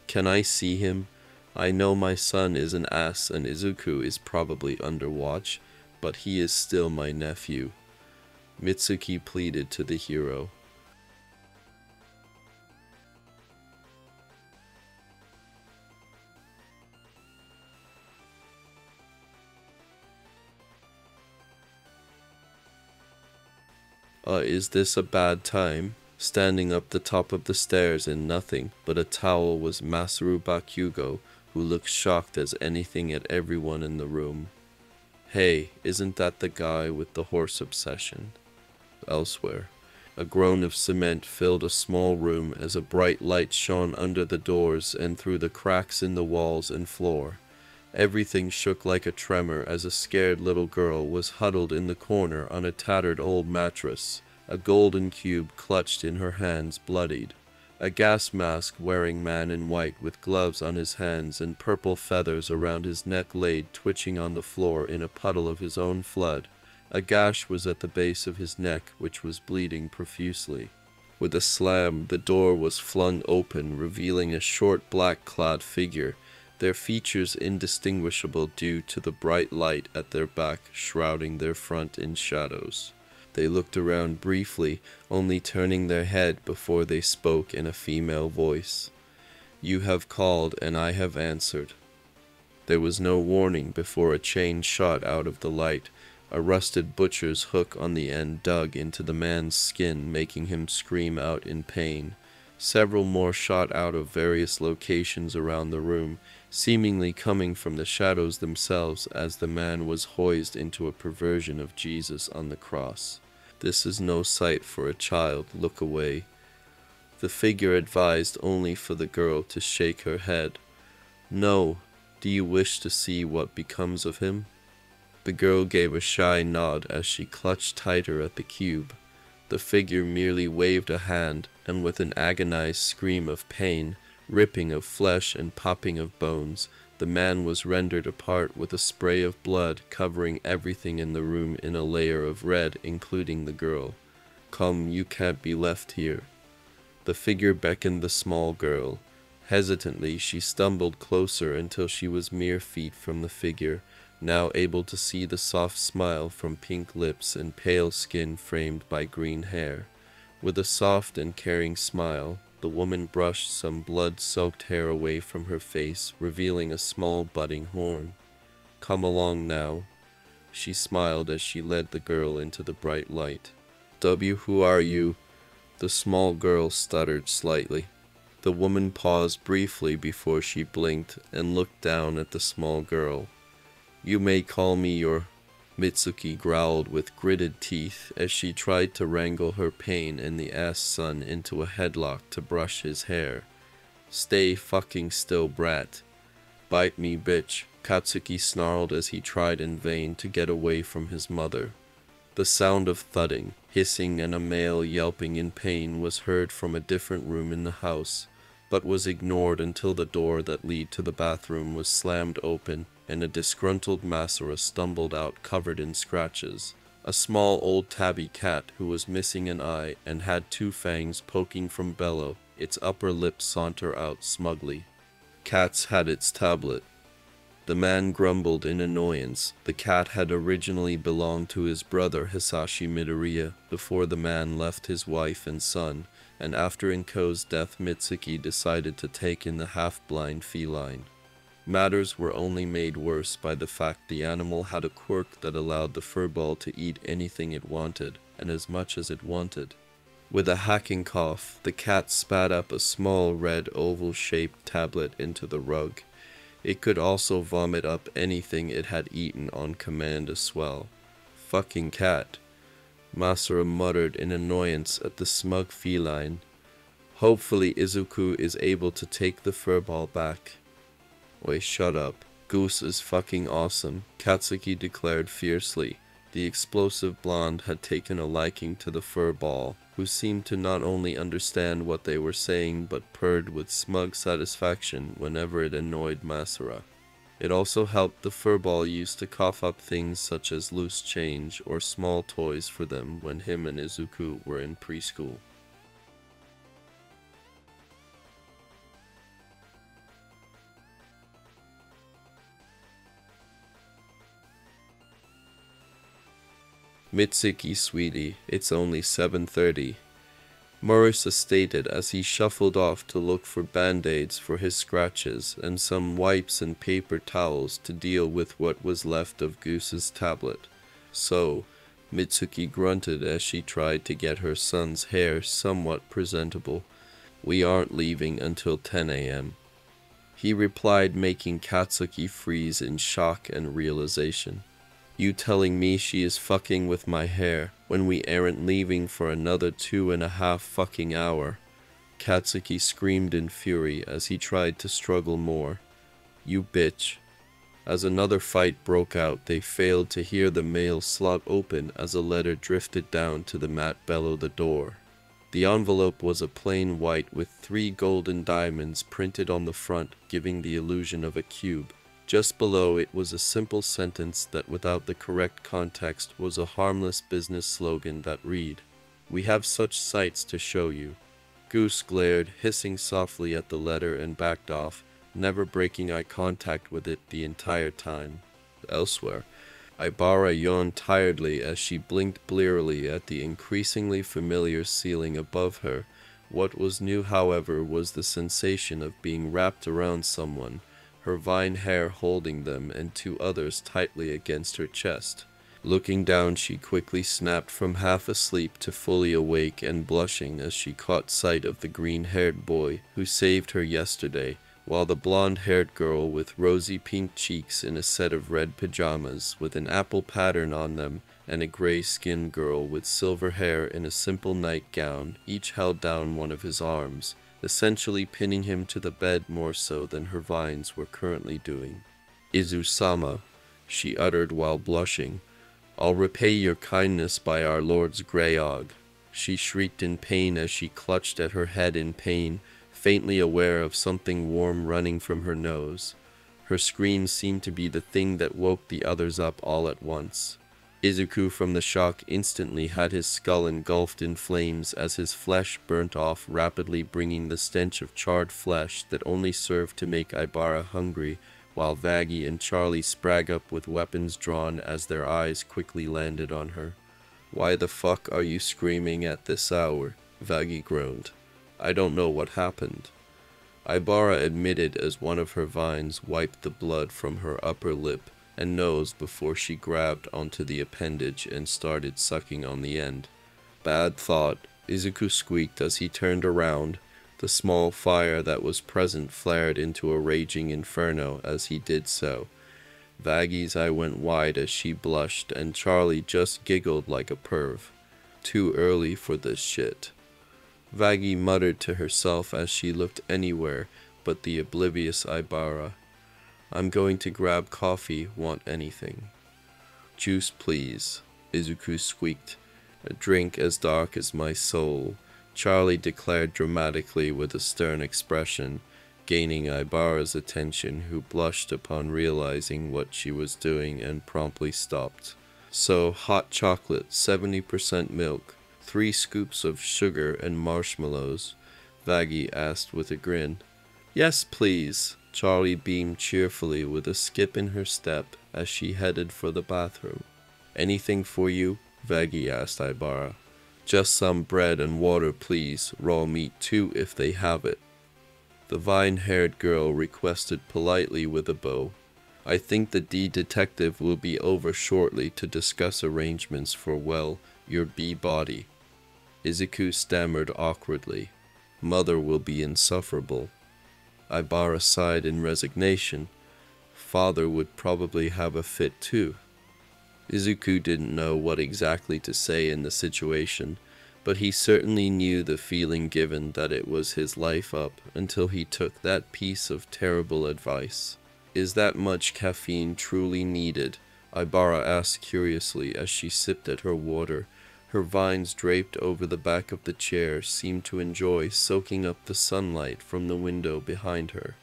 S2: Can I see him? I know my son is an ass and Izuku is probably under watch, but he is still my nephew. Mitsuki pleaded to the hero. Uh, is this a bad time? Standing up the top of the stairs in nothing but a towel was Masaru Bakugo, who looked shocked as anything at everyone in the room. Hey, isn't that the guy with the horse obsession? Elsewhere, a groan of cement filled a small room as a bright light shone under the doors and through the cracks in the walls and floor. Everything shook like a tremor as a scared little girl was huddled in the corner on a tattered old mattress, a golden cube clutched in her hands bloodied. A gas mask wearing man in white with gloves on his hands and purple feathers around his neck laid twitching on the floor in a puddle of his own flood. A gash was at the base of his neck which was bleeding profusely. With a slam, the door was flung open, revealing a short black clad figure their features indistinguishable due to the bright light at their back shrouding their front in shadows. They looked around briefly, only turning their head before they spoke in a female voice. You have called, and I have answered. There was no warning before a chain shot out of the light, a rusted butcher's hook on the end dug into the man's skin, making him scream out in pain. Several more shot out of various locations around the room, seemingly coming from the shadows themselves as the man was hoised into a perversion of Jesus on the cross. This is no sight for a child, look away. The figure advised only for the girl to shake her head. No, do you wish to see what becomes of him? The girl gave a shy nod as she clutched tighter at the cube. The figure merely waved a hand, and with an agonized scream of pain, ripping of flesh and popping of bones, the man was rendered apart with a spray of blood covering everything in the room in a layer of red, including the girl. Come, you can't be left here. The figure beckoned the small girl. Hesitantly, she stumbled closer until she was mere feet from the figure, now able to see the soft smile from pink lips and pale skin framed by green hair. With a soft and caring smile, the woman brushed some blood-soaked hair away from her face, revealing a small budding horn. Come along now. She smiled as she led the girl into the bright light. W, who are you? The small girl stuttered slightly. The woman paused briefly before she blinked and looked down at the small girl. You may call me your Mitsuki growled with gritted teeth as she tried to wrangle her pain and the ass son into a headlock to brush his hair. Stay fucking still, brat. Bite me, bitch, Katsuki snarled as he tried in vain to get away from his mother. The sound of thudding, hissing, and a male yelping in pain was heard from a different room in the house, but was ignored until the door that led to the bathroom was slammed open and a disgruntled Masaru stumbled out covered in scratches. A small old tabby cat who was missing an eye and had two fangs poking from bellow, its upper lip saunter out smugly. Cats had its tablet. The man grumbled in annoyance. The cat had originally belonged to his brother Hisashi Midoriya before the man left his wife and son, and after Inko's death Mitsuki decided to take in the half-blind feline. Matters were only made worse by the fact the animal had a quirk that allowed the furball to eat anything it wanted, and as much as it wanted. With a hacking cough, the cat spat up a small red oval-shaped tablet into the rug. It could also vomit up anything it had eaten on command as well. Fucking cat. Masaru muttered in annoyance at the smug feline. Hopefully Izuku is able to take the furball back. Wait, shut up. Goose is fucking awesome, Katsuki declared fiercely. The explosive blonde had taken a liking to the fur ball, who seemed to not only understand what they were saying but purred with smug satisfaction whenever it annoyed Masaru. It also helped the furball used to cough up things such as loose change or small toys for them when him and Izuku were in preschool. Mitsuki, sweetie, it's only 7.30. Masaru stated as he shuffled off to look for band-aids for his scratches and some wipes and paper towels to deal with what was left of Goose's tablet. So, Mitsuki grunted as she tried to get her son's hair somewhat presentable. We aren't leaving until 10 a.m. He replied making Katsuki freeze in shock and realization. You telling me she is fucking with my hair when we aren't leaving for another two and a half fucking hour. Katsuki screamed in fury as he tried to struggle more. You bitch. As another fight broke out, they failed to hear the mail slot open as a letter drifted down to the mat below the door. The envelope was a plain white with three golden diamonds printed on the front, giving the illusion of a cube. Just below it was a simple sentence that without the correct context was a harmless business slogan that read, We have such sights to show you. Goose glared, hissing softly at the letter and backed off, never breaking eye contact with it the entire time. Elsewhere, Ibara yawned tiredly as she blinked blearily at the increasingly familiar ceiling above her. What was new, however, was the sensation of being wrapped around someone, her vine hair holding them and two others tightly against her chest. Looking down, she quickly snapped from half asleep to fully awake and blushing as she caught sight of the green-haired boy who saved her yesterday, while the blonde-haired girl with rosy pink cheeks in a set of red pajamas with an apple pattern on them and a gray-skinned girl with silver hair in a simple nightgown each held down one of his arms, essentially pinning him to the bed more so than her vines were currently doing. Izu-sama, she uttered while blushing, I'll repay your kindness by our Lord's Greyog. She shrieked in pain as she clutched at her head in pain, faintly aware of something warm running from her nose. Her scream seemed to be the thing that woke the others up all at once. Izuku from the shock instantly had his skull engulfed in flames as his flesh burnt off rapidly bringing the stench of charred flesh that only served to make Ibara hungry while Vaggie and Charlie sprang up with weapons drawn as their eyes quickly landed on her. Why the fuck are you screaming at this hour? Vaggie groaned. I don't know what happened. Ibara admitted as one of her vines wiped the blood from her upper lip and nose before she grabbed onto the appendage and started sucking on the end. Bad thought, Izuku squeaked as he turned around. The small fire that was present flared into a raging inferno as he did so. Vaggie's eye went wide as she blushed, and Charlie just giggled like a perv. Too early for this shit. Vaggie muttered to herself as she looked anywhere but the oblivious Ibara. I'm going to grab coffee, want anything. Juice, please, Izuku squeaked. A drink as dark as my soul, Charlie declared dramatically with a stern expression, gaining Ibara's attention, who blushed upon realizing what she was doing and promptly stopped. So, hot chocolate, 70% milk, three scoops of sugar and marshmallows, Vaggie asked with a grin. Yes, please, Charlie beamed cheerfully with a skip in her step as she headed for the bathroom. Anything for you? Vaggie asked Ibara. Just some bread and water, please. Raw meat, too, if they have it. The vine-haired girl requested politely with a bow. I think the D detective will be over shortly to discuss arrangements for, well, your B body. Izuku stammered awkwardly. Mother will be insufferable. Ibara sighed in resignation. Father would probably have a fit too. Izuku didn't know what exactly to say in the situation, but he certainly knew the feeling given that it was his life up until he took that piece of terrible advice. Is that much caffeine truly needed? Ibara asked curiously as she sipped at her water. Her vines draped over the back of the chair seemed to enjoy soaking up the sunlight from the window behind her.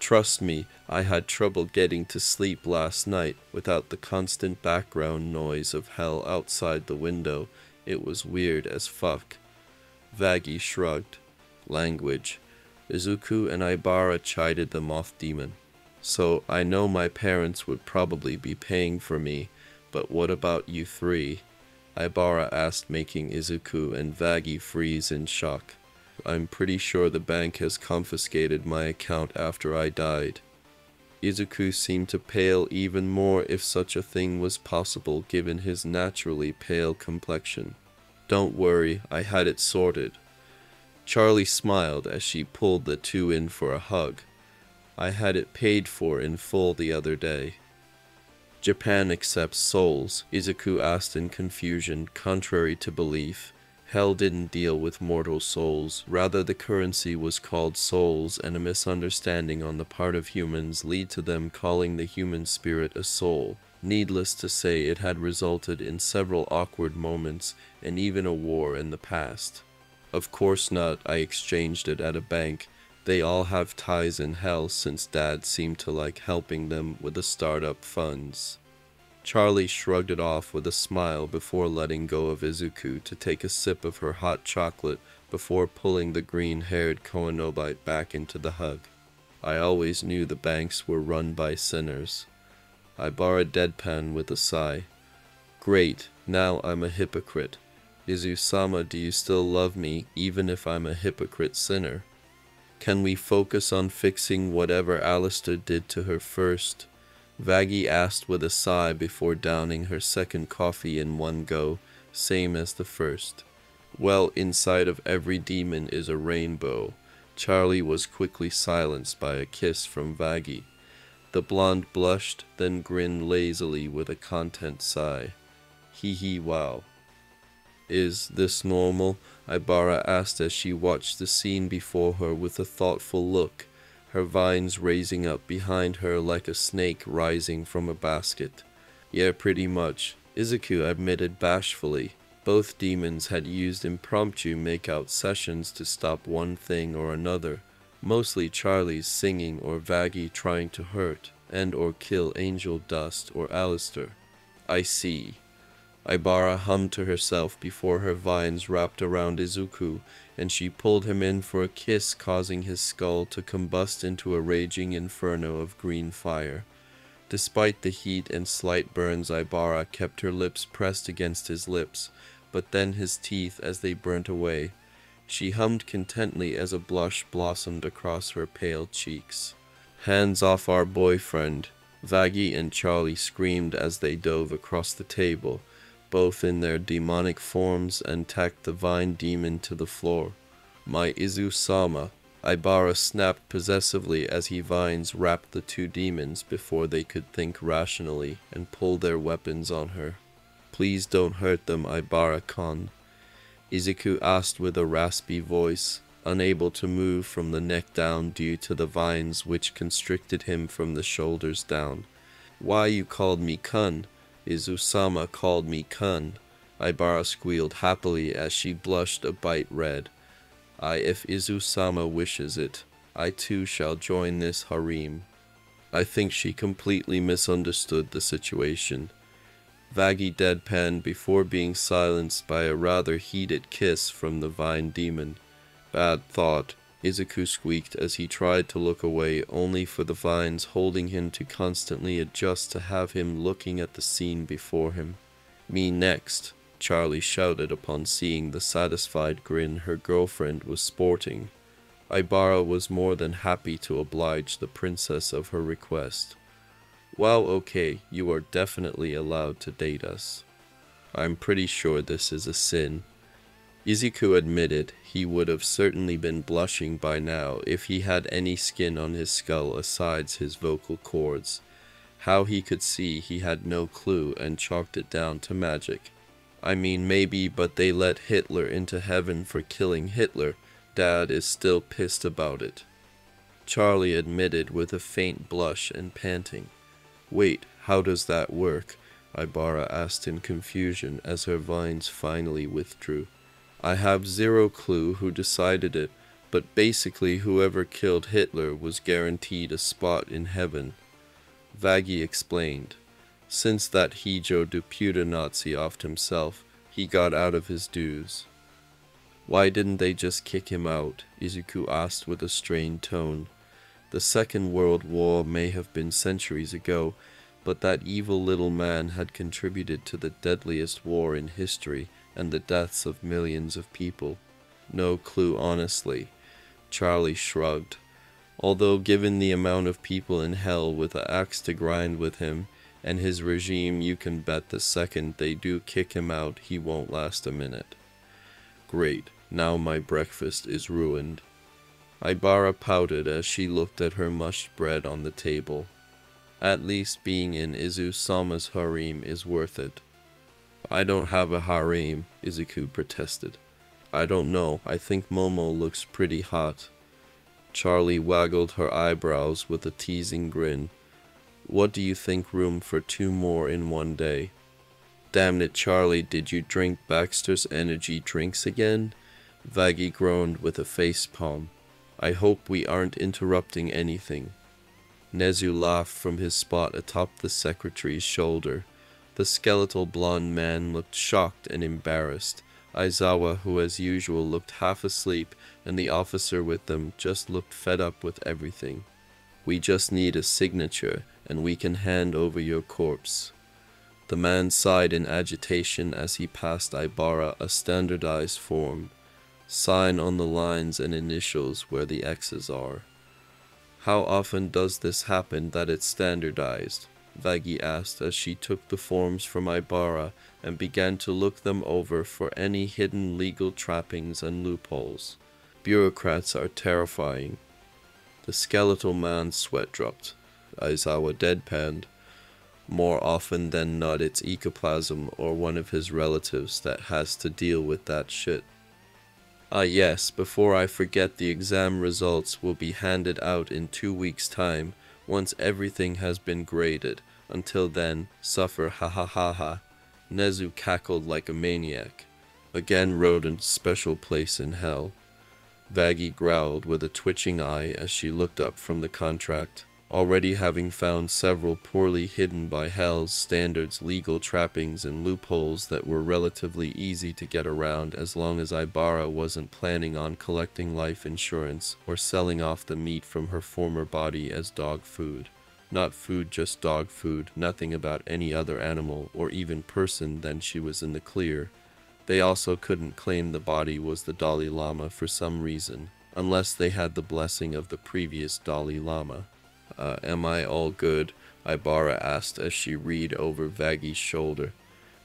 S2: Trust me, I had trouble getting to sleep last night without the constant background noise of hell outside the window. It was weird as fuck. Vaggie shrugged. Language. Izuku and Ibara chided the moth demon. So I know my parents would probably be paying for me, but what about you three? Ibara asked making Izuku and Vaggie freeze in shock. I'm pretty sure the bank has confiscated my account after I died. Izuku seemed to pale even more if such a thing was possible given his naturally pale complexion. Don't worry, I had it sorted. Charlie smiled as she pulled the two in for a hug. I had it paid for in full the other day. Japan accepts souls, Izuku asked in confusion, contrary to belief. Hell didn't deal with mortal souls, rather the currency was called souls and a misunderstanding on the part of humans lead to them calling the human spirit a soul. Needless to say it had resulted in several awkward moments and even a war in the past. Of course not, I exchanged it at a bank. They all have ties in hell since dad seemed to like helping them with the startup funds. Charlie shrugged it off with a smile before letting go of Izuku to take a sip of her hot chocolate before pulling the green-haired Cenobite back into the hug. I always knew the banks were run by sinners. I Ibara deadpan with a sigh. Great, now I'm a hypocrite. Izu-sama, do you still love me even if I'm a hypocrite sinner? Can we focus on fixing whatever Alastor did to her first? Vaggie asked with a sigh before downing her second coffee in one go, same as the first. Well, inside of every demon is a rainbow. Charlie was quickly silenced by a kiss from Vaggie. The blonde blushed, then grinned lazily with a content sigh. Hee hee wow. Is this normal? Ibara asked as she watched the scene before her with a thoughtful look her vines raising up behind her like a snake rising from a basket. Yeah, pretty much, Izuku admitted bashfully. Both demons had used impromptu make-out sessions to stop one thing or another, mostly Charlie's singing or Vaggie trying to hurt and or kill Angel Dust or Alastor. I see. Ibara hummed to herself before her vines wrapped around Izuku and she pulled him in for a kiss causing his skull to combust into a raging inferno of green fire. Despite the heat and slight burns Ibara kept her lips pressed against his lips, but then his teeth as they burnt away. She hummed contently as a blush blossomed across her pale cheeks. Hands off our boyfriend, Vaggie and Charlie screamed as they dove across the table, both in their demonic forms and tacked the vine demon to the floor. My Izu-sama, Ibara snapped possessively as he vines wrapped the two demons before they could think rationally and pull their weapons on her. Please don't hurt them, Ibara-kun. Izuku asked with a raspy voice, unable to move from the neck down due to the vines which constricted him from the shoulders down. Why you called me Kun? Izu-sama called me Kun. Ibara squealed happily as she blushed a bite red. I, if Izu-sama wishes it, I too shall join this harem. I think she completely misunderstood the situation. Vaggie deadpan before being silenced by a rather heated kiss from the vine demon. Bad thought, Izuku squeaked as he tried to look away only for the vines holding him to constantly adjust to have him looking at the scene before him. Me next, Charlie shouted upon seeing the satisfied grin her girlfriend was sporting. Aibara was more than happy to oblige the princess of her request. Well, okay, you are definitely allowed to date us. I'm pretty sure this is a sin, Izuku admitted he would have certainly been blushing by now if he had any skin on his skull asides his vocal cords. How he could see he had no clue and chalked it down to magic. I mean maybe but they let Hitler into heaven for killing Hitler. Dad is still pissed about it. Charlie admitted with a faint blush and panting. Wait, how does that work? Ibara asked in confusion as her vines finally withdrew. I have zero clue who decided it, but basically whoever killed Hitler was guaranteed a spot in heaven. Vaggie explained. Since that Hijo deputa Nazi offed himself, he got out of his dues. Why didn't they just kick him out? Izuku asked with a strained tone. The Second World War may have been centuries ago, but that evil little man had contributed to the deadliest war in history and the deaths of millions of people. No clue, honestly. Charlie shrugged. Although, given the amount of people in hell with an axe to grind with him and his regime, you can bet the second they do kick him out, he won't last a minute. Great, now my breakfast is ruined. Ibara pouted as she looked at her mushed bread on the table. At least being in Izu-sama's harem is worth it. I don't have a harem, Izuku protested. I don't know, I think Momo looks pretty hot. Charlie waggled her eyebrows with a teasing grin. What do you think room for two more in one day? Damn it, Charlie, did you drink Baxter's energy drinks again? Vaggie groaned with a face palm. I hope we aren't interrupting anything. Nezu laughed from his spot atop the secretary's shoulder. The skeletal blond man looked shocked and embarrassed. Aizawa, who as usual looked half asleep, and the officer with them just looked fed up with everything. We just need a signature, and we can hand over your corpse. The man sighed in agitation as he passed Ibara a standardized form. Sign on the lines and initials where the X's are. How often does this happen that it's standardized? Vaggie asked as she took the forms from Ibara and began to look them over for any hidden legal trappings and loopholes. Bureaucrats are terrifying. The skeletal man's sweat dropped. Aizawa deadpanned. More often than not, it's Ectoplasm or one of his relatives that has to deal with that shit. Ah yes, before I forget the exam results will be handed out in two weeks time once everything has been graded. Until then, suffer ha ha ha ha. Nezu cackled like a maniac. Again Rodent's special place in hell. Vaggie growled with a twitching eye as she looked up from the contract already having found several poorly hidden by Hell's standards legal trappings and loopholes that were relatively easy to get around as long as Ibara wasn't planning on collecting life insurance or selling off the meat from her former body as dog food. Not food, just dog food, nothing about any other animal or even person than she was in the clear. They also couldn't claim the body was the Dalai Lama for some reason, unless they had the blessing of the previous Dalai Lama. Uh, am I all good? Ibara asked as she read over Vaggie's shoulder.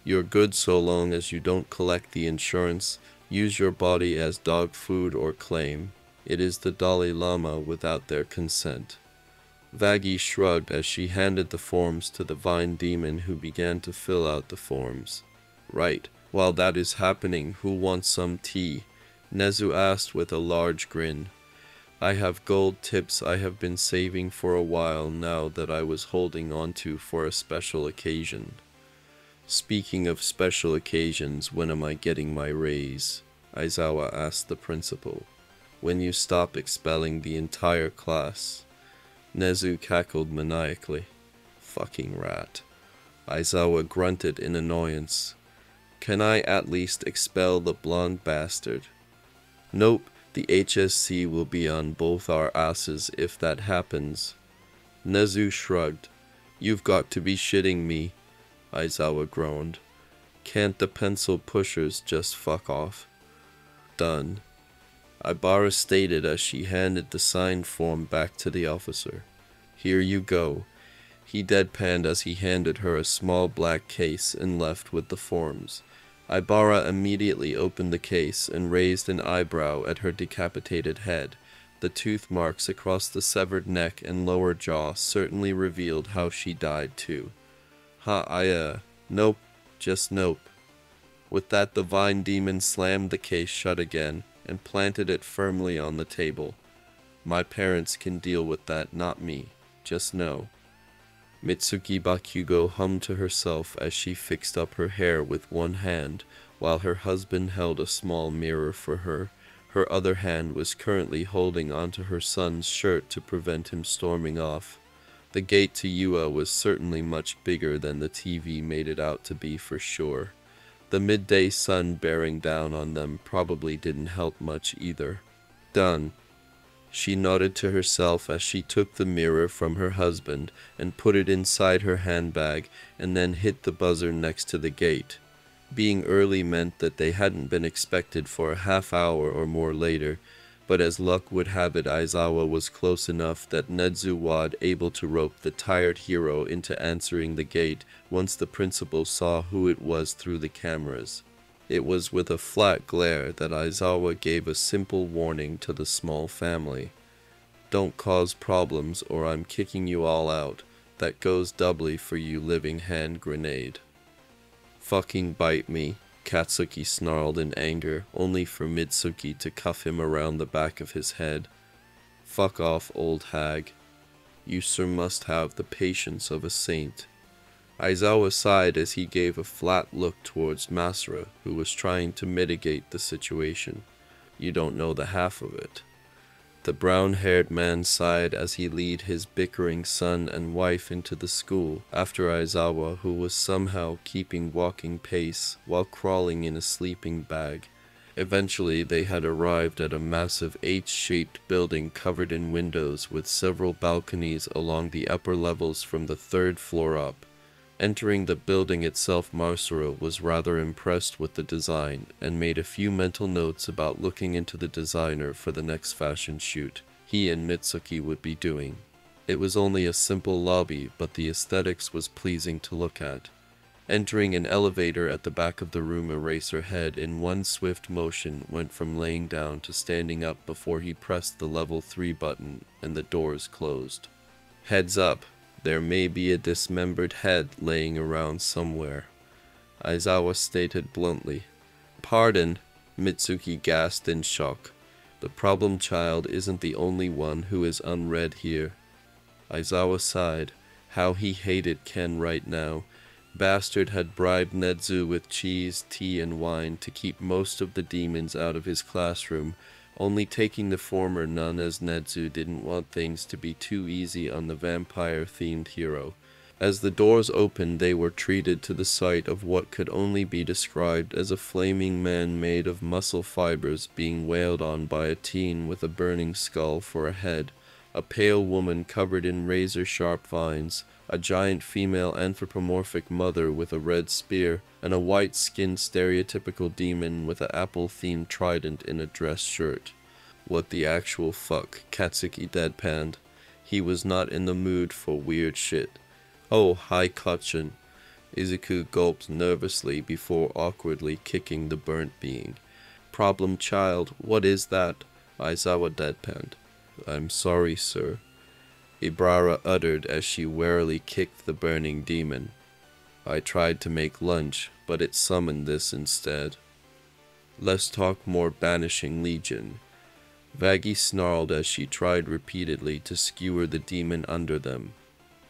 S2: You're good so long as you don't collect the insurance, use your body as dog food or claim. It is the Dalai Lama without their consent. Vaggie shrugged as she handed the forms to the vine demon who began to fill out the forms. Right, while that is happening, who wants some tea? Nezu asked with a large grin. I have gold tips I have been saving for a while now that I was holding onto for a special occasion. Speaking of special occasions, when am I getting my raise? Aizawa asked the principal. When you stop expelling the entire class. Nezu cackled maniacally. Fucking rat. Aizawa grunted in annoyance. Can I at least expel the blonde bastard? Nope, the HSC will be on both our asses if that happens. Nezu shrugged. You've got to be shitting me, Aizawa groaned. Can't the pencil pushers just fuck off? Done. Ibara stated as she handed the signed form back to the officer. Here you go. He deadpanned as he handed her a small black case and left with the forms. Ibara immediately opened the case and raised an eyebrow at her decapitated head. The tooth marks across the severed neck and lower jaw certainly revealed how she died too. Ha, I, uh, nope, just nope. With that the vine demon slammed the case shut again and planted it firmly on the table. My parents can deal with that, not me. Just know. Mitsuki Bakugo hummed to herself as she fixed up her hair with one hand, while her husband held a small mirror for her. Her other hand was currently holding onto her son's shirt to prevent him storming off. The gate to U.A. was certainly much bigger than the TV made it out to be for sure. The midday sun bearing down on them probably didn't help much either. Done. She nodded to herself as she took the mirror from her husband and put it inside her handbag and then hit the buzzer next to the gate. Being early meant that they hadn't been expected for a half hour or more later, but as luck would have it Aizawa was close enough that Nezu was able to rope the tired hero into answering the gate once the principal saw who it was through the cameras. It was with a flat glare that Aizawa gave a simple warning to the small family. Don't cause problems or I'm kicking you all out. That goes doubly for you living hand grenade. Fucking bite me, Katsuki snarled in anger, only for Mitsuki to cuff him around the back of his head. Fuck off, old hag. You sir must have the patience of a saint. Aizawa sighed as he gave a flat look towards Masaru, who was trying to mitigate the situation. You don't know the half of it. The brown-haired man sighed as he led his bickering son and wife into the school after Aizawa, who was somehow keeping walking pace while crawling in a sleeping bag. Eventually, they had arrived at a massive H-shaped building covered in windows with several balconies along the upper levels from the third floor up. Entering the building itself Masaru was rather impressed with the design and made a few mental notes about looking into the designer for the next fashion shoot he and Mitsuki would be doing. It was only a simple lobby, but the aesthetics was pleasing to look at. Entering an elevator at the back of the room Eraserhead in one swift motion went from laying down to standing up before he pressed the level 3 button and the doors closed. Heads up, there may be a dismembered head laying around somewhere. Aizawa stated bluntly. Pardon, Mitsuki gasped in shock. The problem child isn't the only one who is unread here. Aizawa sighed. How he hated Ken right now. Bastard had bribed Nezu with cheese, tea, and wine to keep most of the demons out of his classroom, only taking the former nun as Nezu didn't want things to be too easy on the vampire-themed hero. As the doors opened they were treated to the sight of what could only be described as a flaming man made of muscle fibers being wailed on by a teen with a burning skull for a head, a pale woman covered in razor-sharp vines, a giant female anthropomorphic mother with a red spear, and a white-skinned stereotypical demon with an apple-themed trident in a dress shirt. What the actual fuck, Katsuki deadpanned. He was not in the mood for weird shit. Oh, hi Kacchan. Izuku gulped nervously before awkwardly kicking the burnt being. Problem child, what is that? Aizawa deadpanned. I'm sorry, sir. Ibara uttered as she warily kicked the burning demon. I tried to make lunch, but it summoned this instead. Let's talk more banishing legion. Vaggie snarled as she tried repeatedly to skewer the demon under them.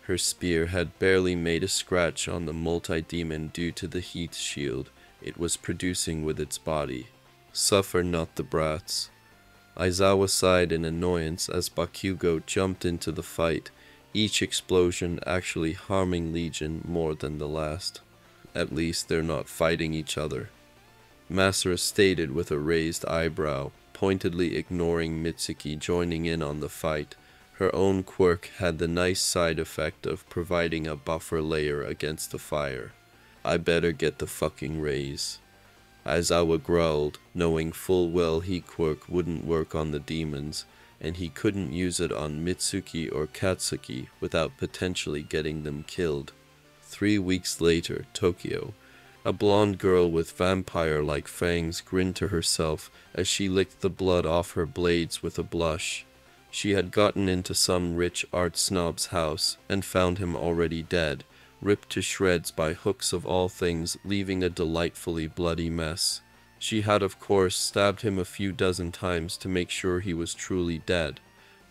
S2: Her spear had barely made a scratch on the multi-demon due to the heat shield it was producing with its body. Suffer not the brats. Aizawa sighed in annoyance as Bakugo jumped into the fight, each explosion actually harming Legion more than the last. At least they're not fighting each other. Masaru stated with a raised eyebrow, pointedly ignoring Mitsuki joining in on the fight. Her own quirk had the nice side effect of providing a buffer layer against the fire. I better get the fucking raise. Aizawa growled, knowing full well he quirk wouldn't work on the demons, and he couldn't use it on Mitsuki or Katsuki without potentially getting them killed. Three weeks later, Tokyo. A blonde girl with vampire-like fangs grinned to herself as she licked the blood off her blades with a blush. She had gotten into some rich art snob's house and found him already dead, ripped to shreds by hooks of all things, leaving a delightfully bloody mess. She had of course stabbed him a few dozen times to make sure he was truly dead,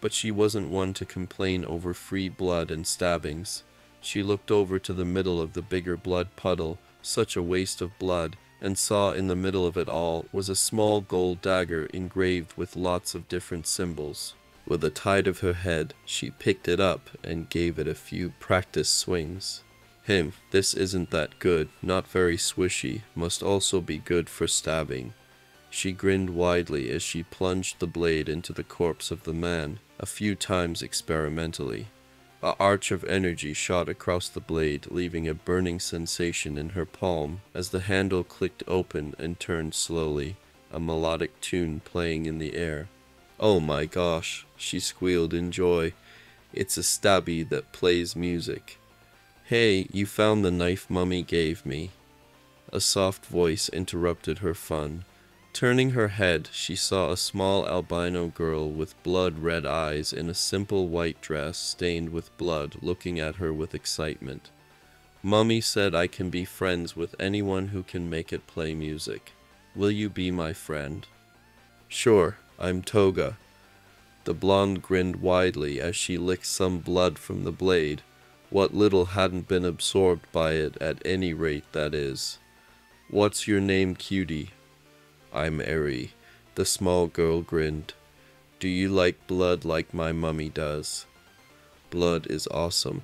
S2: but she wasn't one to complain over free blood and stabbings. She looked over to the middle of the bigger blood puddle, such a waste of blood, and saw in the middle of it all was a small gold dagger engraved with lots of different symbols. With a tide of her head, she picked it up and gave it a few practice swings. Him, this isn't that good, not very swishy, must also be good for stabbing. She grinned widely as she plunged the blade into the corpse of the man, a few times experimentally. A arch of energy shot across the blade, leaving a burning sensation in her palm as the handle clicked open and turned slowly, a melodic tune playing in the air. Oh my gosh, she squealed in joy. It's a stabby that plays music. Hey, you found the knife Mummy gave me. A soft voice interrupted her fun. Turning her head, she saw a small albino girl with blood-red eyes in a simple white dress stained with blood looking at her with excitement. Mummy said I can be friends with anyone who can make it play music. Will you be my friend? Sure, I'm Toga. The blonde grinned widely as she licked some blood from the blade, what little hadn't been absorbed by it at any rate, that is. What's your name, cutie? I'm Eri. The small girl grinned. Do you like blood like my mummy does? Blood is awesome.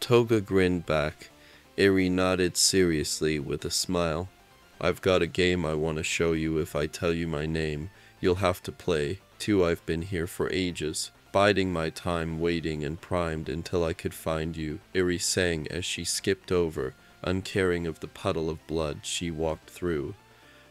S2: Toga grinned back. Eri nodded seriously with a smile. I've got a game I want to show you if I tell you my name. You'll have to play. Too, I've been here for ages, biding my time waiting and primed until I could find you, Eri sang as she skipped over, uncaring of the puddle of blood she walked through.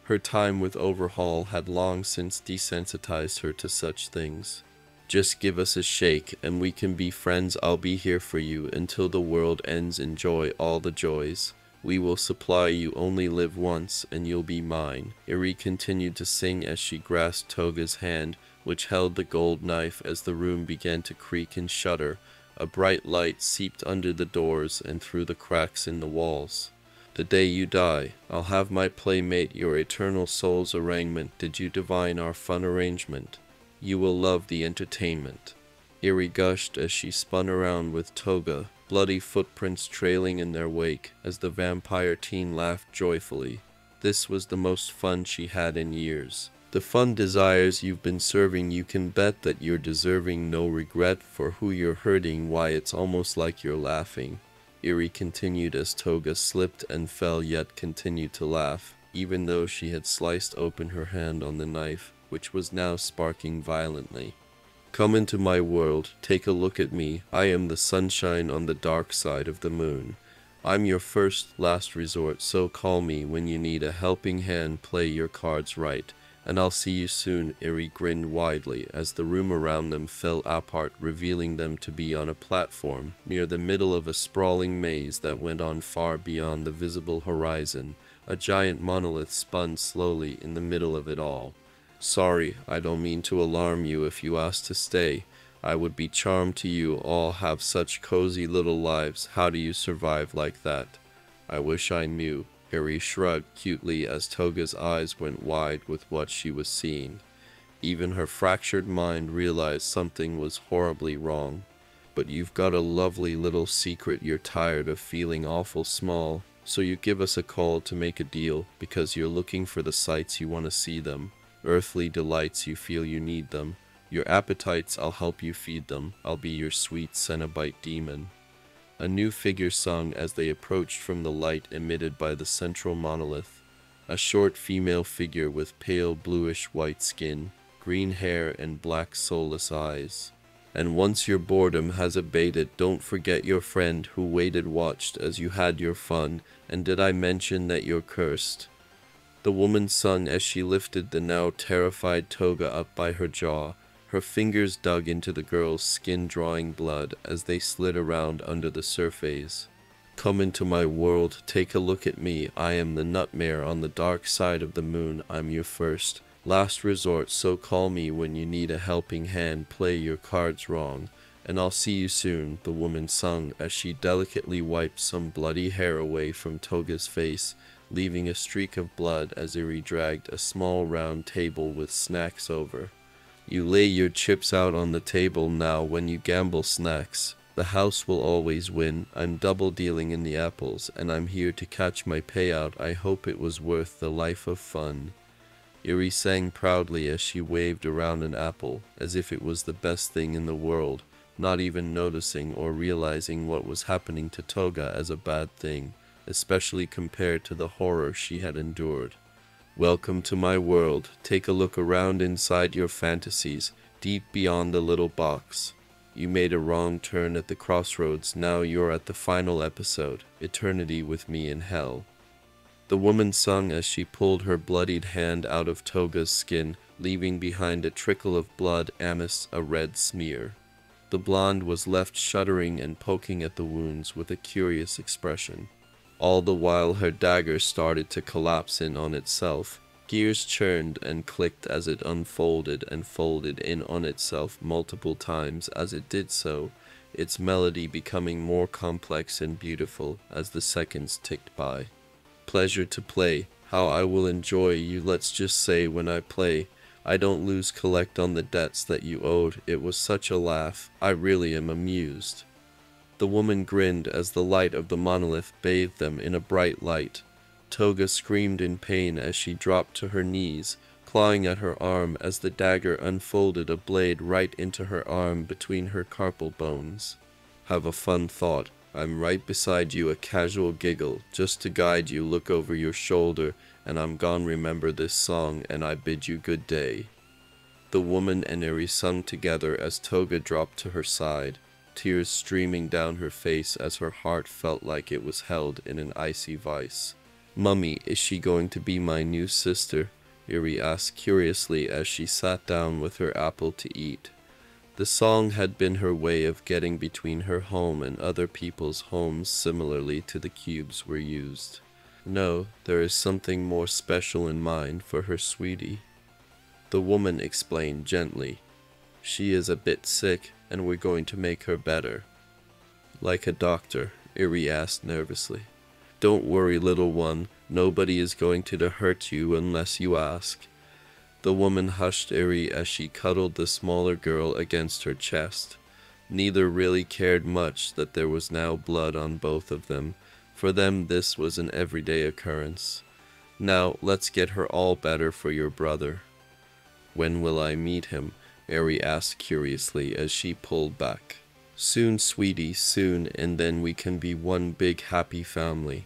S2: Her time with Overhaul had long since desensitized her to such things. Just give us a shake and we can be friends. I'll be here for you until the world ends. Enjoy all the joys. We will supply you only live once and you'll be mine. Eri continued to sing as she grasped Toga's hand, which held the gold knife as the room began to creak and shudder. A bright light seeped under the doors and through the cracks in the walls. The day you die, I'll have my playmate your eternal soul's arrangement. Did you divine our fun arrangement? You will love the entertainment. Eri gushed as she spun around with Toga, bloody footprints trailing in their wake as the vampire teen laughed joyfully. This was the most fun she had in years. The fun desires you've been serving, you can bet that you're deserving no regret for who you're hurting, why it's almost like you're laughing. Eri continued as Toga slipped and fell yet continued to laugh, even though she had sliced open her hand on the knife, which was now sparking violently. Come into my world, take a look at me, I am the sunshine on the dark side of the moon. I'm your first, last resort, so call me when you need a helping hand play your cards right and I'll see you soon. Eri grinned widely as the room around them fell apart, revealing them to be on a platform near the middle of a sprawling maze that went on far beyond the visible horizon. A giant monolith spun slowly in the middle of it all. Sorry, I don't mean to alarm you if you ask to stay. I would be charmed to you all have such cozy little lives. How do you survive like that? I wish I knew. Eri shrugged cutely as Toga's eyes went wide with what she was seeing. Even her fractured mind realized something was horribly wrong. But you've got a lovely little secret you're tired of feeling awful small, so you give us a call to make a deal because you're looking for the sights you want to see them, earthly delights you feel you need them. Your appetites, I'll help you feed them. I'll be your sweet Cenobite demon. A new figure sung as they approached from the light emitted by the central monolith. A short female figure with pale bluish white skin, green hair, and black soulless eyes. And once your boredom has abated, don't forget your friend who waited watched as you had your fun, and did I mention that you're cursed? The woman sung as she lifted the now terrified Toga up by her jaw, her fingers dug into the girl's skin drawing blood as they slid around under the surface. Come into my world, take a look at me. I am the nightmare on the dark side of the moon. I'm your first, last resort, so call me when you need a helping hand. Play your cards wrong, and I'll see you soon, the woman sung as she delicately wiped some bloody hair away from Toga's face, leaving a streak of blood as Eri dragged a small round table with snacks over. You lay your chips out on the table now when you gamble snacks. The house will always win. I'm double dealing in the apples, and I'm here to catch my payout. I hope it was worth the life of fun. Eri sang proudly as she waved around an apple, as if it was the best thing in the world, not even noticing or realizing what was happening to Toga as a bad thing, especially compared to the horror she had endured. Welcome to my world. Take a look around inside your fantasies, deep beyond the little box. You made a wrong turn at the crossroads, now you're at the final episode, Eternity with me in hell. The woman sung as she pulled her bloodied hand out of Toga's skin, leaving behind a trickle of blood amidst a red smear. The blonde was left shuddering and poking at the wounds with a curious expression. All the while her dagger started to collapse in on itself. Gears churned and clicked as it unfolded and folded in on itself multiple times as it did so, its melody becoming more complex and beautiful as the seconds ticked by. Pleasure to play, how I will enjoy you let's just say when I play, I don't lose collect on the debts that you owed. It was such a laugh. I really am amused. The woman grinned as the light of the monolith bathed them in a bright light. Toga screamed in pain as she dropped to her knees, clawing at her arm as the dagger unfolded a blade right into her arm between her carpal bones. Have a fun thought. I'm right beside you a casual giggle, just to guide you look over your shoulder and I'm gone remember this song, and I bid you good day. The woman and Eri sung together as Toga dropped to her side, tears streaming down her face as her heart felt like it was held in an icy vice. Mummy, is she going to be my new sister? Eri asked curiously as she sat down with her apple to eat. The song had been her way of getting between her home and other people's homes similarly to the cubes were used. No, there is something more special in mind for her sweetie. The woman explained gently. She is a bit sick, and we're going to make her better. Like a doctor, Eri asked nervously. Don't worry, little one. Nobody is going to hurt you unless you ask. The woman hushed Eri as she cuddled the smaller girl against her chest. Neither really cared much that there was now blood on both of them, for them, this was an everyday occurrence. Now, let's get her all better for your brother. When will I meet him? Eri asked curiously as she pulled back. Soon, sweetie, soon, and then we can be one big happy family.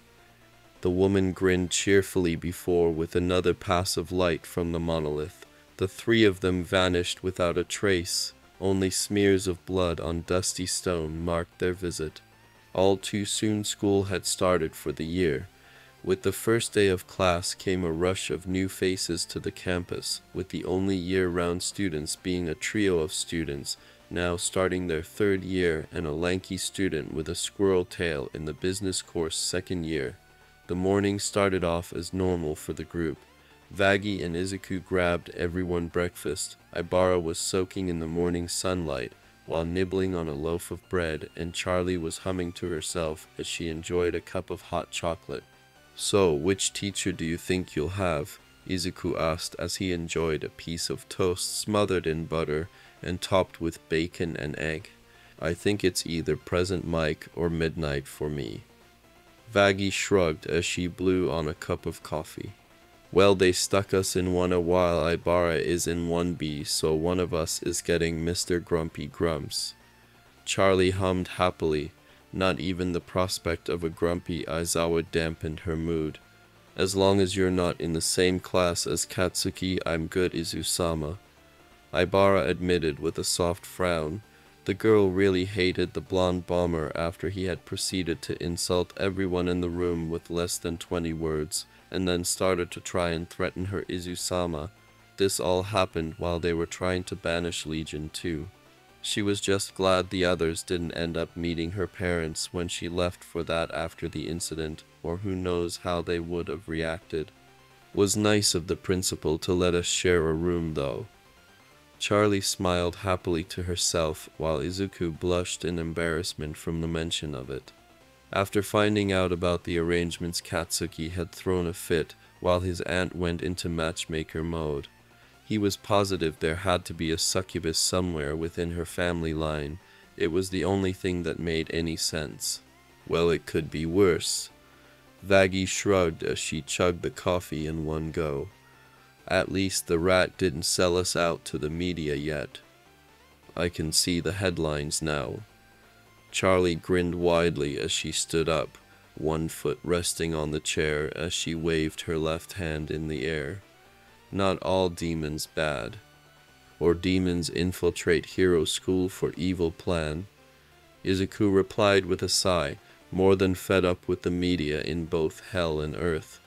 S2: The woman grinned cheerfully before with another pass of light from the monolith. The three of them vanished without a trace. Only smears of blood on dusty stone marked their visit. All too soon school had started for the year. With the first day of class came a rush of new faces to the campus, with the only year-round students being a trio of students now starting their third year and a lanky student with a squirrel tail in the business course second year. The morning started off as normal for the group. Vaggie and Izuku grabbed everyone breakfast. Ibara was soaking in the morning sunlight, while nibbling on a loaf of bread, and Charlie was humming to herself as she enjoyed a cup of hot chocolate. So, which teacher do you think you'll have? Izuku asked as he enjoyed a piece of toast smothered in butter and topped with bacon and egg. I think it's either Present Mic or midnight for me. Vaggie shrugged as she blew on a cup of coffee. Well, they stuck us in one a while Ibara is in 1B, so one of us is getting Mr. Grumpy Grumps. Charlie hummed happily. Not even the prospect of a grumpy Aizawa dampened her mood. As long as you're not in the same class as Katsuki, I'm good, Izusama. Ibara admitted with a soft frown. The girl really hated the blonde bomber after he had proceeded to insult everyone in the room with less than twenty words and then started to try and threaten her Izusama. This all happened while they were trying to banish Legion too. She was just glad the others didn't end up meeting her parents when she left for that after the incident, or who knows how they would have reacted. Was nice of the principal to let us share a room though. Charlie smiled happily to herself while Izuku blushed in embarrassment from the mention of it. After finding out about the arrangements Katsuki had thrown a fit while his aunt went into matchmaker mode. He was positive there had to be a succubus somewhere within her family line. It was the only thing that made any sense. Well, it could be worse. Vaggie shrugged as she chugged the coffee in one go. At least the rat didn't sell us out to the media yet. I can see the headlines now. Charlie grinned widely as she stood up. one foot resting on the chair as she waved her left hand in the air. Not all demons bad. Or demons infiltrate hero school for evil plan. Izuku replied with a sigh, more than fed up with the media in both hell and earth.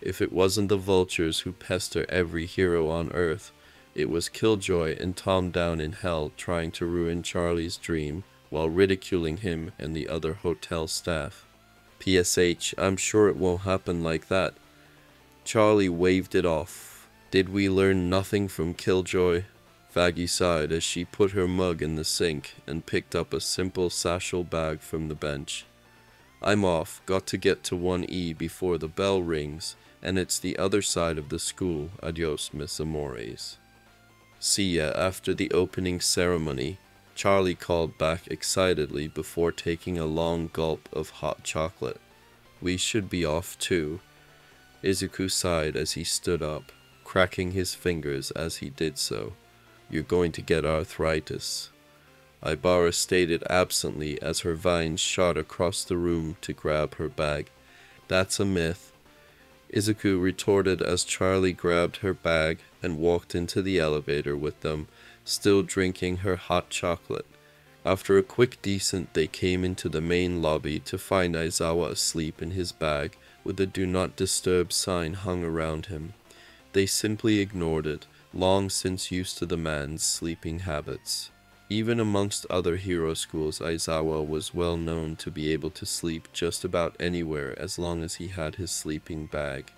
S2: If it wasn't the vultures who pester every hero on earth, it was Killjoy and Tom down in hell trying to ruin Charlie's dream while ridiculing him and the other hotel staff. PSH, I'm sure it won't happen like that. Charlie waved it off. Did we learn nothing from Killjoy? Vaggie sighed as she put her mug in the sink and picked up a simple satchel bag from the bench. I'm off, got to get to 1E before the bell rings, and it's the other side of the school. Adios, Miss Amores. See ya after the opening ceremony, Charlie called back excitedly before taking a long gulp of hot chocolate. We should be off too. Izuku sighed as he stood up, cracking his fingers as he did so. You're going to get arthritis. Ibara stated absently as her vines shot across the room to grab her bag. That's a myth. Izuku retorted as Charlie grabbed her bag and walked into the elevator with them, still drinking her hot chocolate. After a quick descent, they came into the main lobby to find Aizawa asleep in his bag with a do not disturb sign hung around him. They simply ignored it, long since used to the man's sleeping habits. Even amongst other hero schools, Aizawa was well known to be able to sleep just about anywhere as long as he had his sleeping bag.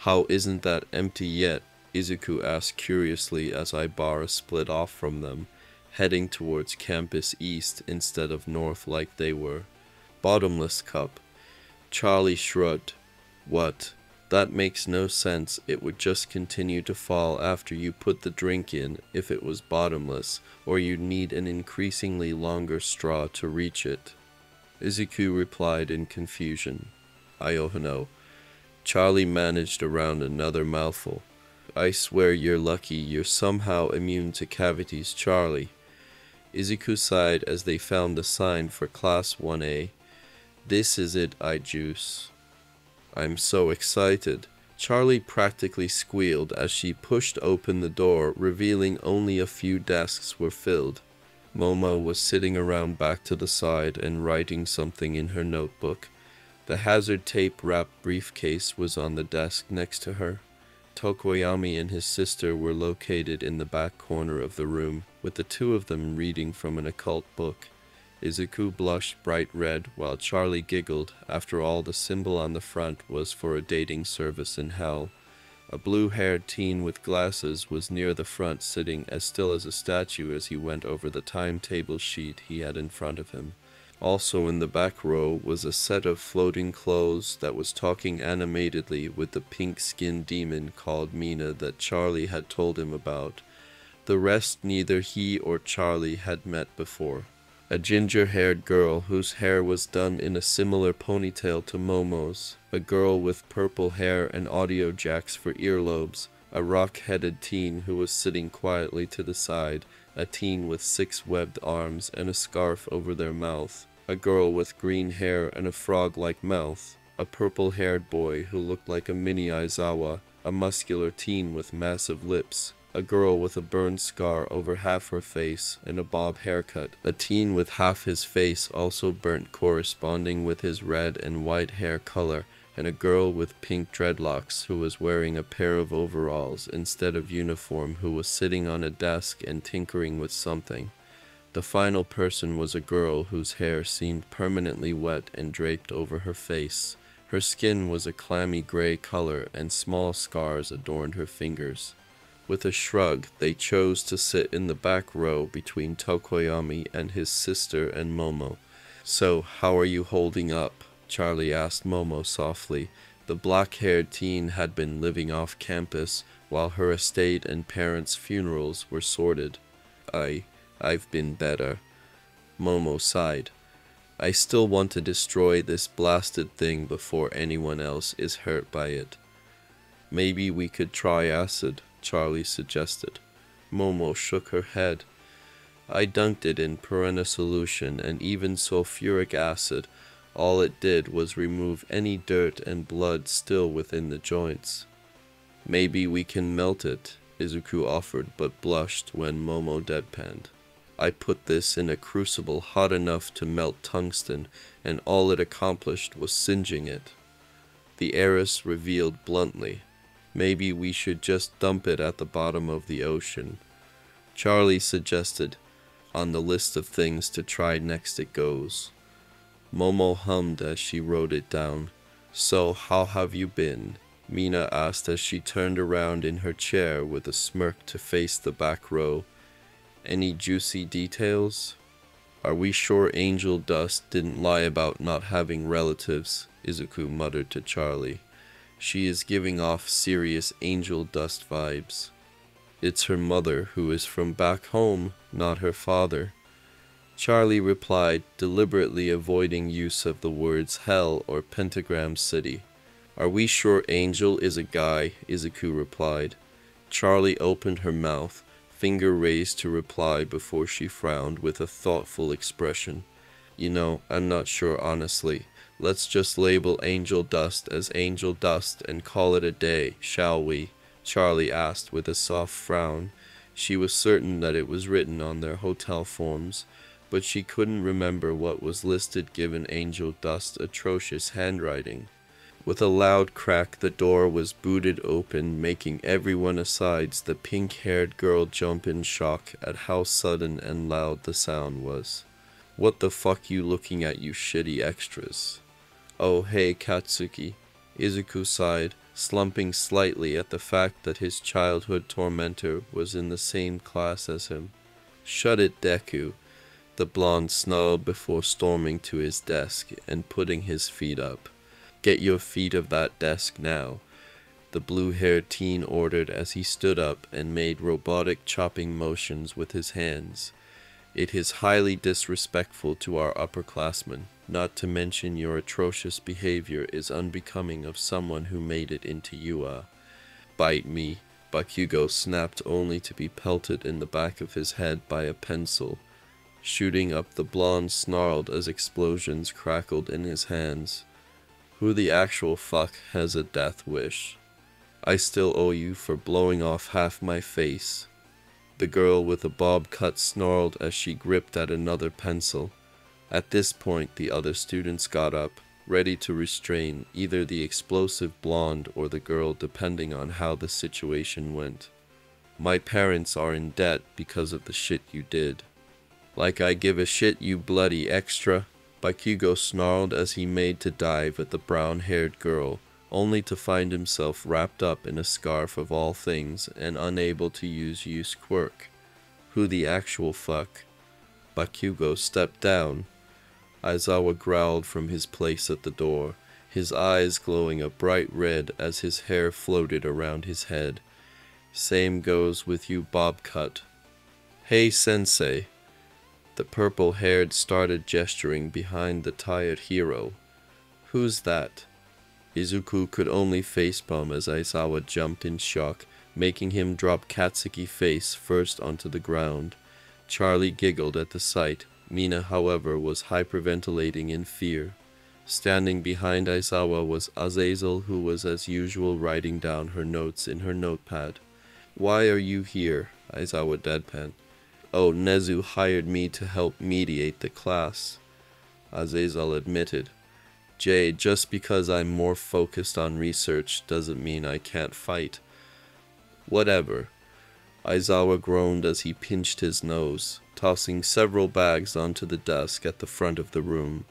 S2: How isn't that empty yet? Izuku asked curiously as Ibara split off from them, heading towards campus east instead of north like they were. Bottomless cup. Charlie shrugged. What? That makes no sense. It would just continue to fall after you put the drink in if it was bottomless, or you'd need an increasingly longer straw to reach it. Izuku replied in confusion. I don't know. Charlie managed around another mouthful. I swear you're lucky you're somehow immune to cavities, Charlie. Izuku sighed as they found the sign for Class 1A. This is it, I juice. I'm so excited. Charlie practically squealed as she pushed open the door, revealing only a few desks were filled. Momo was sitting around back to the side and writing something in her notebook. The hazard tape wrapped briefcase was on the desk next to her. Tokoyami and his sister were located in the back corner of the room, with the two of them reading from an occult book. Izuku blushed bright red while Charlie giggled. After all, the symbol on the front was for a dating service in hell. A blue-haired teen with glasses was near the front sitting as still as a statue as he went over the timetable sheet he had in front of him. Also in the back row was a set of floating clothes that was talking animatedly with the pink-skinned demon called Mina that Charlie had told him about. The rest neither he or Charlie had met before a ginger-haired girl whose hair was done in a similar ponytail to Momo's, a girl with purple hair and audio jacks for earlobes, a rock-headed teen who was sitting quietly to the side, a teen with six webbed arms and a scarf over their mouth, a girl with green hair and a frog-like mouth, a purple-haired boy who looked like a mini Aizawa, a muscular teen with massive lips, a girl with a burned scar over half her face and a bob haircut, a teen with half his face also burnt corresponding with his red and white hair color, and a girl with pink dreadlocks who was wearing a pair of overalls instead of uniform who was sitting on a desk and tinkering with something. The final person was a girl whose hair seemed permanently wet and draped over her face. Her skin was a clammy gray color and small scars adorned her fingers. With a shrug, they chose to sit in the back row between Tokoyami and his sister and Momo. So, how are you holding up? Charlie asked Momo softly. The black-haired teen had been living off campus while her estate and parents' funerals were sorted. I, I've been better. Momo sighed. I still want to destroy this blasted thing before anyone else is hurt by it. Maybe we could try acid. Charlie suggested. Momo shook her head. I dunked it in piranha solution and even sulfuric acid. All it did was remove any dirt and blood still within the joints. Maybe we can melt it, Izuku offered, but blushed when Momo deadpanned. I put this in a crucible hot enough to melt tungsten, and all it accomplished was singeing it. The heiress revealed bluntly, maybe we should just dump it at the bottom of the ocean. Charlie suggested, on the list of things to try next it goes. Momo hummed as she wrote it down. So, how have you been? Mina asked as she turned around in her chair with a smirk to face the back row. Any juicy details? Are we sure Angel Dust didn't lie about not having relatives? Izuku muttered to Charlie. She is giving off serious Angel Dust vibes. It's her mother who is from back home, not her father. Charlie replied, deliberately avoiding use of the words hell or pentagram city. Are we sure Angel is a guy? Izuku replied. Charlie opened her mouth, finger raised to reply before she frowned with a thoughtful expression. You know, I'm not sure honestly. Let's just label Angel Dust as Angel Dust and call it a day, shall we? Charlie asked with a soft frown. She was certain that it was written on their hotel forms, but she couldn't remember what was listed given Angel Dust's atrocious handwriting. With a loud crack, the door was booted open, making everyone asides the pink-haired girl jump in shock at how sudden and loud the sound was. What the fuck you looking at, you shitty extras? Oh, hey, Katsuki. Izuku sighed, slumping slightly at the fact that his childhood tormentor was in the same class as him. Shut it, Deku. The blonde snarled before storming to his desk and putting his feet up. Get your feet of that desk now, the blue-haired teen ordered as he stood up and made robotic chopping motions with his hands. It is highly disrespectful to our upperclassmen, not to mention your atrocious behavior is unbecoming of someone who made it into UA. Bite me, Bakugo snapped only to be pelted in the back of his head by a pencil. Shooting up the blonde snarled as explosions crackled in his hands. Who the actual fuck has a death wish? I still owe you for blowing off half my face. The girl with the bob cut snarled as she gripped at another pencil. At this point, the other students got up, ready to restrain either the explosive blonde or the girl depending on how the situation went. My parents are in debt because of the shit you did. Like I give a shit, you bloody extra. Bakugo snarled as he made to dive at the brown-haired girl, only to find himself wrapped up in a scarf of all things and unable to use use quirk. Who the actual fuck? Bakugo stepped down. Aizawa growled from his place at the door, his eyes glowing a bright red as his hair floated around his head. Same goes with you bob cut. Hey sensei, the purple-haired started gesturing behind the tired hero. Who's that? Izuku could only facepalm as Aizawa jumped in shock, making him drop Katsuki face first onto the ground. Charlie giggled at the sight. Mina, however, was hyperventilating in fear. Standing behind Aizawa was Azazel, who was as usual writing down her notes in her notepad. Why are you here? Aizawa deadpan. Oh, Nezu hired me to help mediate the class, Azazel admitted. Jay, just because I'm more focused on research doesn't mean I can't fight. Whatever. Aizawa groaned as he pinched his nose, tossing several bags onto the desk at the front of the room.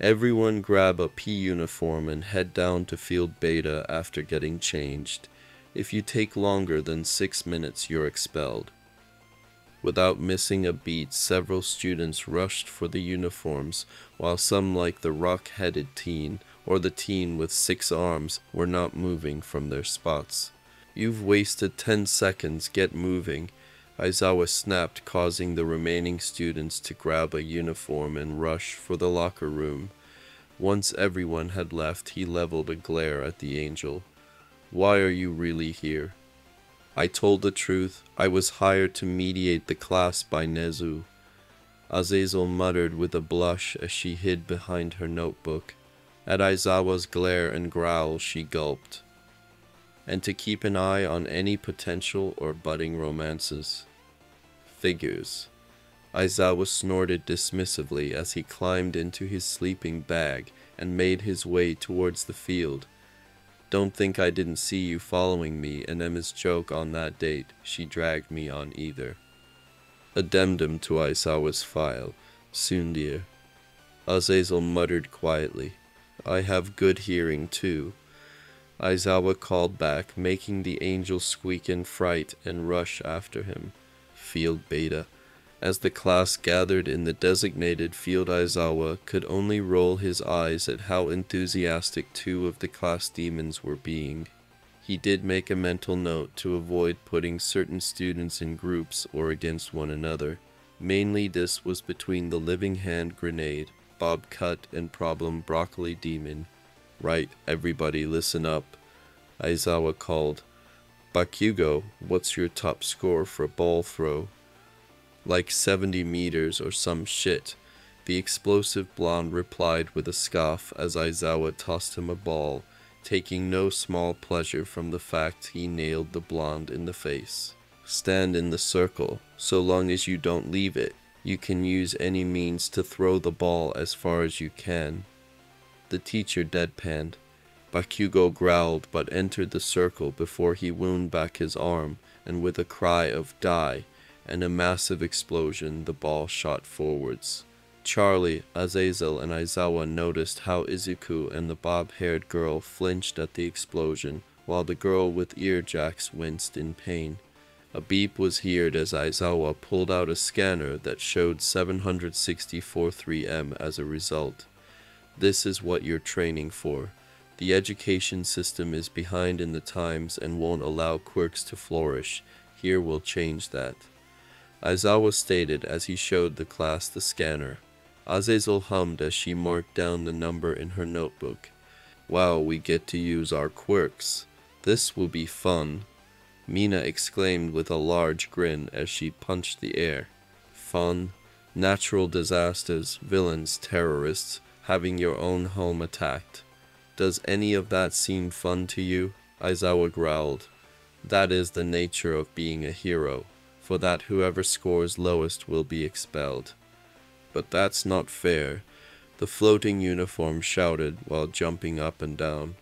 S2: Everyone grab a P uniform and head down to field beta after getting changed. If you take longer than six minutes, you're expelled. Without missing a beat, several students rushed for the uniforms, while some like the rock-headed teen, or the teen with six arms, were not moving from their spots. You've wasted ten seconds, get moving. Aizawa snapped, causing the remaining students to grab a uniform and rush for the locker room. Once everyone had left, he leveled a glare at the angel. Why are you really here? I told the truth. I was hired to mediate the class by Nezu. Azazel muttered with a blush as she hid behind her notebook. At Aizawa's glare and growl, she gulped. And to keep an eye on any potential or budding romances. Figures. Aizawa snorted dismissively as he climbed into his sleeping bag and made his way towards the field. Don't think I didn't see you following me and Emma's joke on that date. She dragged me on either. Addendum to Aizawa's file. Soon, dear. Azazel muttered quietly. I have good hearing, too. Aizawa called back, making the angel squeak in fright and rush after him. Field Beta. As the class gathered in the designated field Aizawa could only roll his eyes at how enthusiastic two of the class demons were being. He did make a mental note to avoid putting certain students in groups or against one another. Mainly this was between the Living Hand Grenade, Bob Cut, and Problem Broccoli Demon. Right, everybody listen up. Aizawa called. Bakugo, what's your top score for a ball throw? Like 70 meters or some shit. The explosive blonde replied with a scoff as Aizawa tossed him a ball, taking no small pleasure from the fact he nailed the blonde in the face. Stand in the circle, so long as you don't leave it. You can use any means to throw the ball as far as you can. The teacher deadpanned. Bakugo growled but entered the circle before he wound back his arm, and with a cry of die and a massive explosion, the ball shot forwards. Charlie, Azazel, and Aizawa noticed how Izuku and the bob-haired girl flinched at the explosion, while the girl with ear jacks winced in pain. A beep was heard as Aizawa pulled out a scanner that showed 764.3M as a result. This is what you're training for. The education system is behind in the times and won't allow quirks to flourish. Here we'll change that. Aizawa stated as he showed the class the scanner. Azazel hummed as she marked down the number in her notebook. Wow, we get to use our quirks. This will be fun. Mina exclaimed with a large grin as she punched the air. Fun. Natural disasters, villains, terrorists, having your own home attacked. Does any of that seem fun to you? Aizawa growled. That is the nature of being a hero for that whoever scores lowest will be expelled. But that's not fair, the floating uniform shouted while jumping up and down.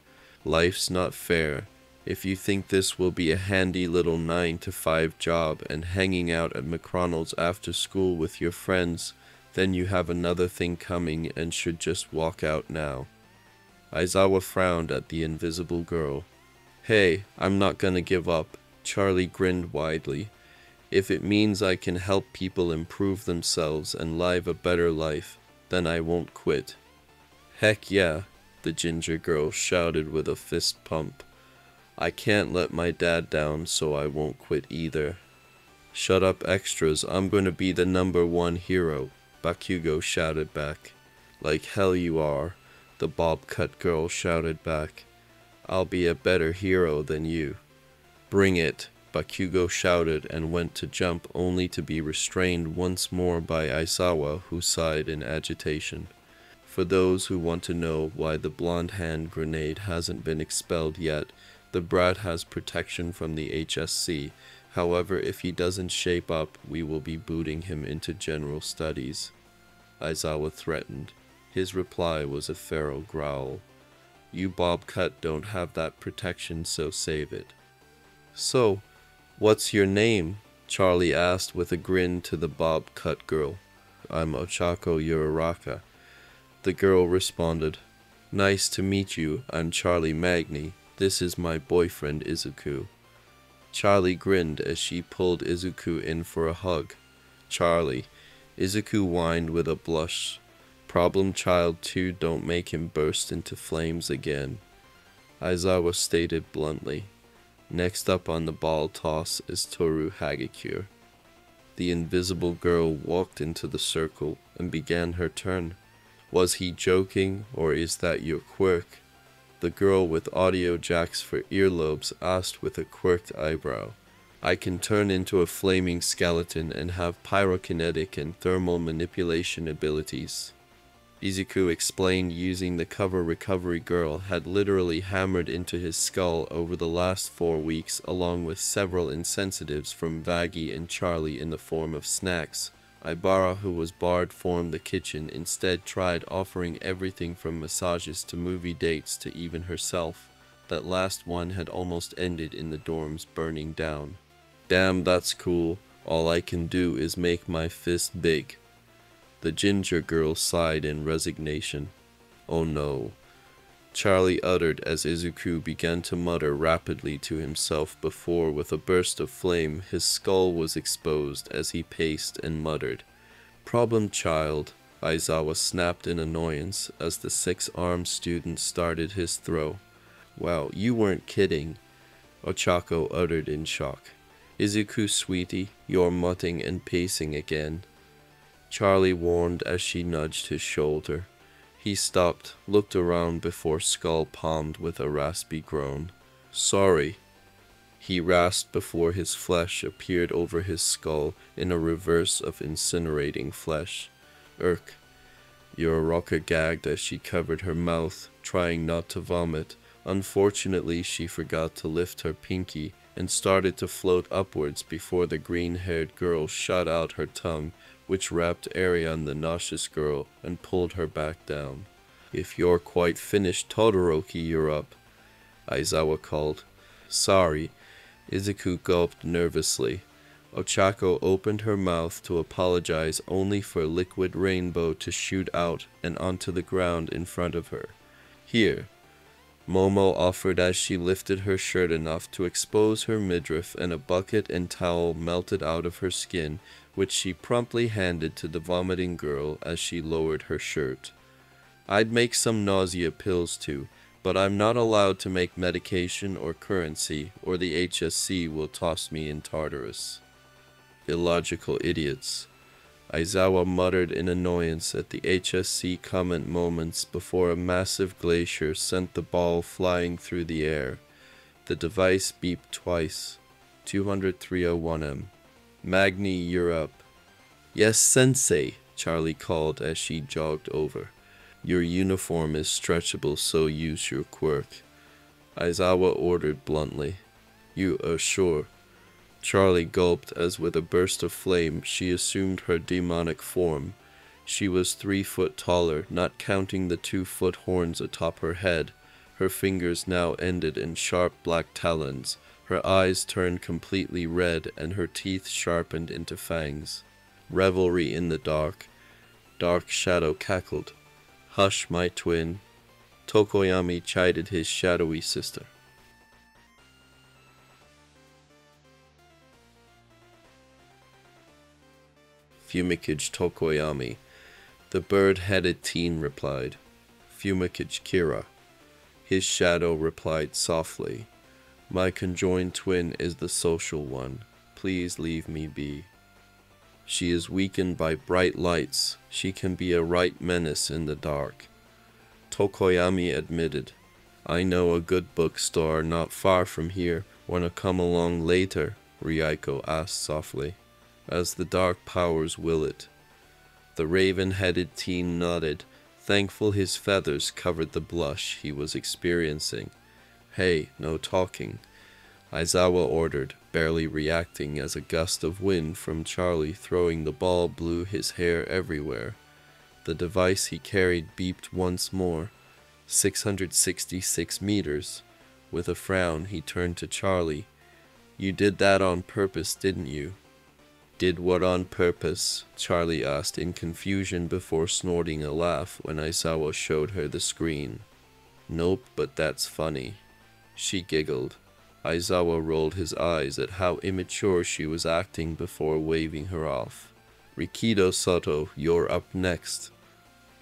S2: Life's not fair. If you think this will be a handy little 9 to 5 job and hanging out at McRonald's after school with your friends, then you have another thing coming and should just walk out now. Aizawa frowned at the invisible girl. Hey, I'm not gonna give up. Charlie grinned widely. If it means I can help people improve themselves and live a better life, then I won't quit. Heck yeah, the ginger girl shouted with a fist pump. I can't let my dad down, so I won't quit either. Shut up, extras, I'm gonna be the number one hero, Bakugo shouted back. Like hell you are, the bob cut girl shouted back. I'll be a better hero than you. Bring it, Bakugo shouted and went to jump only to be restrained once more by Aizawa who sighed in agitation. For those who want to know why the blonde hand grenade hasn't been expelled yet, the brat has protection from the HSC. However, if he doesn't shape up, we will be booting him into general studies. Aizawa threatened. His reply was a feral growl. You Bob Cut don't have that protection, so save it. So, What's your name? Charlie asked with a grin to the bob cut girl. I'm Ochako Uraraka. The girl responded, Nice to meet you. I'm Charlie Magne. This is my boyfriend Izuku. Charlie grinned as she pulled Izuku in for a hug. Charlie. Izuku whined with a blush. Problem child 2 don't make him burst into flames again. Aizawa stated bluntly. Next up on the ball toss is Toru Hagakure. The invisible girl walked into the circle and began her turn. Was he joking, or is that your quirk? The girl with audio jacks for earlobes asked with a quirked eyebrow. I can turn into a flaming skeleton and have pyrokinetic and thermal manipulation abilities. Izuku explained using the cover recovery girl had literally hammered into his skull over the last four weeks along with several insensitives from Vaggie and Charlie in the form of snacks. Ibara who was barred from the kitchen instead tried offering everything from massages to movie dates to even herself. That last one had almost ended in the dorms burning down. Damn that's cool, all I can do is make my fist big. The ginger girl sighed in resignation. Oh no. Charlie uttered as Izuku began to mutter rapidly to himself before, with a burst of flame, his skull was exposed as he paced and muttered. Problem child, Aizawa snapped in annoyance as the six-armed student started his throw. Wow, you weren't kidding, Ochako uttered in shock. Izuku, sweetie, you're mutting and pacing again. Charlie warned as she nudged his shoulder. He stopped, looked around before skull palmed with a raspy groan. Sorry. He rasped before his flesh appeared over his skull in a reverse of incinerating flesh. Irk. Uraraka gagged as she covered her mouth, trying not to vomit. Unfortunately, she forgot to lift her pinky and started to float upwards before the green-haired girl shot out her tongue which wrapped area on the nauseous girl and pulled her back down. If you're quite finished, Todoroki, you're up, Aizawa called. Sorry, Izuku gulped nervously. Ochako opened her mouth to apologize only for liquid rainbow to shoot out and onto the ground in front of her. Here, Momo offered as she lifted her shirt enough to expose her midriff and a bucket and towel melted out of her skin which she promptly handed to the vomiting girl as she lowered her shirt. I'd make some nausea pills too, but I'm not allowed to make medication or currency, or the HSC will toss me in Tartarus. Illogical idiots. Aizawa muttered in annoyance at the HSC comment moments before a massive glacier sent the ball flying through the air. The device beeped twice. 20301M. Magne, you're up. Yes, Sensei, Charlie called as she jogged over. Your uniform is stretchable, so use your quirk. Aizawa ordered bluntly. You are sure? Charlie gulped as with a burst of flame she assumed her demonic form. She was three foot taller, not counting the two foot horns atop her head. Her fingers now ended in sharp black talons, her eyes turned completely red and her teeth sharpened into fangs. Revelry in the dark. Dark Shadow cackled. Hush, my twin. Tokoyami chided his shadowy sister. Fumikage Tokoyami. The bird-headed teen replied. Fumikage Kira. His shadow replied softly. My conjoined twin is the social one. Please leave me be. She is weakened by bright lights. She can be a right menace in the dark. Tokoyami admitted. I know a good bookstore not far from here. Wanna come along later? Reiko asked softly. As the dark powers will it. The raven-headed teen nodded, thankful his feathers covered the blush he was experiencing. Hey, no talking. Aizawa ordered, barely reacting as a gust of wind from Charlie throwing the ball blew his hair everywhere. The device he carried beeped once more. 666 meters. With a frown, he turned to Charlie. You did that on purpose, didn't you? Did what on purpose? Charlie asked in confusion before snorting a laugh when Aizawa showed her the screen. Nope, but that's funny. She giggled. Aizawa rolled his eyes at how immature she was acting before waving her off. Rikido Sato, you're up next.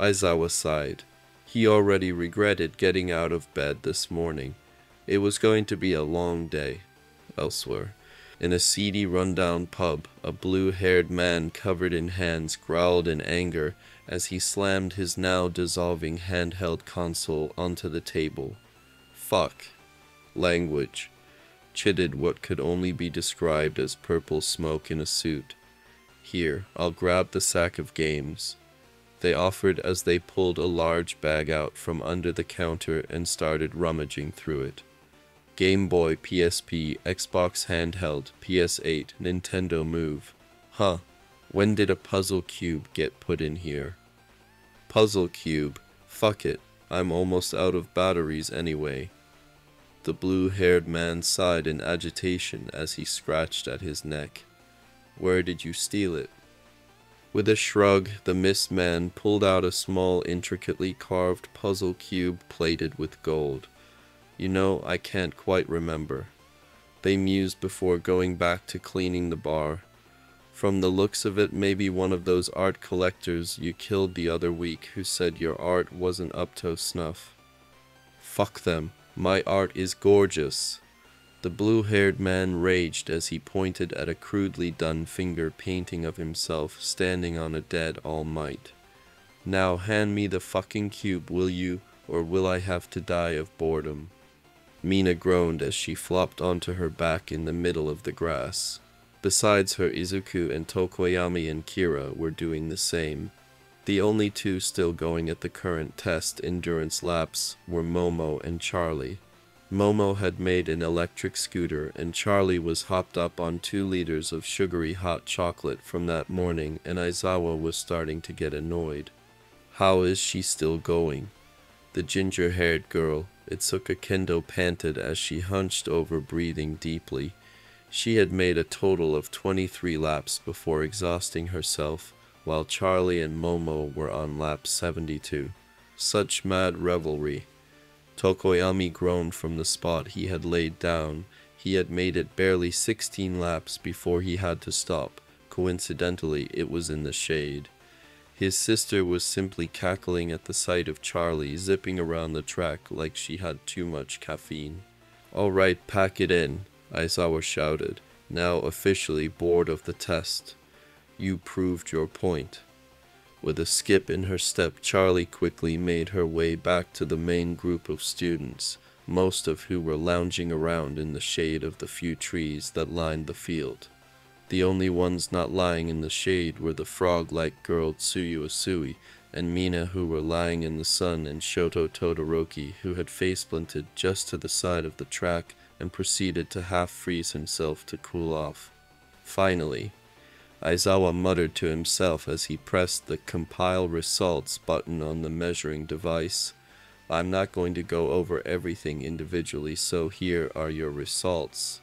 S2: Aizawa sighed. He already regretted getting out of bed this morning. It was going to be a long day. Elsewhere. In a seedy rundown pub, a blue-haired man covered in hands growled in anger as he slammed his now dissolving handheld console onto the table. Fuck language. chitted what could only be described as purple smoke in a suit. Here, I'll grab the sack of games. They offered as they pulled a large bag out from under the counter and started rummaging through it. Game Boy, PSP, Xbox Handheld, PS8, Nintendo Move. Huh, when did a puzzle cube get put in here? Puzzle cube. Fuck it. I'm almost out of batteries anyway. The blue-haired man sighed in agitation as he scratched at his neck. Where did you steal it? With a shrug, the mist man pulled out a small, intricately carved puzzle cube plated with gold. You know, I can't quite remember. They mused before going back to cleaning the bar. From the looks of it, maybe one of those art collectors you killed the other week who said your art wasn't up to snuff. Fuck them. My art is gorgeous. The blue-haired man raged as he pointed at a crudely done finger painting of himself standing on a dead All Might. Now hand me the fucking cube, will you, or will I have to die of boredom? Mina groaned as she flopped onto her back in the middle of the grass. Besides her, Izuku and Tokoyami and Kira were doing the same. The only two still going at the current test endurance laps were Momo and Charlie. Momo had made an electric scooter and Charlie was hopped up on two liters of sugary hot chocolate from that morning and Aizawa was starting to get annoyed. How is she still going? The ginger-haired girl, Itsuka Kendo panted as she hunched over breathing deeply. She had made a total of 23 laps before exhausting herself, while Charlie and Momo were on lap 72. Such mad revelry. Tokoyami groaned from the spot he had laid down. He had made it barely 16 laps before he had to stop. Coincidentally, it was in the shade. His sister was simply cackling at the sight of Charlie zipping around the track like she had too much caffeine. All right, pack it in, Aizawa shouted, now officially bored of the test. You proved your point. With a skip in her step, Charlie quickly made her way back to the main group of students, most of who were lounging around in the shade of the few trees that lined the field. The only ones not lying in the shade were the frog-like girl Tsuyu Asui and Mina who were lying in the sun and Shoto Todoroki who had face-planted just to the side of the track and proceeded to half-freeze himself to cool off. Finally, Aizawa muttered to himself as he pressed the Compile Results button on the measuring device. I'm not going to go over everything individually, so here are your results.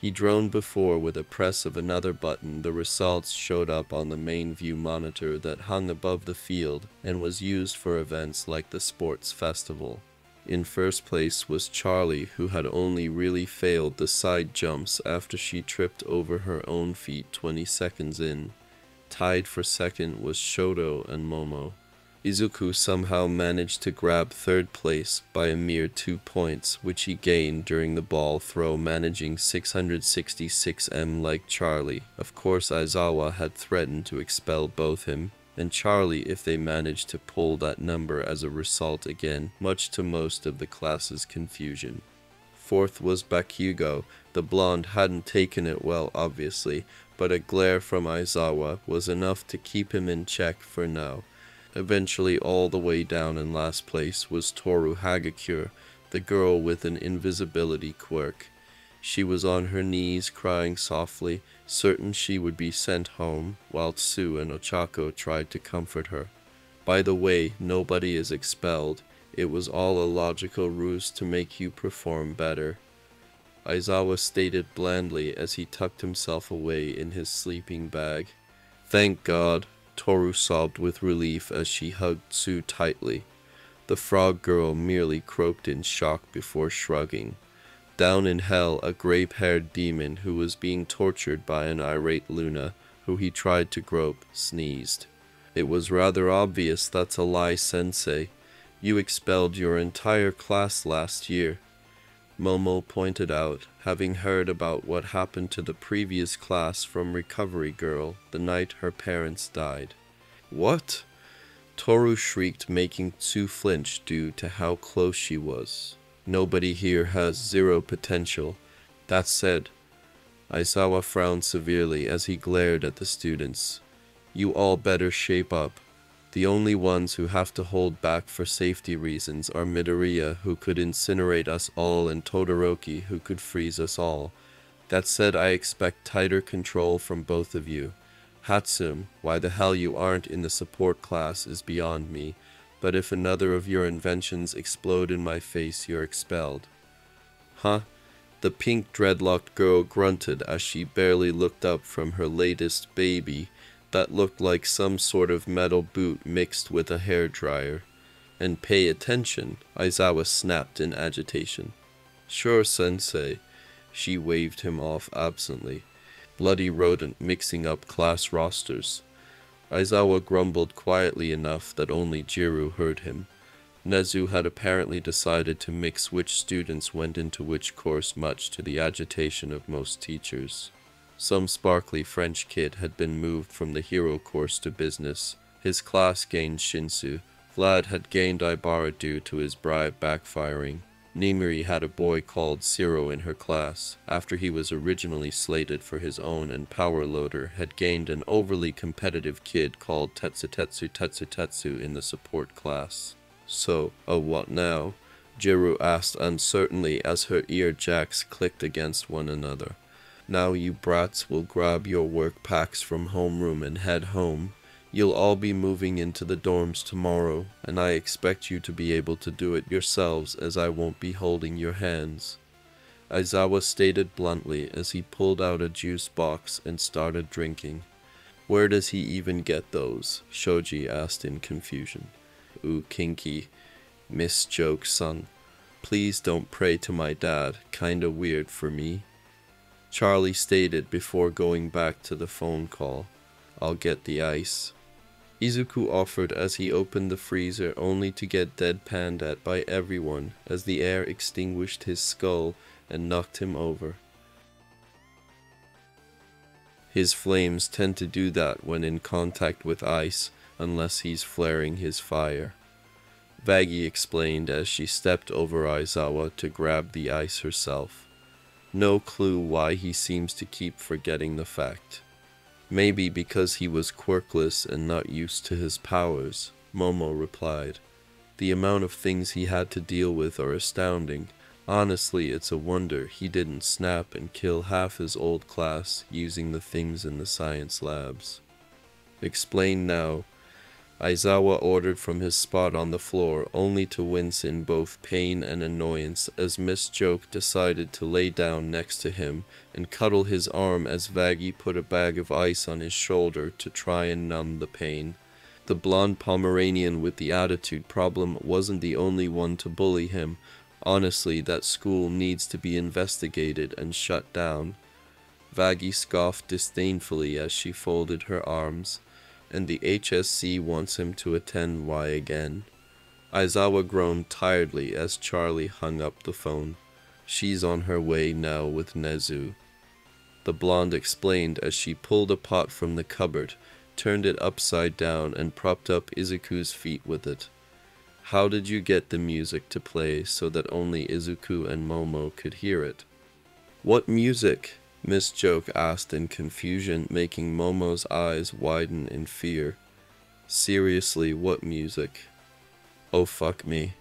S2: He droned before with a press of another button the results showed up on the main view monitor that hung above the field and was used for events like the sports festival. In first place was Charlie, who had only really failed the side jumps after she tripped over her own feet 20 seconds in. Tied for second was Shoto and Momo. Izuku somehow managed to grab third place by a mere two points, which he gained during the ball throw managing 666M like Charlie. Of course Aizawa had threatened to expel both him and Charlie if they managed to pull that number as a result again, much to most of the class's confusion. Fourth was Bakugo. The blonde hadn't taken it well, obviously, but a glare from Aizawa was enough to keep him in check for now. Eventually, all the way down in last place was Toru Hagakure, the girl with an invisibility quirk. She was on her knees crying softly, certain she would be sent home, while Tsu and Ochako tried to comfort her. By the way, nobody is expelled. It was all a logical ruse to make you perform better. Aizawa stated blandly as he tucked himself away in his sleeping bag. Thank God, Toru sobbed with relief as she hugged Tsu tightly. The frog girl merely croaked in shock before shrugging. Down in hell, a grape-haired demon who was being tortured by an irate Loona, who he tried to grope, sneezed. It was rather obvious that's a lie, Sensei. You expelled your entire class last year. Momo pointed out, having heard about what happened to the previous class from Recovery Girl the night her parents died. What? Toru shrieked, making Tsu flinch due to how close she was. Nobody here has zero potential. That said, Aizawa frowned severely as he glared at the students. You all better shape up. The only ones who have to hold back for safety reasons are Midoriya, who could incinerate us all, and Todoroki, who could freeze us all. That said, I expect tighter control from both of you. Hatsume, why the hell you aren't in the support class is beyond me, but if another of your inventions explode in my face, you're expelled. Huh? The pink dreadlocked girl grunted as she barely looked up from her latest baby that looked like some sort of metal boot mixed with a hair dryer. And pay attention, Aizawa snapped in agitation. Sure, sensei. She waved him off absently. Bloody rodent mixing up class rosters. Aizawa grumbled quietly enough that only Jiro heard him. Nezu had apparently decided to mix which students went into which course much to the agitation of most teachers. Some sparkly French kid had been moved from the hero course to business. His class gained Shinso. Vlad had gained Ibara due to his bribe backfiring. Nemuri had a boy called Zero in her class, after he was originally slated for his own and Power Loader had gained an overly competitive kid called Tetsutetsu Tetsutetsu in the support class. So, oh what now? Jiro asked uncertainly as her ear jacks clicked against one another. Now you brats will grab your work packs from homeroom and head home. You'll all be moving into the dorms tomorrow, and I expect you to be able to do it yourselves as I won't be holding your hands. Aizawa stated bluntly as he pulled out a juice box and started drinking. Where does he even get those? Shoji asked in confusion. Ooh, kinky. Miss joke, son. Please don't pray to my dad. Kinda weird for me. Charlie stated before going back to the phone call. I'll get the ice. Izuku offered as he opened the freezer only to get deadpanned at by everyone as the air extinguished his skull and knocked him over. His flames tend to do that when in contact with ice unless he's flaring his fire. Vaggie explained as she stepped over Aizawa to grab the ice herself. No clue why he seems to keep forgetting the fact. Maybe because he was quirkless and not used to his powers, Momo replied. The amount of things he had to deal with are astounding. Honestly, it's a wonder he didn't snap and kill half his old class using the things in the science labs. Explain now. Aizawa ordered from his spot on the floor, only to wince in both pain and annoyance as Miss Joke decided to lay down next to him and cuddle his arm as Vaggie put a bag of ice on his shoulder to try and numb the pain. The blonde Pomeranian with the attitude problem wasn't the only one to bully him. Honestly, that school needs to be investigated and shut down. Vaggie scoffed disdainfully as she folded her arms and the HSC wants him to attend Y again. Aizawa groaned tiredly as Charlie hung up the phone. She's on her way now with Nezu. The blonde explained as she pulled a pot from the cupboard, turned it upside down, and propped up Izuku's feet with it. How did you get the music to play so that only Izuku and Momo could hear it? What music? Miss Joke asked in confusion, making Momo's eyes widen in fear. Seriously, what music? Oh fuck me.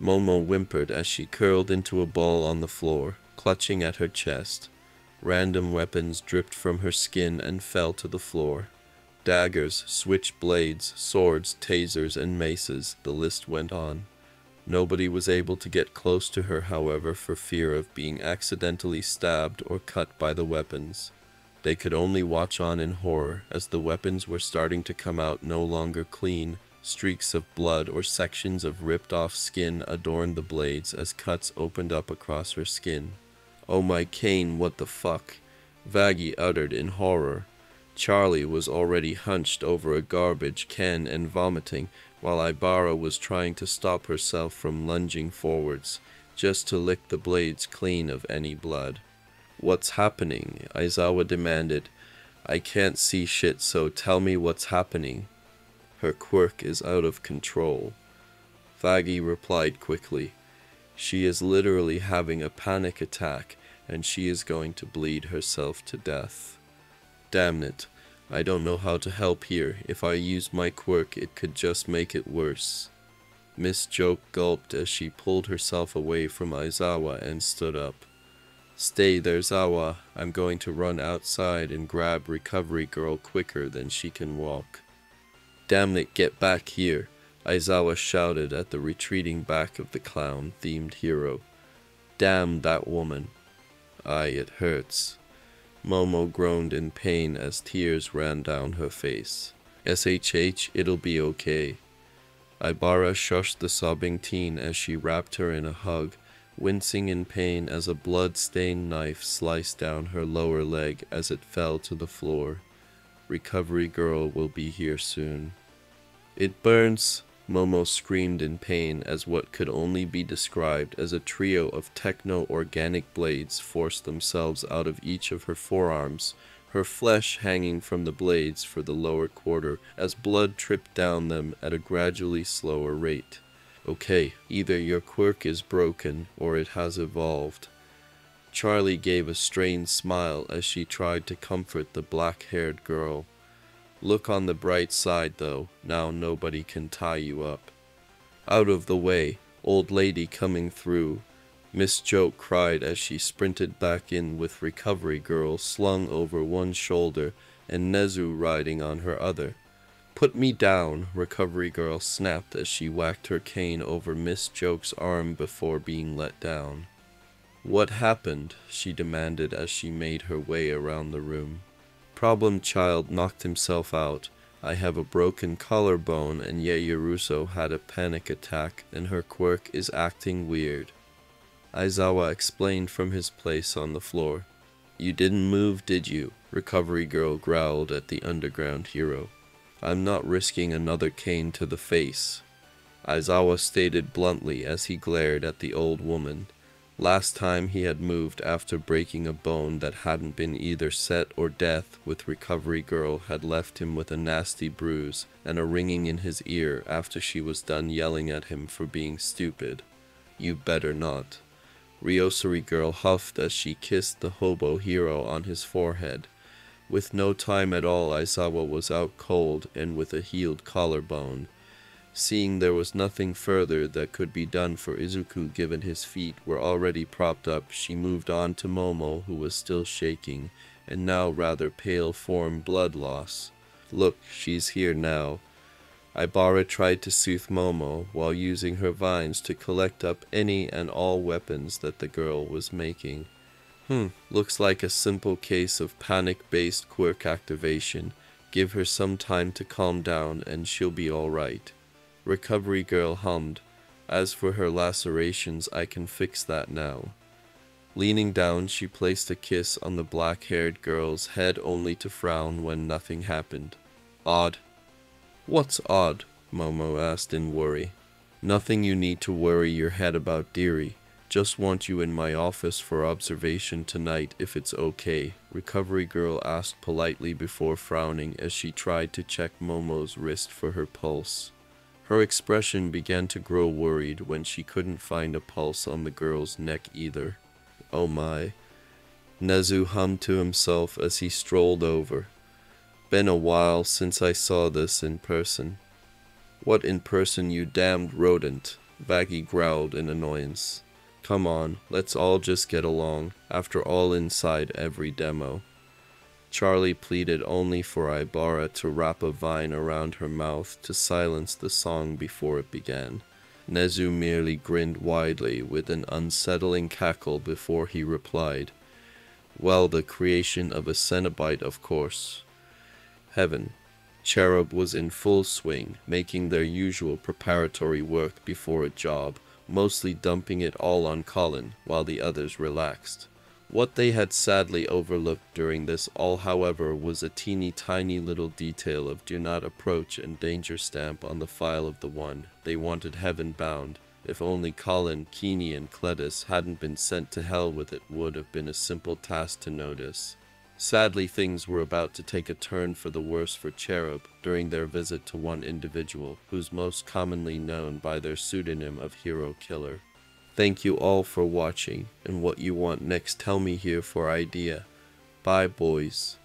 S2: Momo whimpered as she curled into a ball on the floor, clutching at her chest. Random weapons dripped from her skin and fell to the floor. Daggers, switchblades, swords, tasers, and maces, the list went on. Nobody was able to get close to her, however, for fear of being accidentally stabbed or cut by the weapons. They could only watch on in horror as the weapons were starting to come out no longer clean. Streaks of blood or sections of ripped off skin adorned the blades as cuts opened up across her skin. Oh my cane, what the fuck? Vaggie uttered in horror. Charlie was already hunched over a garbage can and vomiting, while Ibara was trying to stop herself from lunging forwards, just to lick the blades clean of any blood. What's happening? Aizawa demanded. I can't see shit, so tell me what's happening. Her quirk is out of control. Vaggie replied quickly. She is literally having a panic attack, and she is going to bleed herself to death. Damn it. I don't know how to help here. If I use my quirk, it could just make it worse. Miss Joke gulped as she pulled herself away from Aizawa and stood up. Stay there, Zawa. I'm going to run outside and grab Recovery Girl quicker than she can walk. Damn it, get back here, Aizawa shouted at the retreating back of the clown-themed hero. Damn that woman. Aye, it hurts. Momo groaned in pain as tears ran down her face. SHH, it'll be okay. Ibara shushed the sobbing teen as she wrapped her in a hug, wincing in pain as a blood-stained knife sliced down her lower leg as it fell to the floor. Recovery girl will be here soon. It burns, Momo screamed in pain as what could only be described as a trio of techno-organic blades forced themselves out of each of her forearms, her flesh hanging from the blades for the lower quarter as blood tripped down them at a gradually slower rate. Okay, either your quirk is broken or it has evolved. Charlie gave a strained smile as she tried to comfort the black-haired girl. Look on the bright side, though. Now nobody can tie you up. Out of the way, old lady coming through. Miss Joke cried as she sprinted back in with Recovery Girl slung over one shoulder and Nezu riding on her other. Put me down, Recovery Girl snapped as she whacked her cane over Miss Joke's arm before being let down. What happened? she demanded as she made her way around the room problem child knocked himself out. I have a broken collarbone and Yaoyorozu had a panic attack and her quirk is acting weird. Aizawa explained from his place on the floor. You didn't move, did you? Recovery Girl growled at the underground hero. I'm not risking another cane to the face. Aizawa stated bluntly as he glared at the old woman. Last time he had moved after breaking a bone that hadn't been either set or death with Recovery Girl had left him with a nasty bruise and a ringing in his ear after she was done yelling at him for being stupid. You better not. Recovery Girl huffed as she kissed the hobo hero on his forehead. With no time at all Aizawa was out cold and with a healed collarbone. Seeing there was nothing further that could be done for Izuku given his feet were already propped up, she moved on to Momo who was still shaking, and now rather pale from blood loss. Look, she's here now. Ibara tried to soothe Momo while using her vines to collect up any and all weapons that the girl was making. Hmm, looks like a simple case of panic-based quirk activation. Give her some time to calm down and she'll be alright. Recovery Girl hummed. As for her lacerations, I can fix that now. Leaning down, she placed a kiss on the black-haired girl's head only to frown when nothing happened. Odd. What's odd? Momo asked in worry. Nothing you need to worry your head about, dearie. Just want you in my office for observation tonight if it's okay, Recovery Girl asked politely before frowning as she tried to check Momo's wrist for her pulse. Her expression began to grow worried when she couldn't find a pulse on the girl's neck either. Oh my. Nezu hummed to himself as he strolled over. Been a while since I saw this in person. What in person, you damned rodent? Vaggie growled in annoyance. Come on, let's all just get along. After all inside every demo. Charlie pleaded only for Ibara to wrap a vine around her mouth to silence the song before it began. Nezu merely grinned widely with an unsettling cackle before he replied, Well, the creation of a Cenobite, of course. Heaven. Cherub was in full swing, making their usual preparatory work before a job, mostly dumping it all on Collin, while the others relaxed. What they had sadly overlooked during this all however was a teeny tiny little detail of do not approach and danger stamp on the file of the one they wanted heaven bound. If only Collin, Keenie, and Cletus hadn't been sent to hell with it would have been a simple task to notice. Sadly things were about to take a turn for the worse for Cherub during their visit to one individual, who's most commonly known by their pseudonym of Hero Killer. Thank you all for watching, and what you want next tell me here for idea. Bye boys.